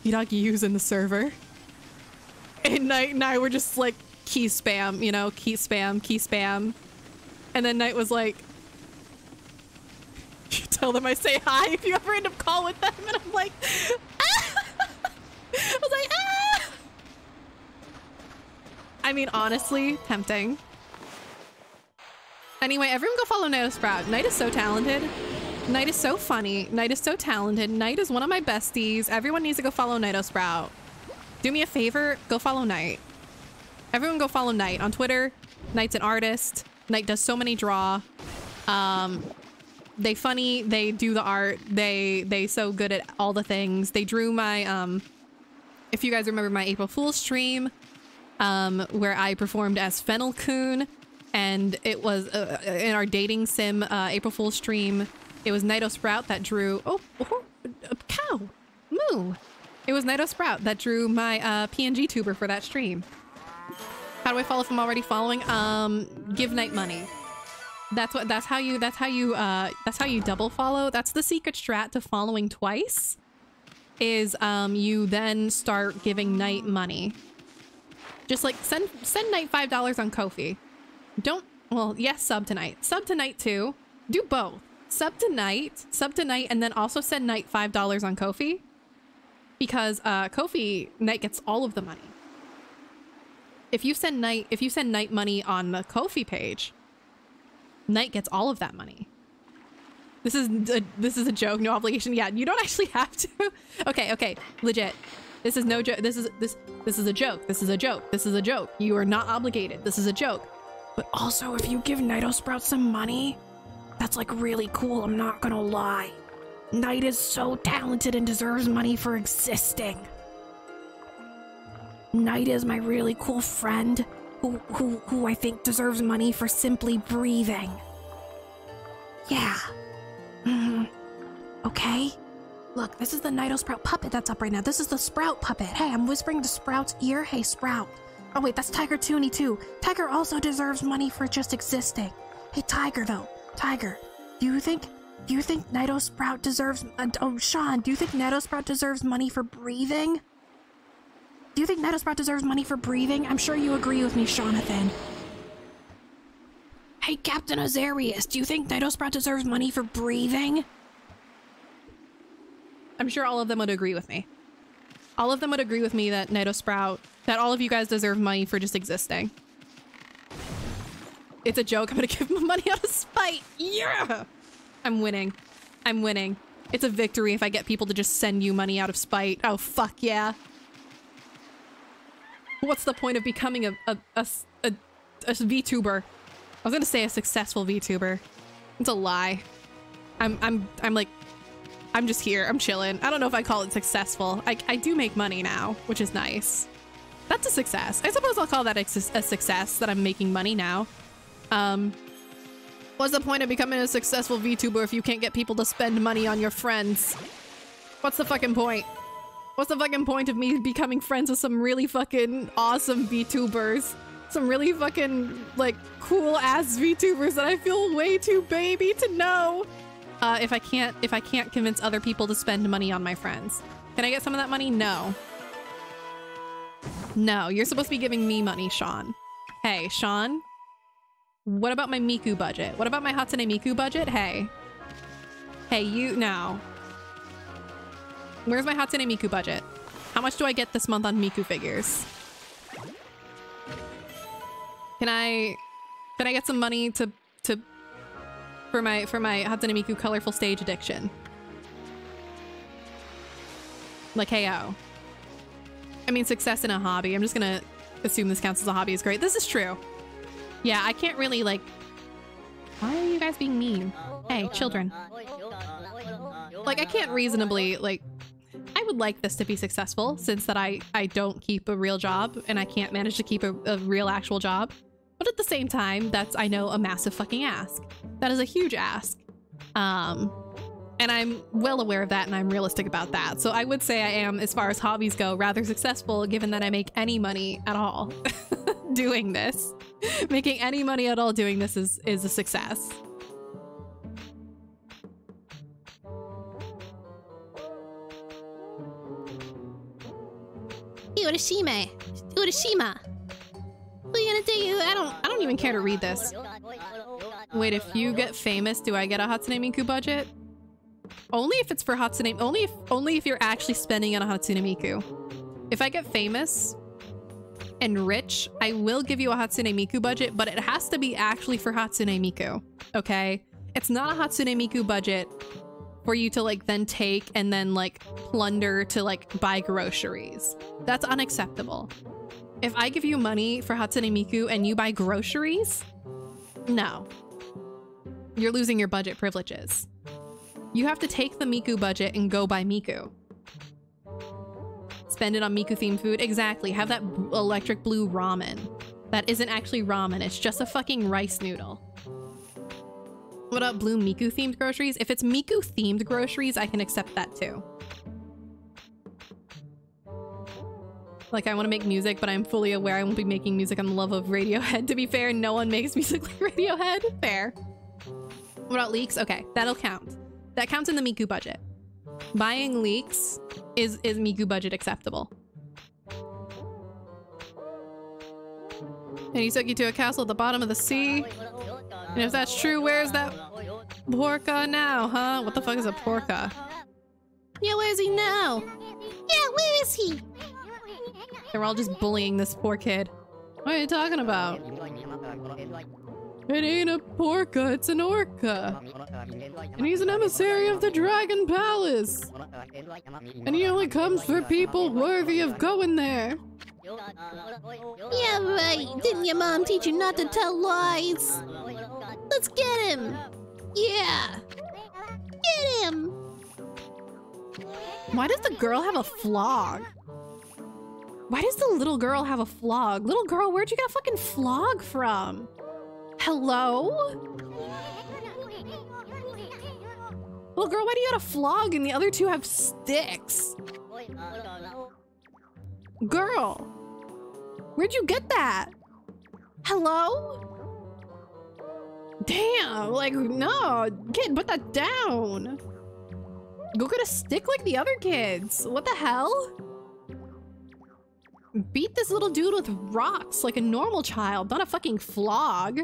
hidagi yu's in the server and knight and i were just like key spam you know key spam key spam and then knight was like you tell them i say hi if you ever end up call with them and i'm like I was like, ah! I mean, honestly, tempting. Anyway, everyone go follow Night Sprout. Knight is so talented. Knight is so funny. Knight is so talented. Knight is one of my besties. Everyone needs to go follow Night Sprout. Do me a favor, go follow Knight. Everyone go follow Knight on Twitter. Knight's an artist. Knight does so many draw. Um, they funny. They do the art. They they so good at all the things. They drew my um if you guys remember my April Fool's stream, um, where I performed as Fennel Coon, and it was uh, in our dating sim uh, April Fool's stream. It was Nido Sprout that drew. Oh, oh, a cow, moo! It was Nido Sprout that drew my uh, PNG tuber for that stream. How do I follow if I'm already following? Um, give Knight money. That's what. That's how you. That's how you. Uh, that's how you double follow. That's the secret strat to following twice is um, you then start giving Knight money. Just like send send Knight five dollars on Ko-fi. Don't well, yes, sub tonight. Sub tonight too. Do both. Sub tonight, sub tonight, and then also send Knight five dollars on Ko-fi. Because uh Ko-fi Knight gets all of the money. If you send Knight if you send Knight money on the Ko-fi page, Knight gets all of that money. This is a, this is a joke, no obligation. Yeah, you don't actually have to. okay, okay, legit. This is no joke. This is this this is a joke. This is a joke. This is a joke. You are not obligated. This is a joke. But also, if you give Nido Sprout some money, that's like really cool. I'm not gonna lie. Knight is so talented and deserves money for existing. Knight is my really cool friend who who who I think deserves money for simply breathing. Yeah. Mm-hmm. Okay. Look, this is the Nido Sprout puppet that's up right now. This is the Sprout puppet. Hey, I'm whispering to Sprout's ear. Hey, Sprout. Oh wait, that's Tiger Toonie too. Tiger also deserves money for just existing. Hey, Tiger though. Tiger, do you think do you think Nido Sprout deserves uh, oh Sean, do you think Nido Sprout deserves money for breathing? Do you think Nido Sprout deserves money for breathing? I'm sure you agree with me, Jonathan. Hey, Captain Azarius, do you think Nido Sprout deserves money for breathing? I'm sure all of them would agree with me. All of them would agree with me that Nido Sprout, that all of you guys deserve money for just existing. It's a joke. I'm gonna give them money out of spite. Yeah! I'm winning. I'm winning. It's a victory if I get people to just send you money out of spite. Oh, fuck yeah. What's the point of becoming a, a, a, a, a VTuber? I was gonna say a successful VTuber. It's a lie. I'm, I'm, I'm like, I'm just here. I'm chilling. I don't know if I call it successful. I, I do make money now, which is nice. That's a success. I suppose I'll call that a, a success that I'm making money now. Um, what's the point of becoming a successful VTuber if you can't get people to spend money on your friends? What's the fucking point? What's the fucking point of me becoming friends with some really fucking awesome VTubers? Some really fucking, like, cool-ass VTubers that I feel way too baby to know. Uh, if I can't, if I can't convince other people to spend money on my friends. Can I get some of that money? No. No, you're supposed to be giving me money, Sean. Hey, Sean, what about my Miku budget? What about my Hatsune Miku budget? Hey. Hey, you- no. Where's my Hatsune Miku budget? How much do I get this month on Miku figures? Can I- can I get some money to- to- for my- for my Hatsune Miku colorful stage addiction? Like KO. I mean, success in a hobby. I'm just gonna assume this counts as a hobby is great. This is true. Yeah, I can't really like... Why are you guys being mean? Hey, children. Like, I can't reasonably, like... I would like this to be successful since that I, I don't keep a real job and I can't manage to keep a, a real actual job. But at the same time, that's, I know, a massive fucking ask. That is a huge ask. Um, and I'm well aware of that and I'm realistic about that. So I would say I am, as far as hobbies go, rather successful given that I make any money at all doing this. Making any money at all doing this is, is a success. Urashima. Urashima. What are you gonna do? I don't I don't even care to read this. Wait, if you get famous, do I get a Hatsune Miku budget? Only if it's for Hatsune only if only if you're actually spending on a Hatsune Miku. If I get famous and rich, I will give you a Hatsune Miku budget, but it has to be actually for Hatsune Miku. Okay? It's not a Hatsune Miku budget for you to like then take and then like plunder to like buy groceries. That's unacceptable. If I give you money for Hatsune Miku and you buy groceries, no. You're losing your budget privileges. You have to take the Miku budget and go buy Miku. Spend it on Miku themed food. Exactly. Have that electric blue ramen. That isn't actually ramen. It's just a fucking rice noodle. What about blue Miku themed groceries? If it's Miku themed groceries, I can accept that too. Like I want to make music, but I'm fully aware I won't be making music on the love of Radiohead. To be fair, no one makes music like Radiohead. Fair. What about leaks? Okay, that'll count. That counts in the Miku budget. Buying leaks is is Miku budget acceptable. And he took you to a castle at the bottom of the sea. And if that's true, where's that porka now, huh? What the fuck is a porka? Yeah, where is he now? Yeah, where is he? They're all just bullying this poor kid. What are you talking about? It ain't a porca, it's an orca. And he's an emissary of the Dragon Palace. And he only comes for people worthy of going there. Yeah, right. Didn't your mom teach you not to tell lies? Let's get him. Yeah. Get him. Why does the girl have a flog? Why does the little girl have a flog? Little girl, where'd you get a fucking flog from? Hello? Well, girl, why do you got a flog and the other two have sticks? Girl, where'd you get that? Hello? Damn, like, no, kid, put that down. Go get a stick like the other kids. What the hell? Beat this little dude with rocks like a normal child, not a fucking flog.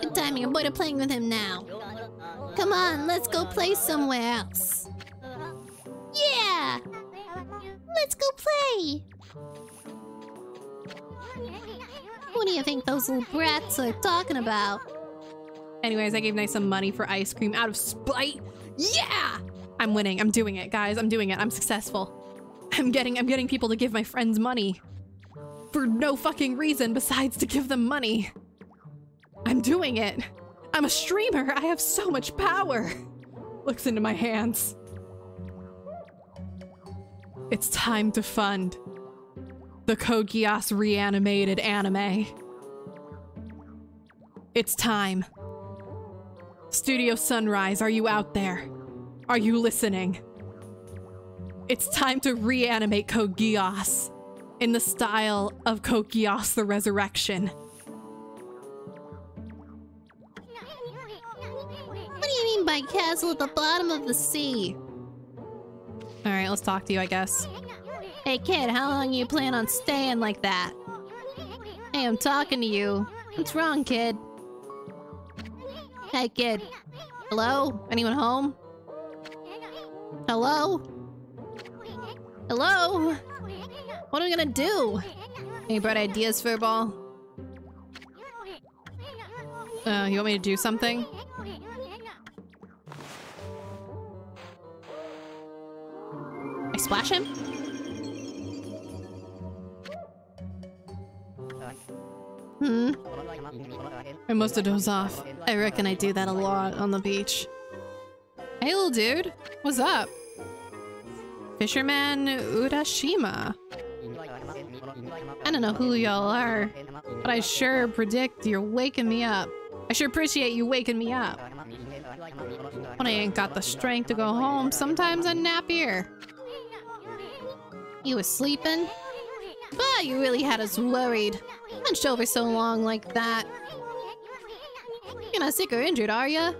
Good timing. Of playing with him now. Come on, let's go play somewhere else. Yeah! Let's go play! What do you think those little brats are talking about? Anyways, I gave Nice some money for ice cream out of spite. Yeah! I'm winning. I'm doing it, guys. I'm doing it. I'm successful. I'm getting I'm getting people to give my friends money. For no fucking reason besides to give them money. I'm doing it. I'm a streamer. I have so much power. Looks into my hands. It's time to fund the Code Geass reanimated anime. It's time. Studio Sunrise, are you out there? Are you listening? It's time to reanimate Code Geass in the style of Code Geass the Resurrection. What do you mean by castle at the bottom of the sea? Alright, let's talk to you, I guess. Hey kid, how long you plan on staying like that? Hey, I'm talking to you. What's wrong, kid? Hey kid. Hello? Anyone home? Hello? Hello? What am I gonna do? Any bright ideas, Furball? Uh, you want me to do something? I splash him? Hmm? I must have dozed off. I reckon I do that a lot on the beach. Hey, little dude. What's up? Fisherman Urashima. I don't know who y'all are, but I sure predict you're waking me up. I sure appreciate you waking me up. When I ain't got the strength to go home, sometimes I nap here. You was sleeping? But you really had us worried. Hunched over so long like that. You're not sick or injured, are ya?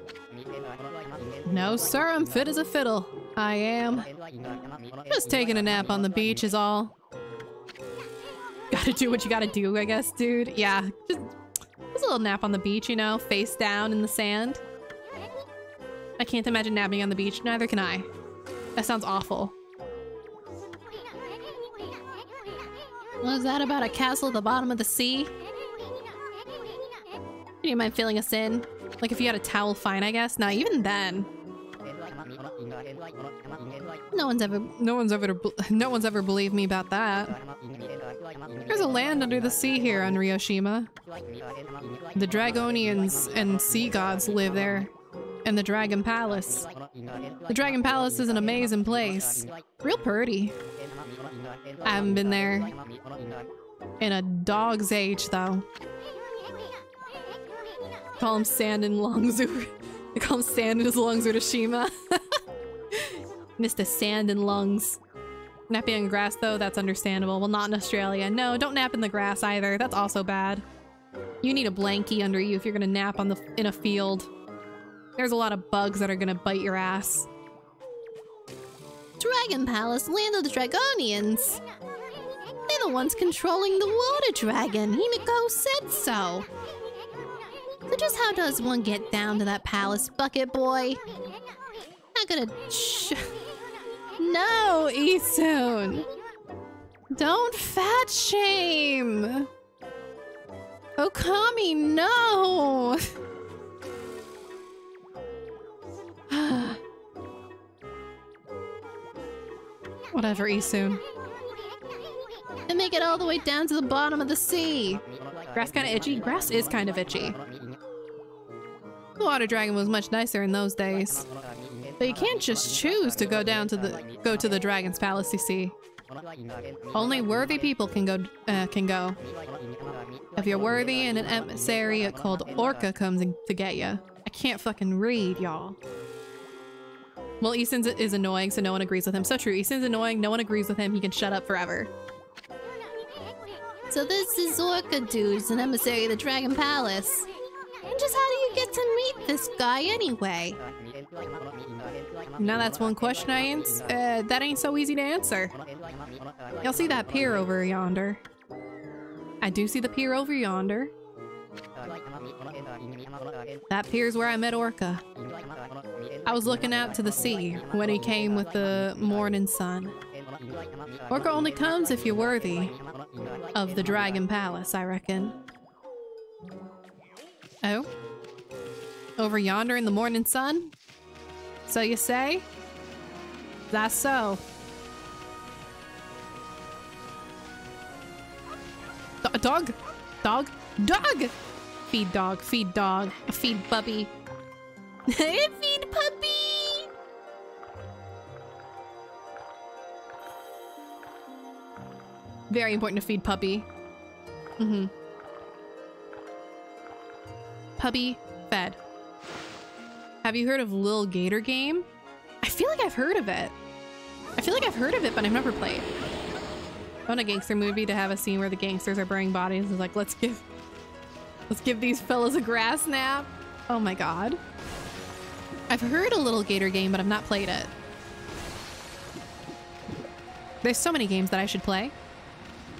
No, sir, I'm fit as a fiddle. I am. Just taking a nap on the beach is all. Gotta do what you gotta do, I guess, dude. Yeah, just, just a little nap on the beach, you know, face down in the sand. I can't imagine napping on the beach, neither can I. That sounds awful. Was that about a castle at the bottom of the sea? Do you mind filling us in? Like if you had a towel, fine, I guess. Nah, even then. No one's ever... No one's ever no one's ever believed me about that. There's a land under the sea here on Ryoshima. The Dragonians and sea gods live there. And the Dragon Palace. The Dragon Palace is an amazing place. Real pretty. I haven't been there in a dog's age, though. Call him Sand and Longzu. They call him Sand in his lungs Urashima. Mr. Sand and Lungs. Napping on grass, though, that's understandable. Well, not in Australia. No, don't nap in the grass either. That's also bad. You need a blankie under you if you're gonna nap on the in a field. There's a lot of bugs that are gonna bite your ass. Dragon Palace, land of the Dragonians. They're the ones controlling the water dragon. Himiko said so. So just how does one get down to that palace, bucket boy? Not gonna sh- No, Issun! Don't fat shame! Okami, no! Whatever, Issun. And make it all the way down to the bottom of the sea. Grass kind of itchy? Grass is kind of itchy. The water dragon was much nicer in those days. But you can't just choose to go down to the go to the dragon's palace, you see. Only worthy people can go uh, can go. If you're worthy and an emissary called Orca comes in to get you. I can't fucking read, y'all. Well, Issun is annoying, so no one agrees with him. So true. Issun's annoying, no one agrees with him. He can shut up forever. So this is Orca dude's an emissary of the Dragon Palace. And just how do to meet this guy anyway? Now that's one question I ain't, uh, that ain't so easy to answer. Y'all see that pier over yonder. I do see the pier over yonder. That pier's where I met Orca. I was looking out to the sea when he came with the morning sun. Orca only comes if you're worthy of the Dragon Palace, I reckon. Oh? Over yonder in the morning sun? So you say? That's so. D dog? Dog? Dog! Feed dog, feed dog, feed puppy. feed puppy! Very important to feed puppy. Mm-hmm. Puppy fed. Have you heard of Lil Gator Game? I feel like I've heard of it. I feel like I've heard of it, but I've never played. On a gangster movie to have a scene where the gangsters are burning bodies is like, let's give, let's give these fellas a grass nap. Oh my god. I've heard a Little Gator Game, but I've not played it. There's so many games that I should play.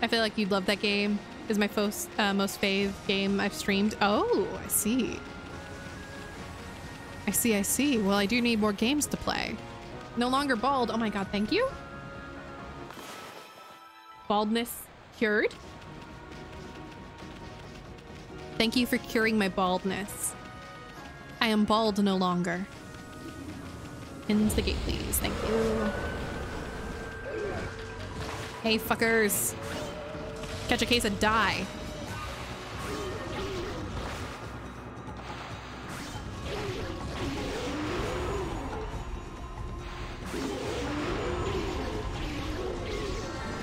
I feel like you'd love that game. Is my most, uh, most fave game I've streamed. Oh, I see. I see, I see. Well, I do need more games to play. No longer bald. Oh my god, thank you. Baldness cured. Thank you for curing my baldness. I am bald no longer. Pins the gate, please. Thank you. Hey, fuckers. Catch a case of die.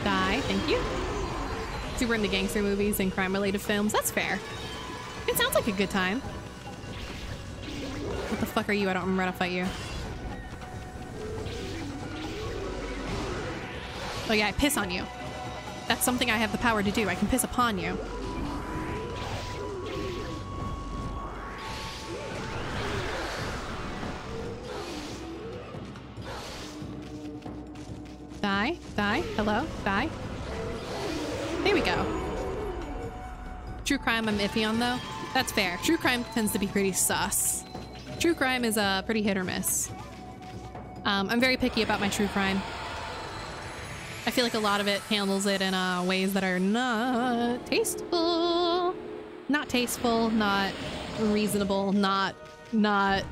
Die, thank you. Super into gangster movies and crime-related films. That's fair. It sounds like a good time. What the fuck are you? I don't remember how to fight you. Oh yeah, I piss on you. That's something I have the power to do. I can piss upon you. Die, die, hello, die. There we go. True crime I'm iffy on though. That's fair. True crime tends to be pretty sus. True crime is a uh, pretty hit or miss. Um, I'm very picky about my true crime. I feel like a lot of it handles it in uh, ways that are not tasteful. Not tasteful, not reasonable, not, not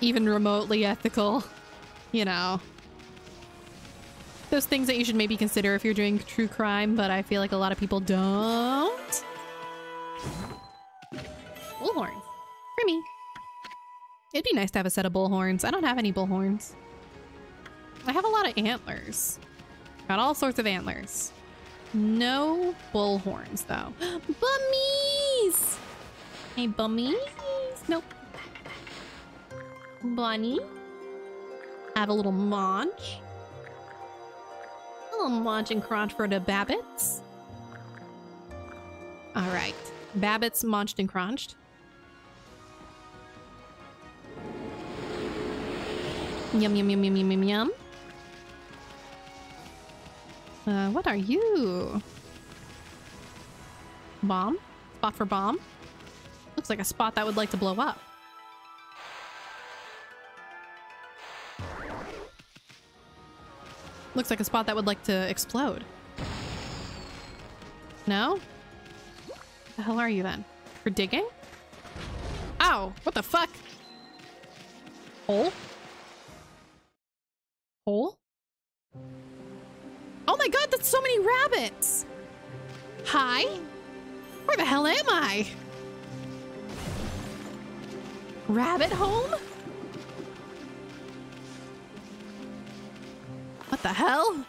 even remotely ethical. You know. Those things that you should maybe consider if you're doing true crime, but I feel like a lot of people don't. Bullhorns. For me. It'd be nice to have a set of bullhorns. I don't have any bullhorns. I have a lot of antlers. Got all sorts of antlers. No bullhorns, though. Bummies! Hey, bummies? Nope. Bunny? I have a little munch. Munch and crunch for the babbits. All right. Babbits munched and crunched. Yum, yum, yum, yum, yum, yum, yum. Uh, what are you? Bomb? Spot for bomb? Looks like a spot that would like to blow up. Looks like a spot that would like to explode. No? The hell are you then? For digging? Ow! What the fuck? Hole? Hole? Oh my god, that's so many rabbits! Hi? Where the hell am I? Rabbit home? The hell?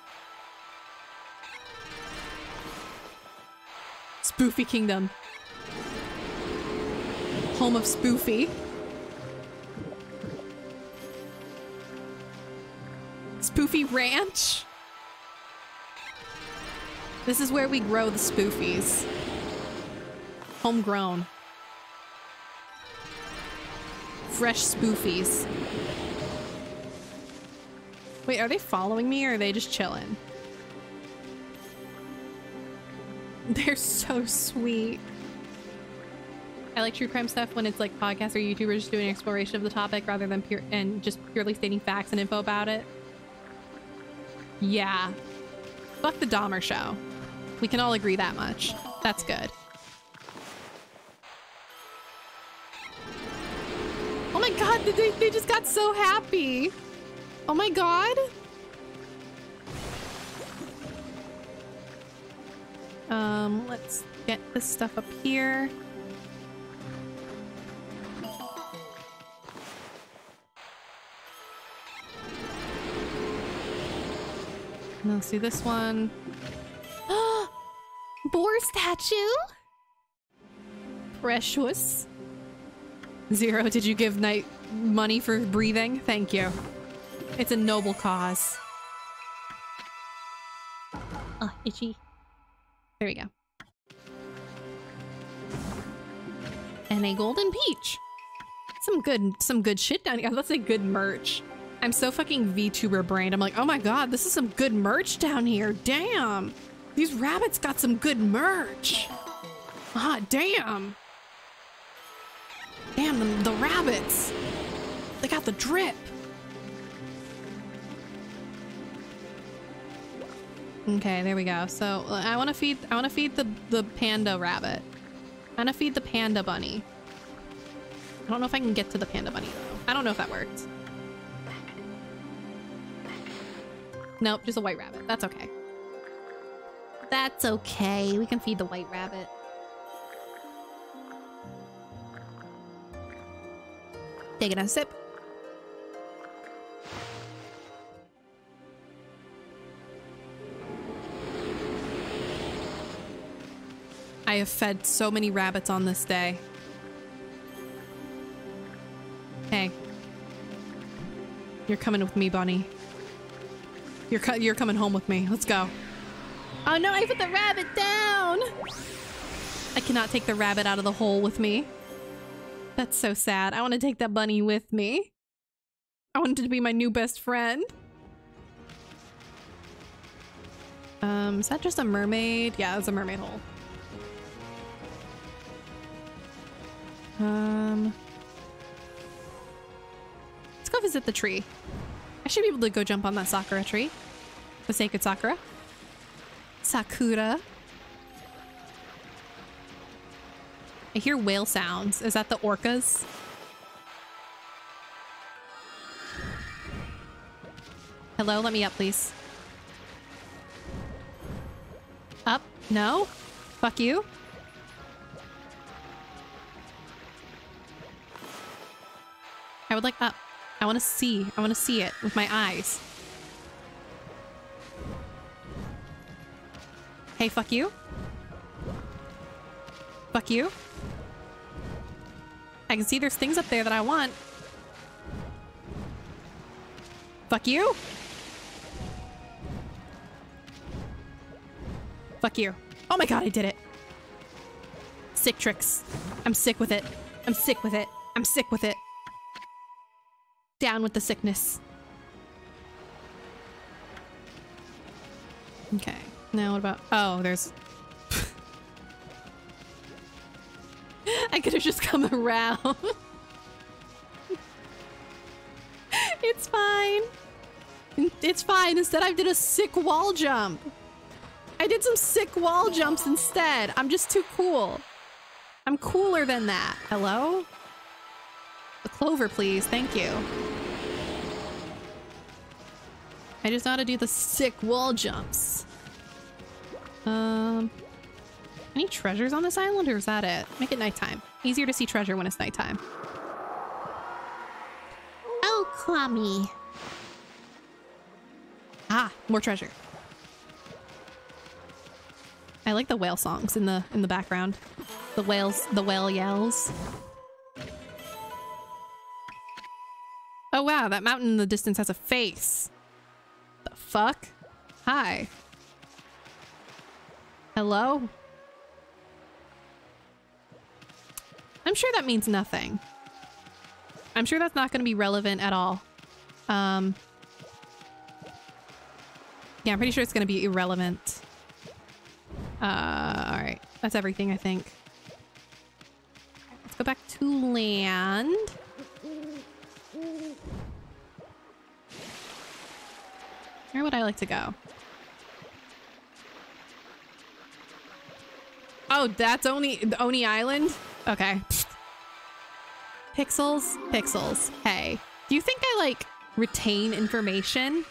Spoofy Kingdom. Home of Spoofy. Spoofy Ranch. This is where we grow the spoofies. Homegrown. Fresh spoofies. Wait, are they following me or are they just chilling? They're so sweet. I like true crime stuff when it's like podcasts or YouTubers doing exploration of the topic rather than pure and just purely stating facts and info about it. Yeah. Fuck the Dahmer show. We can all agree that much. That's good. Oh my god, they, they just got so happy. Oh my god. Um, let's get this stuff up here. And let's this one. Boar statue? Precious. Zero, did you give Knight money for breathing? Thank you. It's a noble cause. Oh, itchy. There we go. And a golden peach. Some good, some good shit down here. Let's say good merch. I'm so fucking VTuber brained. I'm like, oh my god, this is some good merch down here. Damn. These rabbits got some good merch. Ah, damn. Damn, the, the rabbits. They got the drip. Okay, there we go. So I want to feed. I want to feed the the panda rabbit. I want to feed the panda bunny. I don't know if I can get to the panda bunny though. I don't know if that worked. Nope, just a white rabbit. That's okay. That's okay. We can feed the white rabbit. Taking a sip. I have fed so many rabbits on this day. Hey. You're coming with me, Bunny. You're you're coming home with me. Let's go. Oh no, I put the rabbit down! I cannot take the rabbit out of the hole with me. That's so sad. I want to take that bunny with me. I wanted to be my new best friend. Um, is that just a mermaid? Yeah, it's a mermaid hole. Um, let's go visit the tree. I should be able to go jump on that sakura tree. The sacred sakura. Sakura. I hear whale sounds. Is that the orcas? Hello, let me up, please. Up? No? Fuck you. I would like up. I want to see. I want to see it with my eyes. Hey, fuck you. Fuck you. I can see there's things up there that I want. Fuck you. Fuck you. Oh my god, I did it. Sick tricks. I'm sick with it. I'm sick with it. I'm sick with it. Down with the sickness. Okay. Now what about... Oh, there's... I could have just come around. it's fine. It's fine. Instead, I did a sick wall jump. I did some sick wall jumps instead. I'm just too cool. I'm cooler than that. Hello? The clover, please. Thank you. I just to do the sick wall jumps. Um, any treasures on this island or is that it? Make it nighttime. Easier to see treasure when it's nighttime. Oh, Kwame. Ah, more treasure. I like the whale songs in the in the background. The whales, the whale yells. Oh wow, that mountain in the distance has a face. Fuck? Hi. Hello? I'm sure that means nothing. I'm sure that's not going to be relevant at all. Um, yeah, I'm pretty sure it's going to be irrelevant. Uh, all right. That's everything, I think. Let's go back to land. Where would I like to go? Oh, that's Oni Oni Island? Okay. Pixels, pixels. Hey, do you think I like retain information?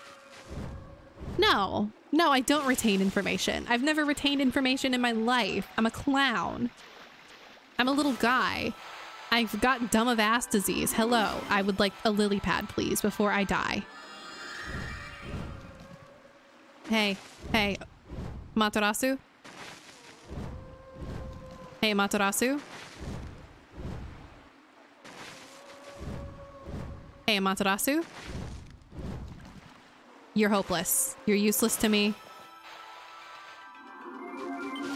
No, no, I don't retain information. I've never retained information in my life. I'm a clown. I'm a little guy. I've got dumb of ass disease. Hello, I would like a lily pad, please, before I die. Hey, hey, Matarasu? Hey, Matarasu? Hey, Matarasu? You're hopeless. You're useless to me.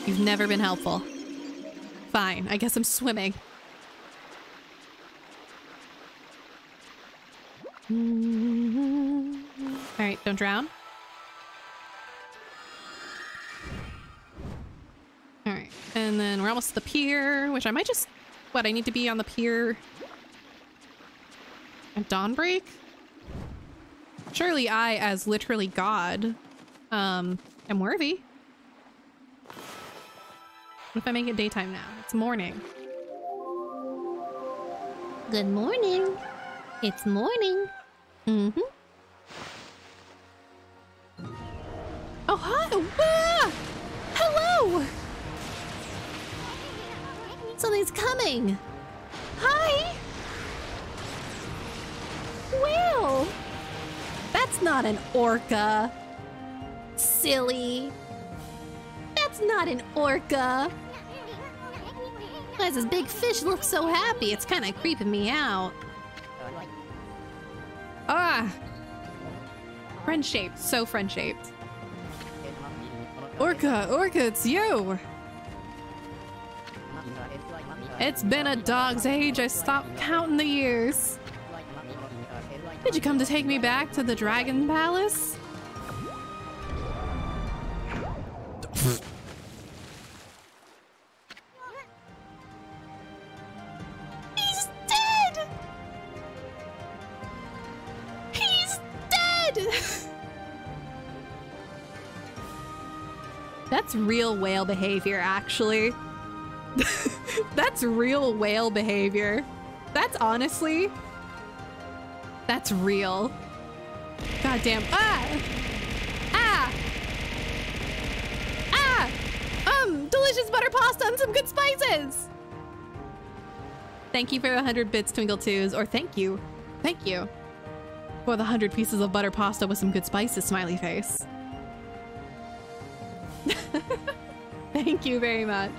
You've never been helpful. Fine, I guess I'm swimming. Alright, don't drown. And we're almost at the pier, which I might just... What, I need to be on the pier at dawnbreak? Surely I, as literally God, um, am worthy. What if I make it daytime now? It's morning. Good morning. It's morning. Mm-hmm. Oh, hi! Ah! Hello! Something's coming. Hi! Will! That's not an orca. Silly. That's not an orca. Why this big fish look so happy? It's kind of creeping me out. Ah! Friend shaped. So friend shaped. Orca, Orca, it's you! It's been a dog's age. I stopped counting the years. Did you come to take me back to the Dragon Palace? He's dead! He's dead! That's real whale behavior, actually. That's real whale behavior. That's honestly... That's real. Goddamn. Ah! Ah! Ah! Um, delicious butter pasta and some good spices! Thank you for the 100 bits, Twinkle Twos. Or thank you. Thank you. For the 100 pieces of butter pasta with some good spices, smiley face. Thank you very much.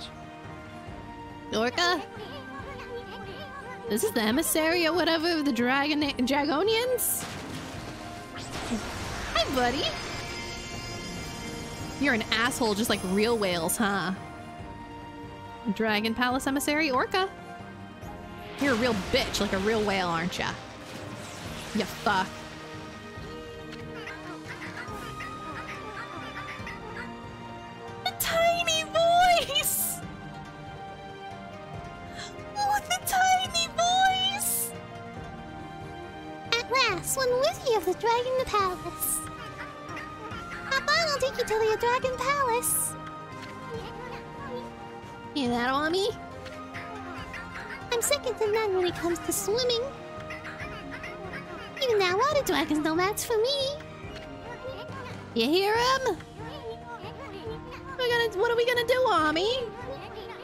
Orca? This is the emissary or whatever of the dragon Dragonians? Hi, buddy. You're an asshole just like real whales, huh? Dragon Palace Emissary Orca. You're a real bitch like a real whale, aren't ya? You fuck. Last, one worthy of the Dragon Palace. Hop on, I'll take you to the Dragon Palace. Hear that, Ammy? I'm second to none when it comes to swimming. Even that water dragon's no match for me. You hear him? We're gonna, what are we gonna do, Ammy?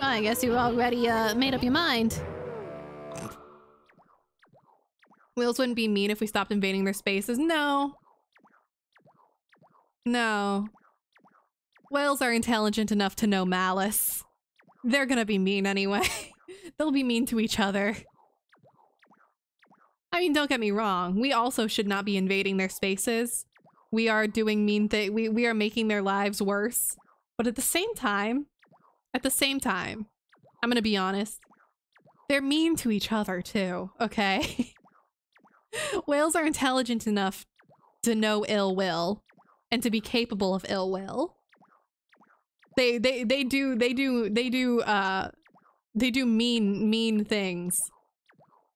Oh, I guess you already uh, made up your mind. Whales wouldn't be mean if we stopped invading their spaces. No. No. Whales are intelligent enough to know malice. They're gonna be mean anyway. They'll be mean to each other. I mean, don't get me wrong. We also should not be invading their spaces. We are doing mean thing. We we are making their lives worse. But at the same time, at the same time, I'm gonna be honest. They're mean to each other too. Okay. Whales are intelligent enough to know ill will and to be capable of ill will. They they they do they do they do uh they do mean mean things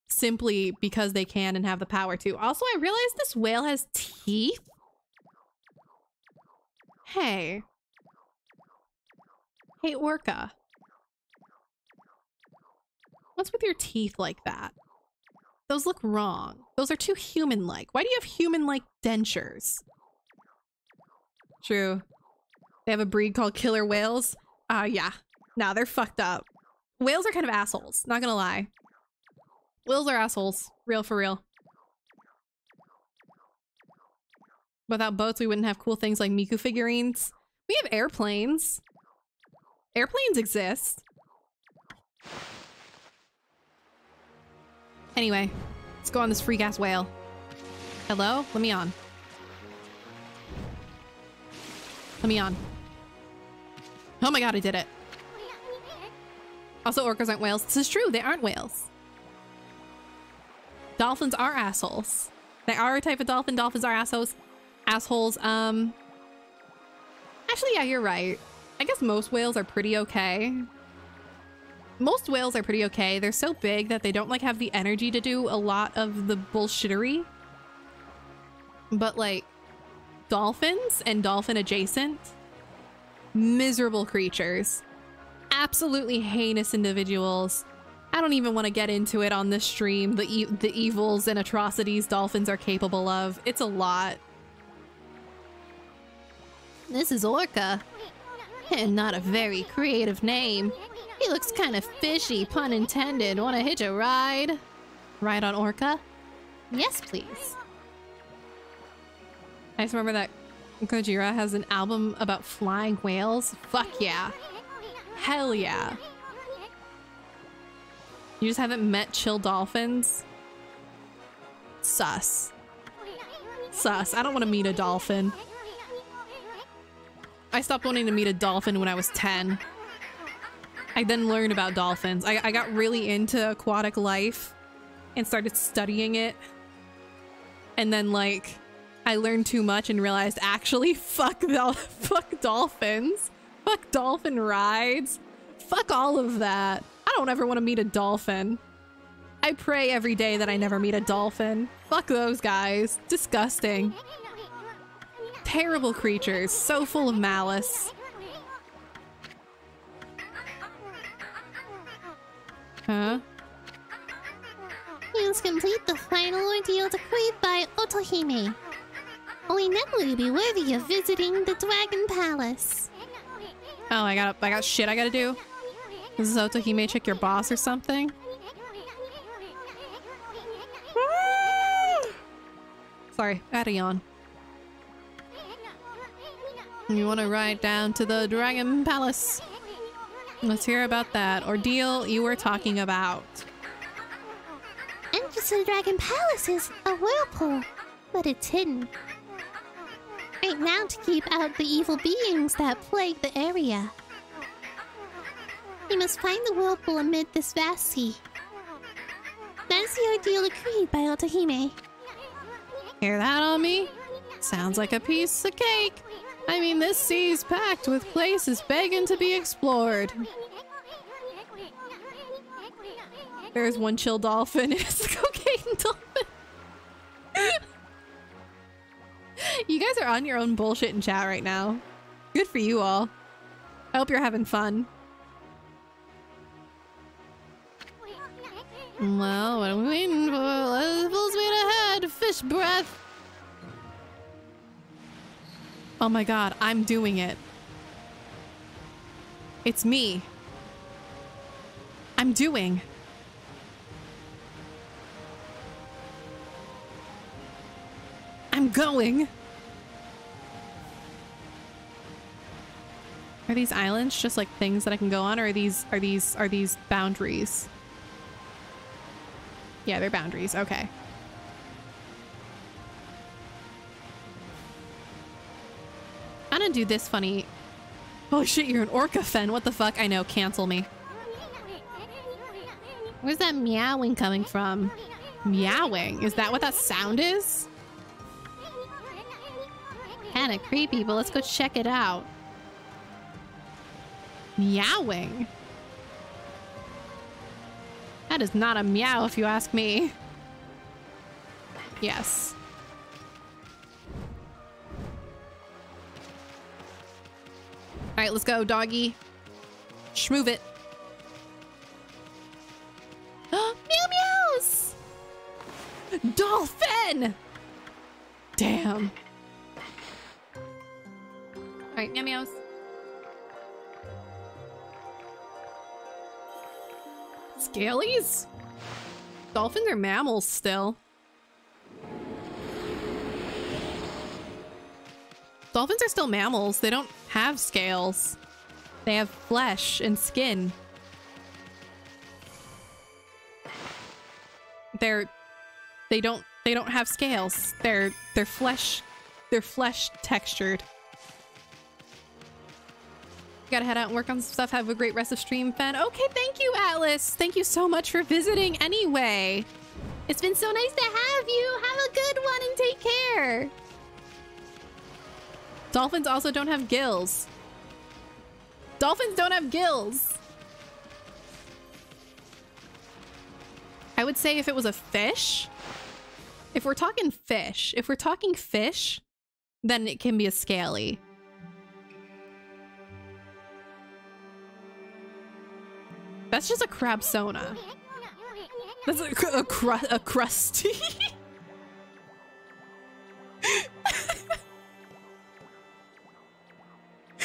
simply because they can and have the power to. Also, I realized this whale has teeth. Hey. Hey, Orca. What's with your teeth like that? Those look wrong. Those are too human-like. Why do you have human-like dentures? True. They have a breed called killer whales. Uh, yeah. Nah, they're fucked up. Whales are kind of assholes, not gonna lie. Whales are assholes. Real for real. Without boats, we wouldn't have cool things like Miku figurines. We have airplanes. Airplanes exist. Anyway, let's go on this freak ass whale. Hello? Let me on. Let me on. Oh my god, I did it. Also, orcas aren't whales. This is true, they aren't whales. Dolphins are assholes. They are a type of dolphin. Dolphins are assholes. Assholes. Um. Actually, yeah, you're right. I guess most whales are pretty okay. Most whales are pretty okay. They're so big that they don't like have the energy to do a lot of the bullshittery. But like dolphins and dolphin adjacent, miserable creatures. Absolutely heinous individuals. I don't even want to get into it on this stream, the, e the evils and atrocities dolphins are capable of. It's a lot. This is Orca. And not a very creative name. He looks kind of fishy, pun intended. Want to hitch a ride? Ride on Orca? Yes, please. I just remember that Gojira has an album about flying whales. Fuck yeah. Hell yeah. You just haven't met chill dolphins? Sus. Sus. I don't want to meet a dolphin. I stopped wanting to meet a dolphin when I was 10. I then learned about dolphins. I, I got really into aquatic life and started studying it. And then like I learned too much and realized actually fuck dol fuck dolphins. Fuck dolphin rides. Fuck all of that. I don't ever want to meet a dolphin. I pray every day that I never meet a dolphin. Fuck those guys. Disgusting. Terrible creatures, so full of malice. Huh? You must complete the final ordeal decreed by Otohime. Only then will you be worthy of visiting the Dragon Palace. Oh, I got I got shit I gotta do. This is Otohime check your boss or something. Sorry, I had a yawn. You want to ride down to the Dragon Palace? Let's hear about that ordeal you were talking about. Entrance to the Dragon Palace is a whirlpool, but it's hidden. Right now to keep out the evil beings that plague the area. You must find the whirlpool amid this vast sea. That is the ordeal agreed by Otohime. Hear that on me? Sounds like a piece of cake. I mean, this sea's packed with places begging to be explored. There's one chill dolphin. It's a cocaine dolphin. you guys are on your own bullshit in chat right now. Good for you all. I hope you're having fun. Well, what are we waiting for? Full speed ahead! Fish breath! Oh my god, I'm doing it. It's me. I'm doing. I'm going. Are these islands just like things that I can go on or are these are these are these boundaries? Yeah, they're boundaries. Okay. I'm gonna do this funny. Oh shit, you're an orca fen. What the fuck? I know, cancel me. Where's that meowing coming from? Meowing? Is that what that sound is? Kinda creepy, but let's go check it out. Meowing? That is not a meow if you ask me. Yes. Right, let's go, doggy. Schmoove it. meow meows! Dolphin! Damn. All right, meow meows. Scalies? Dolphins are mammals still. Dolphins are still mammals. They don't have scales. They have flesh and skin. They're they don't they don't have scales. They're they're flesh they're flesh textured. Gotta head out and work on some stuff. Have a great rest of stream, Fen. Okay, thank you, Atlas. Thank you so much for visiting anyway. It's been so nice to have you. Have a good one and take care. Dolphins also don't have gills. Dolphins don't have gills. I would say if it was a fish, if we're talking fish, if we're talking fish, then it can be a scaly. That's just a crab sona. That's a, a, a crusty.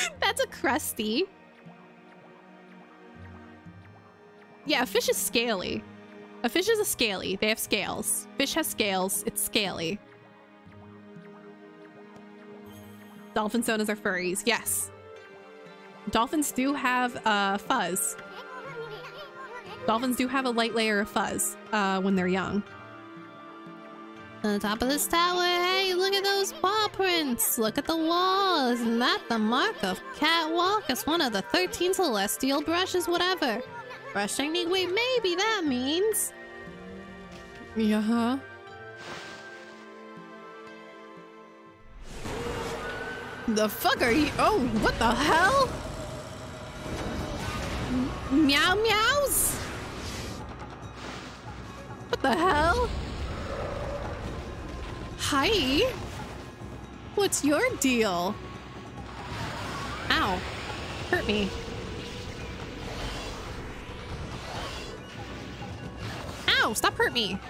That's a crusty. Yeah, a fish is scaly. A fish is a scaly. They have scales. Fish has scales. It's scaly. Dolphin sonas are furries. Yes. Dolphins do have uh, fuzz. Dolphins do have a light layer of fuzz uh, when they're young. On the top of this tower, hey, look at those paw prints. Look at the wall. Isn't that the mark of catwalk? It's one of the 13 celestial brushes, whatever. Brush technique, wait, maybe that means... Yeah? The fuck are you? Oh, what the hell? Meow meows? What the hell? Hi. What's your deal? Ow. Hurt me. Ow, stop hurt me.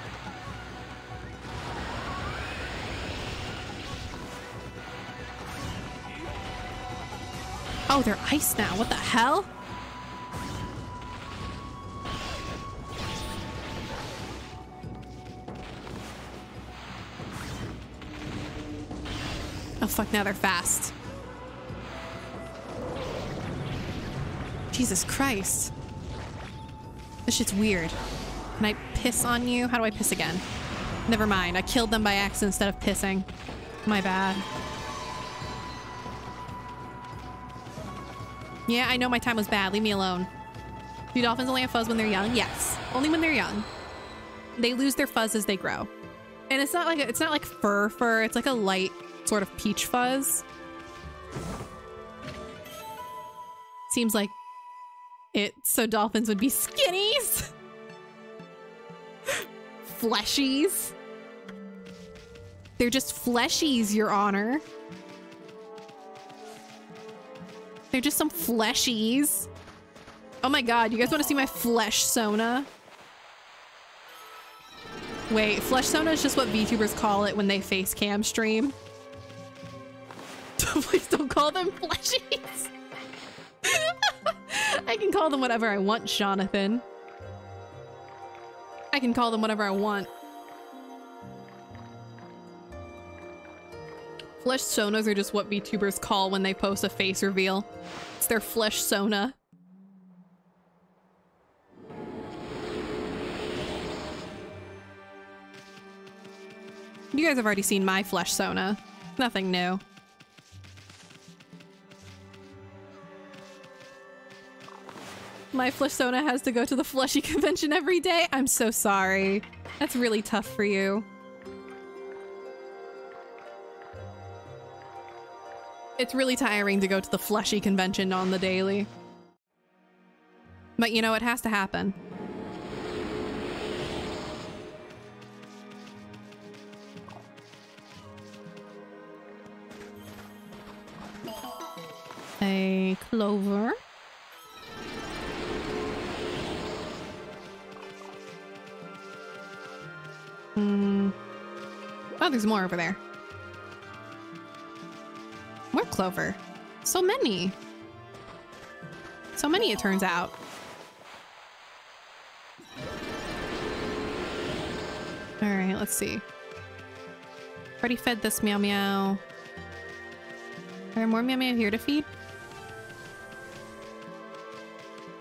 Oh, they're ice now. What the hell? Oh fuck, now they're fast. Jesus Christ. This shit's weird. Can I piss on you? How do I piss again? Never mind. I killed them by accident instead of pissing. My bad. Yeah, I know my time was bad. Leave me alone. Do dolphins only have fuzz when they're young? Yes. Only when they're young. They lose their fuzz as they grow. And it's not like it's not like fur fur. It's like a light sort of peach fuzz. Seems like it so dolphins would be skinnies. Fleshies. They're just fleshies, your honor. They're just some fleshies. Oh my god, you guys want to see my flesh sona? Wait, flesh sona is just what VTubers call it when they face cam stream. Please don't call them fleshies. I can call them whatever I want, Jonathan. I can call them whatever I want. Flesh sonas are just what VTubers call when they post a face reveal. It's their flesh sona. You guys have already seen my flesh sona. Nothing new. My flesh sona has to go to the fleshy convention every day. I'm so sorry. That's really tough for you. It's really tiring to go to the fleshy convention on the daily. But you know, it has to happen. a clover. Hmm. Oh, there's more over there. More clover. So many. So many, it turns out. All right, let's see. Already fed this meow meow. Are there more meow meow here to feed?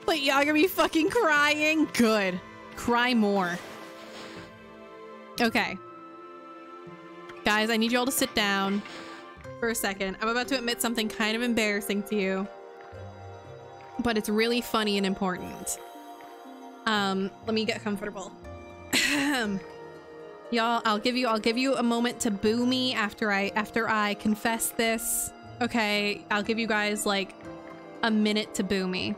But y'all gonna be fucking crying? Good. Cry more. Okay. Guys, I need you all to sit down for a second. I'm about to admit something kind of embarrassing to you. But it's really funny and important. Um, let me get comfortable. Y'all, I'll give you I'll give you a moment to boo me after I after I confess this. Okay, I'll give you guys like a minute to boo me.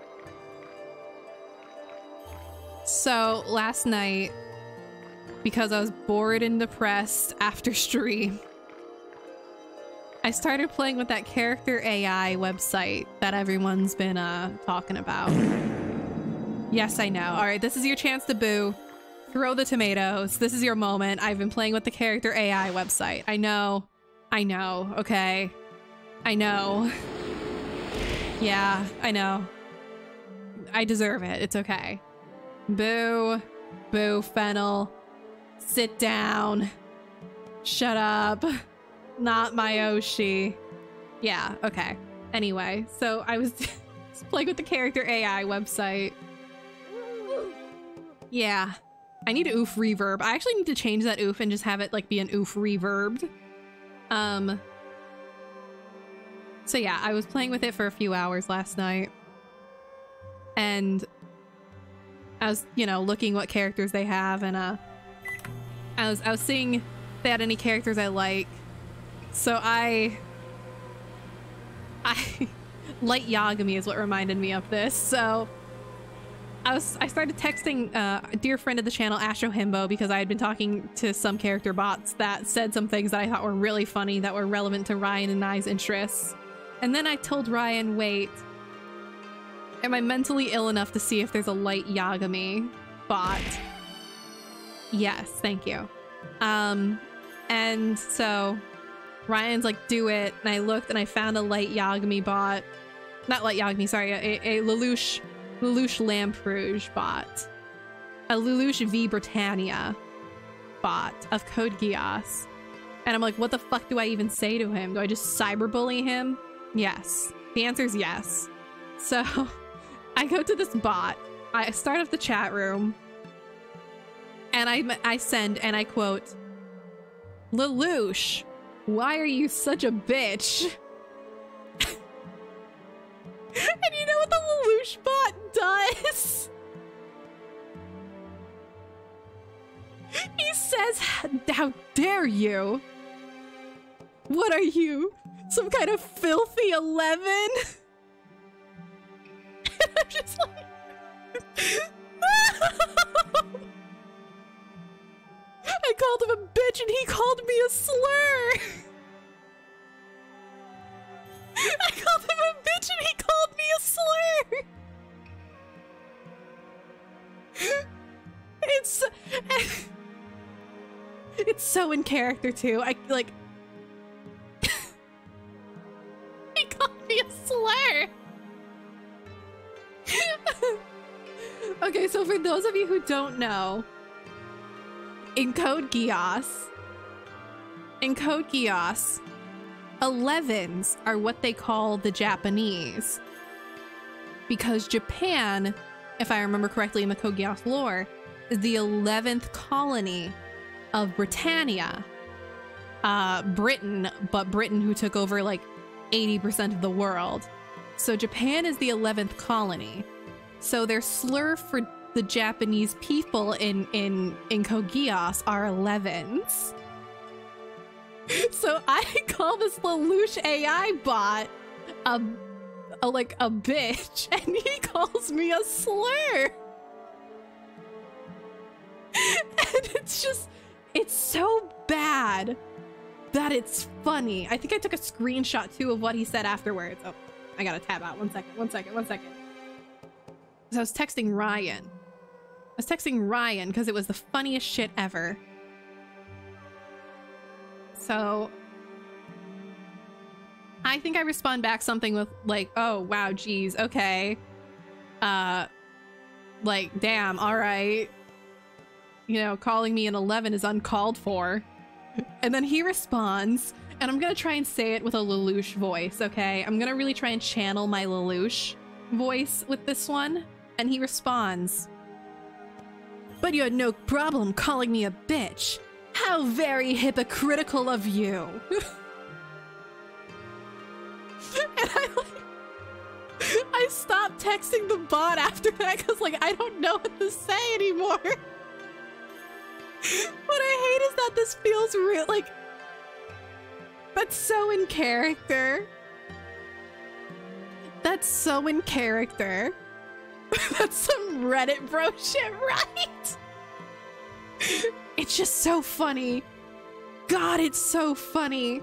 So, last night because I was bored and depressed after stream, I started playing with that character AI website that everyone's been uh talking about. Yes, I know. All right, this is your chance to boo. Throw the tomatoes. This is your moment. I've been playing with the character AI website. I know. I know. Okay. I know. yeah, I know. I deserve it. It's okay. Boo. Boo, Fennel. Sit down. Shut up. Not my Oshi. Yeah, okay. Anyway, so I was playing with the character AI website. Yeah. I need oof reverb. I actually need to change that oof and just have it like be an oof reverbed. Um. So yeah, I was playing with it for a few hours last night. And I was, you know, looking what characters they have and uh I was I was seeing if they had any characters I like. So I I Light Yagami is what reminded me of this. So I was I started texting uh, a dear friend of the channel, Astro Himbo, because I had been talking to some character bots that said some things that I thought were really funny that were relevant to Ryan and I's interests. And then I told Ryan, wait, am I mentally ill enough to see if there's a light Yagami bot? Yes, thank you. Um, and so Ryan's like, do it. And I looked and I found a light Yagami bot. Not light Yagami, sorry, a, a Lelouch Lelouch Lamperouge bot. A Lelouch V Britannia bot of Code Geass. And I'm like, what the fuck do I even say to him? Do I just cyberbully him? Yes. The answer is yes. So I go to this bot. I start up the chat room. And I, I send, and I quote, Lelouch, why are you such a bitch? and you know what the Lelouch bot does? He says, How dare you? What are you? Some kind of filthy 11? I'm just like. Called him a bitch and he called me a slur! I called him a bitch and he called me a slur! It's... It's so in character, too. I, like... he called me a slur! okay, so for those of you who don't know, in Code Geass, in Code Geass, 11s are what they call the Japanese. Because Japan, if I remember correctly in the Code Geass lore, is the 11th colony of Britannia. Uh, Britain, but Britain who took over like 80% of the world. So Japan is the 11th colony. So their slur for the Japanese people in in in Geass are 11s. So I call this Lelouch AI bot a, a like a bitch, and he calls me a slur. And it's just, it's so bad that it's funny. I think I took a screenshot too of what he said afterwards. Oh, I gotta tab out. One second, one second, one second. So I was texting Ryan. I was texting Ryan because it was the funniest shit ever. So I think I respond back something with like, oh wow, geez, okay. Uh like, damn, alright. You know, calling me an 11 is uncalled for. And then he responds, and I'm gonna try and say it with a Lelouch voice, okay? I'm gonna really try and channel my Lelouch voice with this one. And he responds, But you had no problem calling me a bitch. How very hypocritical of you. and I like I stopped texting the bot after that because like I don't know what to say anymore. what I hate is that this feels real like that's so in character. That's so in character. that's some Reddit bro shit, right? it's just so funny. God, it's so funny.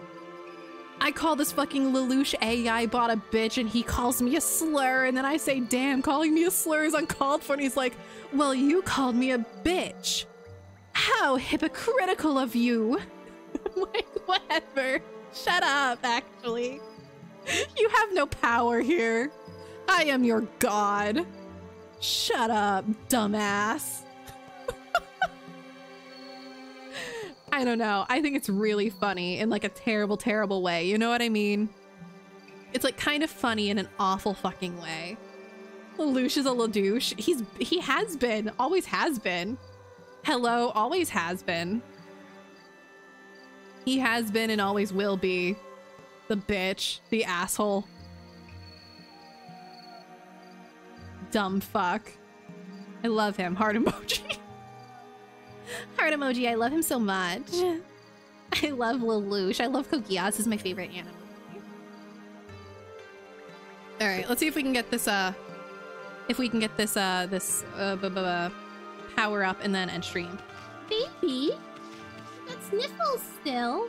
I call this fucking Lelouch AI bot a bitch and he calls me a slur and then I say, damn, calling me a slur is uncalled for and he's like, well, you called me a bitch. How hypocritical of you. like, whatever. Shut up, actually. You have no power here. I am your god. Shut up, dumbass. I don't know. I think it's really funny in like a terrible, terrible way. You know what I mean? It's like kind of funny in an awful fucking way. Lelouch is a Ladouche. He's he has been, always has been. Hello, always has been. He has been and always will be. The bitch, the asshole. Dumb fuck. I love him. Heart emoji. Heart emoji, I love him so much. I love Lelouch. I love Code Geass. Is my favorite anime. Alright, let's see if we can get this, uh... If we can get this, uh, this, uh, power up and then end stream. Baby, got sniffles still.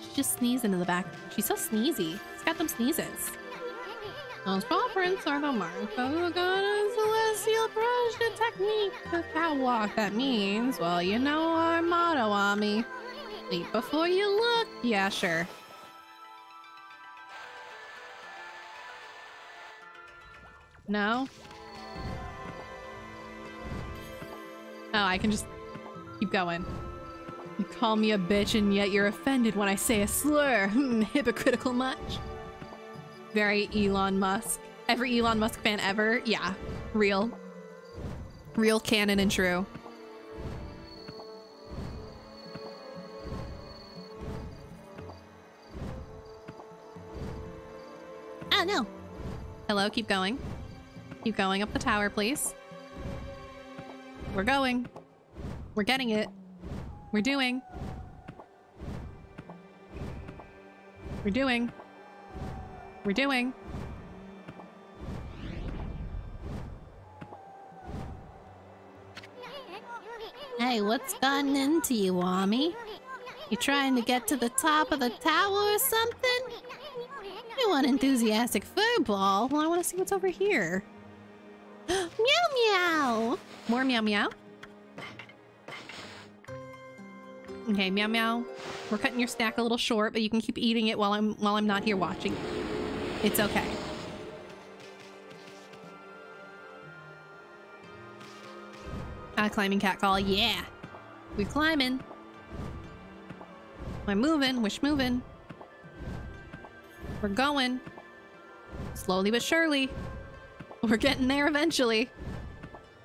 She just sneezed into the back. She's so sneezy. She's got them sneezes. Those paw prints are the mark of a god celestial to technique. The catwalk, that means, well, you know our motto, Ammy. Leap before you look. Yeah, sure. No? Oh, I can just keep going. You call me a bitch and yet you're offended when I say a slur. Hypocritical much? Very Elon Musk. Every Elon Musk fan ever? Yeah. Real. Real canon and true. Oh no. Hello, keep going. Keep going up the tower, please. We're going. We're getting it. We're doing. We're doing. We're doing. Hey, what's gotten into you, Ammy? You trying to get to the top of the tower or something? You want enthusiastic furball? Well, I want to see what's over here. meow meow! More meow meow. Okay, meow meow. We're cutting your snack a little short, but you can keep eating it while I'm while I'm not here watching. It's okay. A climbing cat call, yeah. We're climbing. I'm moving, wish moving. We're going. Slowly but surely. We're getting there eventually.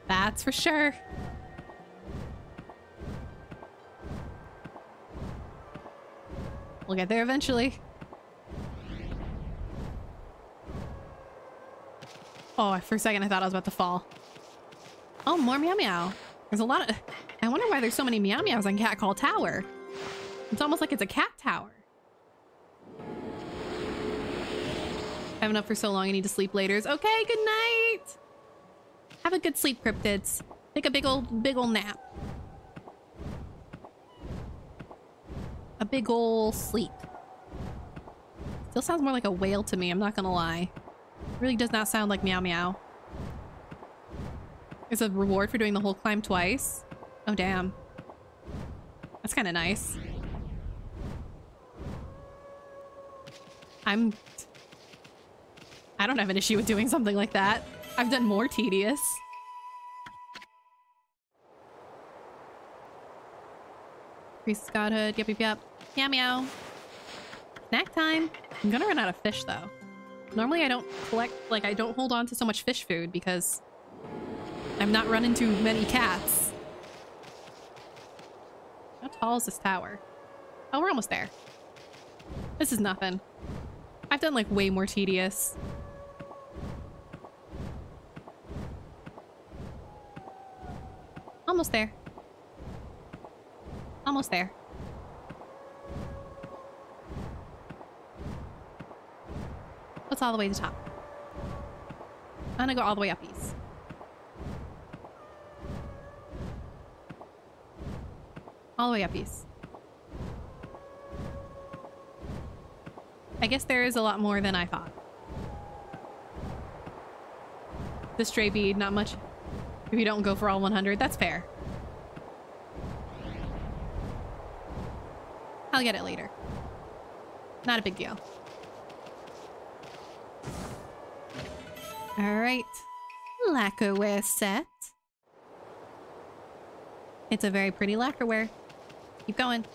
That's for sure. We'll get there eventually. Oh, for a second I thought I was about to fall. Oh, more meow meow. There's a lot of... I wonder why there's so many meow meows on Cat Call Tower. It's almost like it's a cat tower. I've been up for so long I need to sleep later. Okay, good night! Have a good sleep, cryptids. Take a big old, big old nap. A big ol' sleep. Still sounds more like a whale to me, I'm not gonna lie. Really does not sound like meow meow. It's a reward for doing the whole climb twice. Oh, damn. That's kind of nice. I'm... I don't have an issue with doing something like that. I've done more tedious. Priest's Godhood. Yep, yep, yep. Meow, meow. Snack time. I'm gonna run out of fish, though. Normally I don't collect, like, I don't hold on to so much fish food because I'm not running too many cats. How tall is this tower? Oh, we're almost there. This is nothing. I've done, like, way more tedious. Almost there. Almost there. What's all the way to the top? I'm gonna go all the way up east. All the way up east. I guess there is a lot more than I thought. The stray bead, not much. If you don't go for all 100, that's fair. I'll get it later. Not a big deal. All right. Lacquerware set. It's a very pretty lacquerware. Keep going.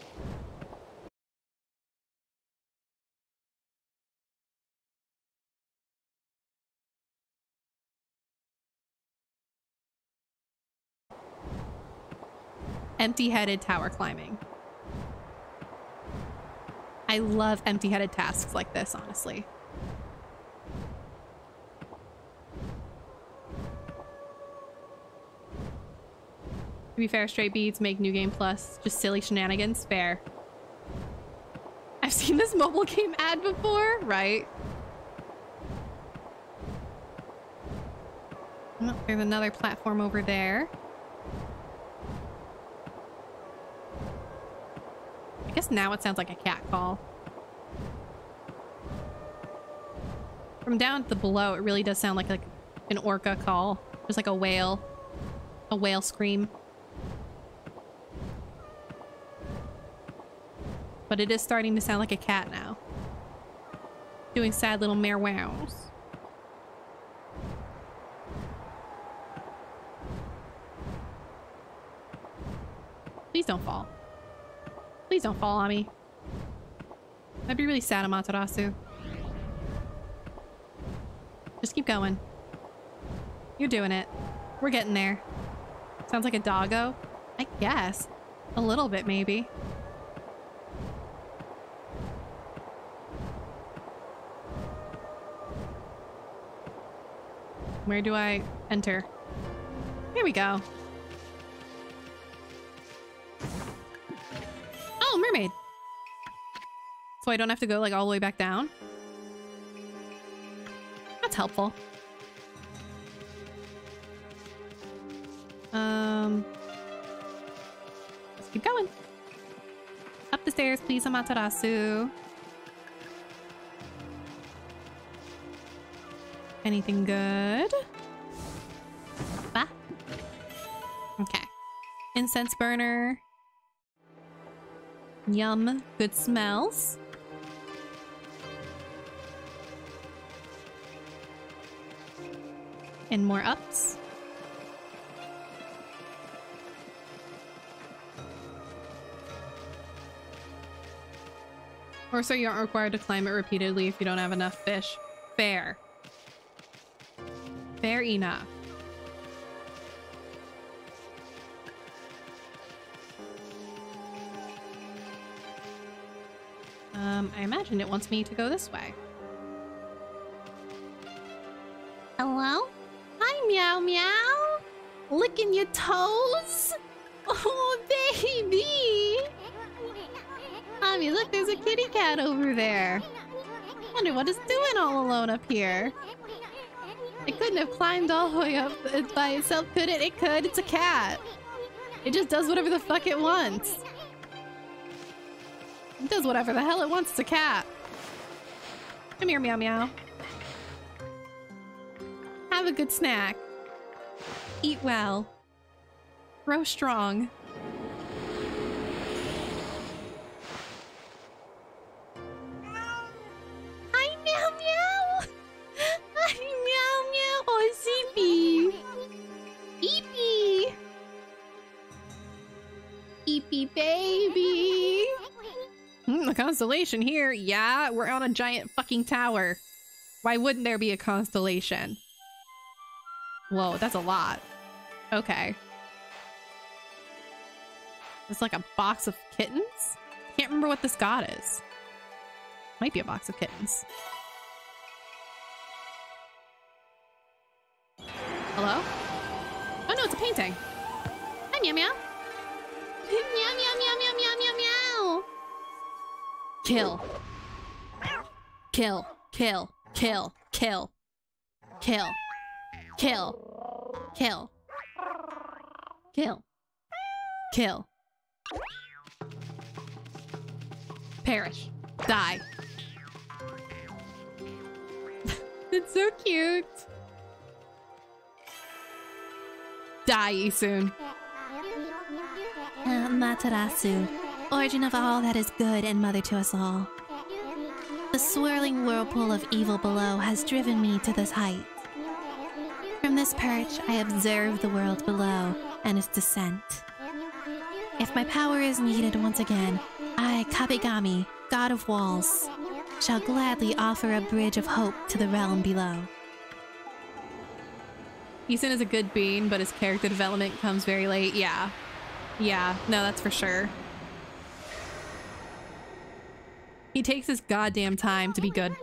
Empty-headed tower climbing. I love empty-headed tasks like this, honestly. Be fair, stray beads make New Game Plus just silly shenanigans. Fair. I've seen this mobile game ad before, right? Oh, there's another platform over there. I guess now it sounds like a cat call. From down to below, it really does sound like, like an orca call. Just like a whale. A whale scream. But it is starting to sound like a cat now. Doing sad little mare wows. Please don't fall. Please don't fall on me. That'd be really sad, Amaterasu. Just keep going. You're doing it. We're getting there. Sounds like a doggo? I guess. A little bit, maybe. Where do I enter? Here we go. Oh, mermaid. So I don't have to go like all the way back down? That's helpful. Um, let's keep going. Up the stairs, please, Amaterasu. Anything good? Bah. Okay. Incense burner. Yum. Good smells. And more ups. Or so you aren't required to climb it repeatedly if you don't have enough fish. Fair. Fair enough. Um, I imagine it wants me to go this way. Hello? Hi, meow meow. Licking your toes? Oh, baby. Mommy, look, there's a kitty cat over there. Wonder what it's doing all alone up here. It couldn't have climbed all the way up by itself, could it? It could. It's a cat. It just does whatever the fuck it wants. It does whatever the hell it wants. It's a cat. Come here, meow meow. Have a good snack. Eat well. Grow strong. Constellation here. Yeah, we're on a giant fucking tower. Why wouldn't there be a constellation? Whoa, that's a lot. Okay. It's like a box of kittens? Can't remember what this god is. Might be a box of kittens. Hello? Oh no, it's a painting. Hi, meow meow. meow meow meow meow meow meow meow. Kill. Kill. Kill. Kill. Kill. Kill. Kill. Kill. Kill. Kill. Perish. Die. it's so cute. Die, soon. Uh, Matarasu, origin of all that is good and mother to us all. The swirling whirlpool of evil below has driven me to this height. From this perch, I observe the world below and its descent. If my power is needed once again, I, Kabegami, god of walls, shall gladly offer a bridge of hope to the realm below. Issun is a good bean, but his character development comes very late. Yeah. Yeah, no, that's for sure. He takes his goddamn time to be good.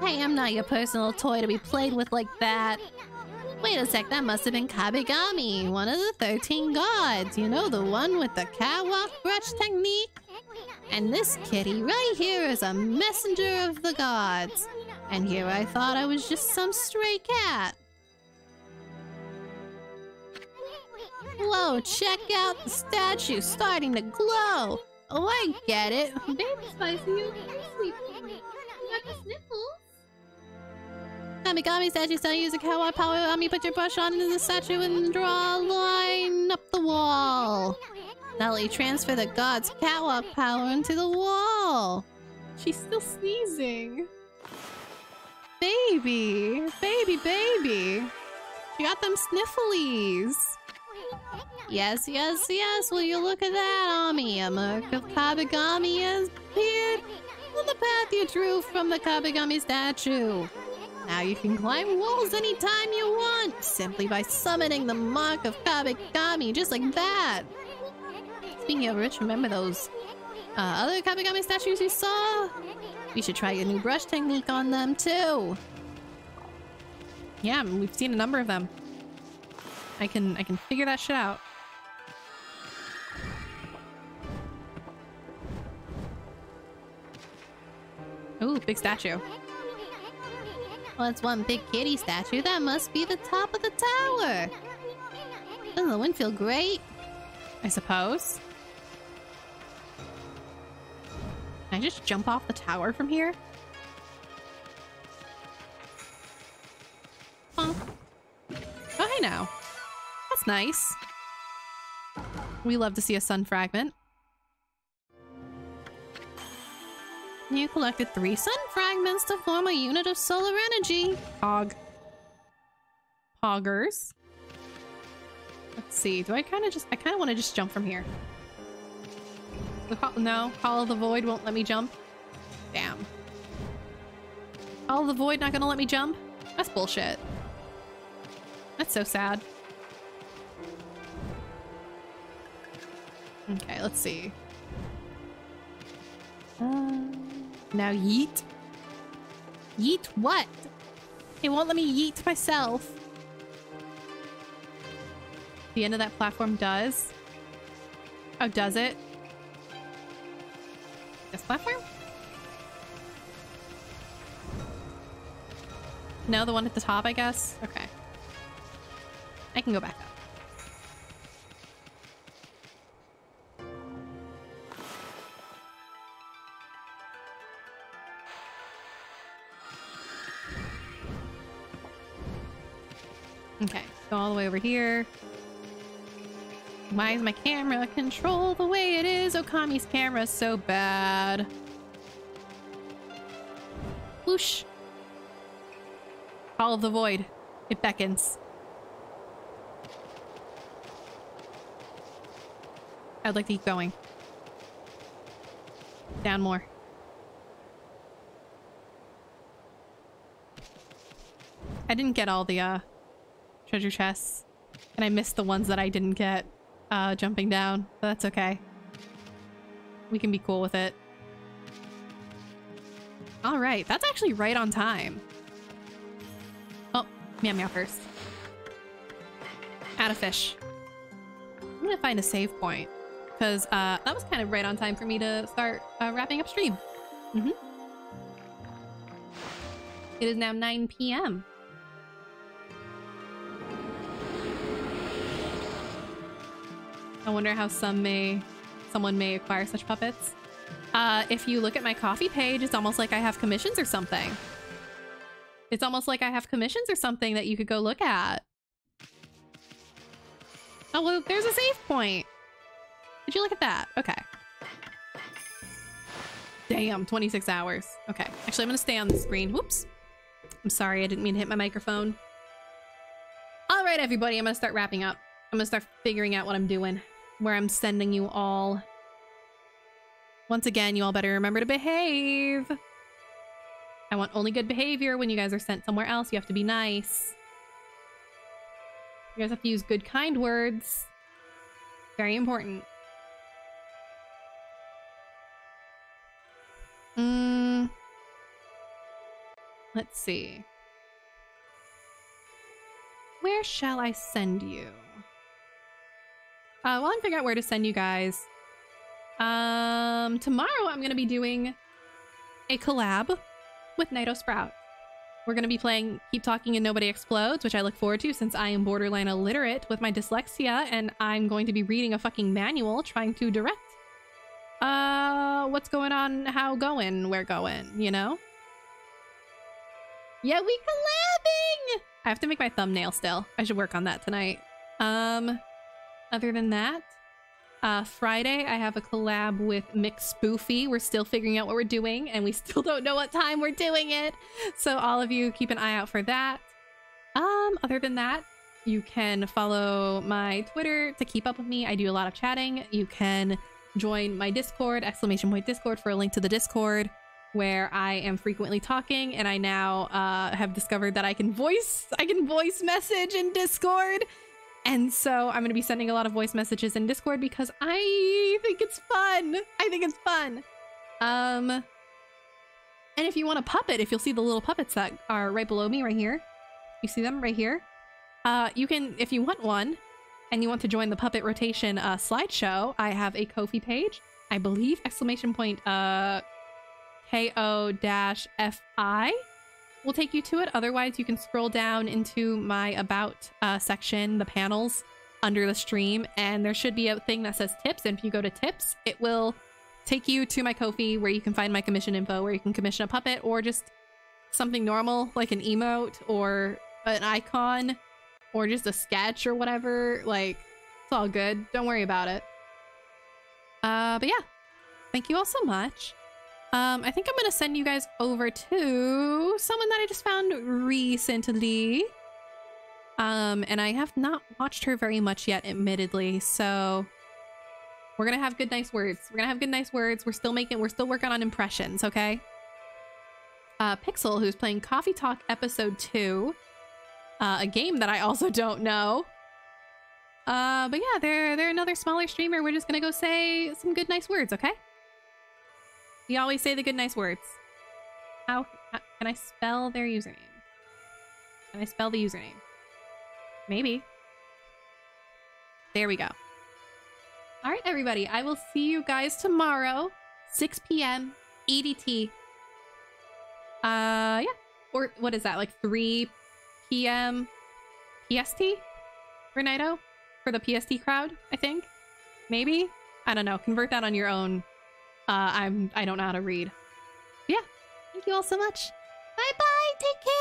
Hey, I am not your personal toy to be played with like that. Wait a sec, that must have been Kabegami, one of the 13 gods. You know, the one with the catwalk brush technique? And this kitty right here is a messenger of the gods. And here I thought I was just some stray cat. Whoa, check out the statue starting to glow. Oh, I get it. Baby Spicy, you sleeping. You got the sniffles. Kabegami statue style use a catwalk power on me. Put your brush on the statue and draw a line up the wall. Let you transfer the god's catwalk power into the wall. She's still sneezing. Baby, baby, baby. She got them snifflies. Yes, yes, yes. Will you look at that, Ammy? A mark of Kabegami has appeared on the path you drew from the Kabegami statue. Now you can climb walls anytime you want, simply by summoning the mark of Kabegami, just like that. Speaking of which, remember those uh, other Kabegami statues you saw? We should try a new brush technique on them too. Yeah, we've seen a number of them. I can I can figure that shit out. Ooh, big statue. Well, it's one big kitty statue. That must be the top of the tower. Doesn't the wind feel great? I suppose. Can I just jump off the tower from here? Oh, hey now. That's nice. We love to see a sun fragment. You collected three sun fragments to form a unit of solar energy. Pog. Poggers. Let's see. Do I kind of just... I kind of want to just jump from here. No, Call of the Void won't let me jump. Damn. Call of the Void not gonna let me jump? That's bullshit. That's so sad. Okay, let's see. Uh, now yeet. Yeet what? It won't let me yeet myself. The end of that platform does. Oh, does it? This platform? No, the one at the top, I guess? Okay. I can go back up. Go all the way over here. Why is my camera control the way it is? Okami's camera so bad. Whoosh. Call of the Void. It beckons. I'd like to keep going. Down more. I didn't get all the uh, treasure chests. And I missed the ones that I didn't get uh, jumping down. But that's okay. We can be cool with it. All right, that's actually right on time. Oh, meow meow first. Add a fish. I'm gonna find a save point because uh, that was kind of right on time for me to start uh, wrapping up stream. Mm -hmm. It is now 9 p.m. I wonder how some may, someone may acquire such puppets. Uh, if you look at my Ko-fi page, it's almost like I have commissions or something. It's almost like I have commissions or something that you could go look at. Oh, well, there's a save point. Did you look at that? Okay. Damn, 26 hours. Okay. Actually, I'm going to stay on the screen. Whoops. I'm sorry, I didn't mean to hit my microphone. All right, everybody, I'm going to start wrapping up. I'm going to start figuring out what I'm doing, where I'm sending you all. Once again, you all better remember to behave. I want only good behavior when you guys are sent somewhere else. You have to be nice. You guys have to use good, kind words. Very important. Mm. Let's see. Where shall I send you? Uh, while I'm figuring out where to send you guys, um, tomorrow I'm going to be doing a collab with Nido Sprout. We're going to be playing Keep Talking and Nobody Explodes, which I look forward to since I am borderline illiterate with my dyslexia and I'm going to be reading a fucking manual trying to direct. Uh, what's going on? How going? Where going? You know? Yeah, we collabing! I have to make my thumbnail still. I should work on that tonight. Um, other than that, uh, Friday, I have a collab with Mix Spoofy. We're still figuring out what we're doing, and we still don't know what time we're doing it. So all of you keep an eye out for that. Um, other than that, you can follow my Twitter to keep up with me. I do a lot of chatting. You can join my Discord, exclamation point Discord, for a link to the Discord, where I am frequently talking, and I now uh, have discovered that I can voice, I can voice message in Discord. And so I'm going to be sending a lot of voice messages in Discord because I think it's fun. I think it's fun. Um, and if you want a puppet, if you'll see the little puppets that are right below me right here, you see them right here? Uh, you can, if you want one and you want to join the puppet rotation uh, slideshow, I have a Ko-fi page. I believe exclamation point uh, K-O-F-I will take you to it. Otherwise, you can scroll down into my About uh, section, the panels under the stream, and there should be a thing that says tips. And if you go to tips, it will take you to my Ko-fi where you can find my commission info, where you can commission a puppet or just something normal like an emote or an icon or just a sketch or whatever. Like, it's all good. Don't worry about it. Uh, but yeah, thank you all so much. Um, I think I'm gonna send you guys over to someone that I just found recently. Um, and I have not watched her very much yet, admittedly, so we're gonna have good, nice words. We're gonna have good, nice words. We're still making, we're still working on impressions, okay? Uh, Pixel, who's playing Coffee Talk Episode 2, uh, a game that I also don't know. Uh, but yeah, they're, they're another smaller streamer. We're just gonna go say some good, nice words, okay? We always say the good, nice words. How, how can I spell their username? Can I spell the username? Maybe. There we go. All right, everybody. I will see you guys tomorrow, 6 p.m. EDT. Uh, yeah. Or what is that? Like 3 p.m. PST Nido? For the PST crowd, I think. Maybe? I don't know. Convert that on your own uh, I'm I don't know how to read. Yeah. Thank you all so much. Bye bye. Take care.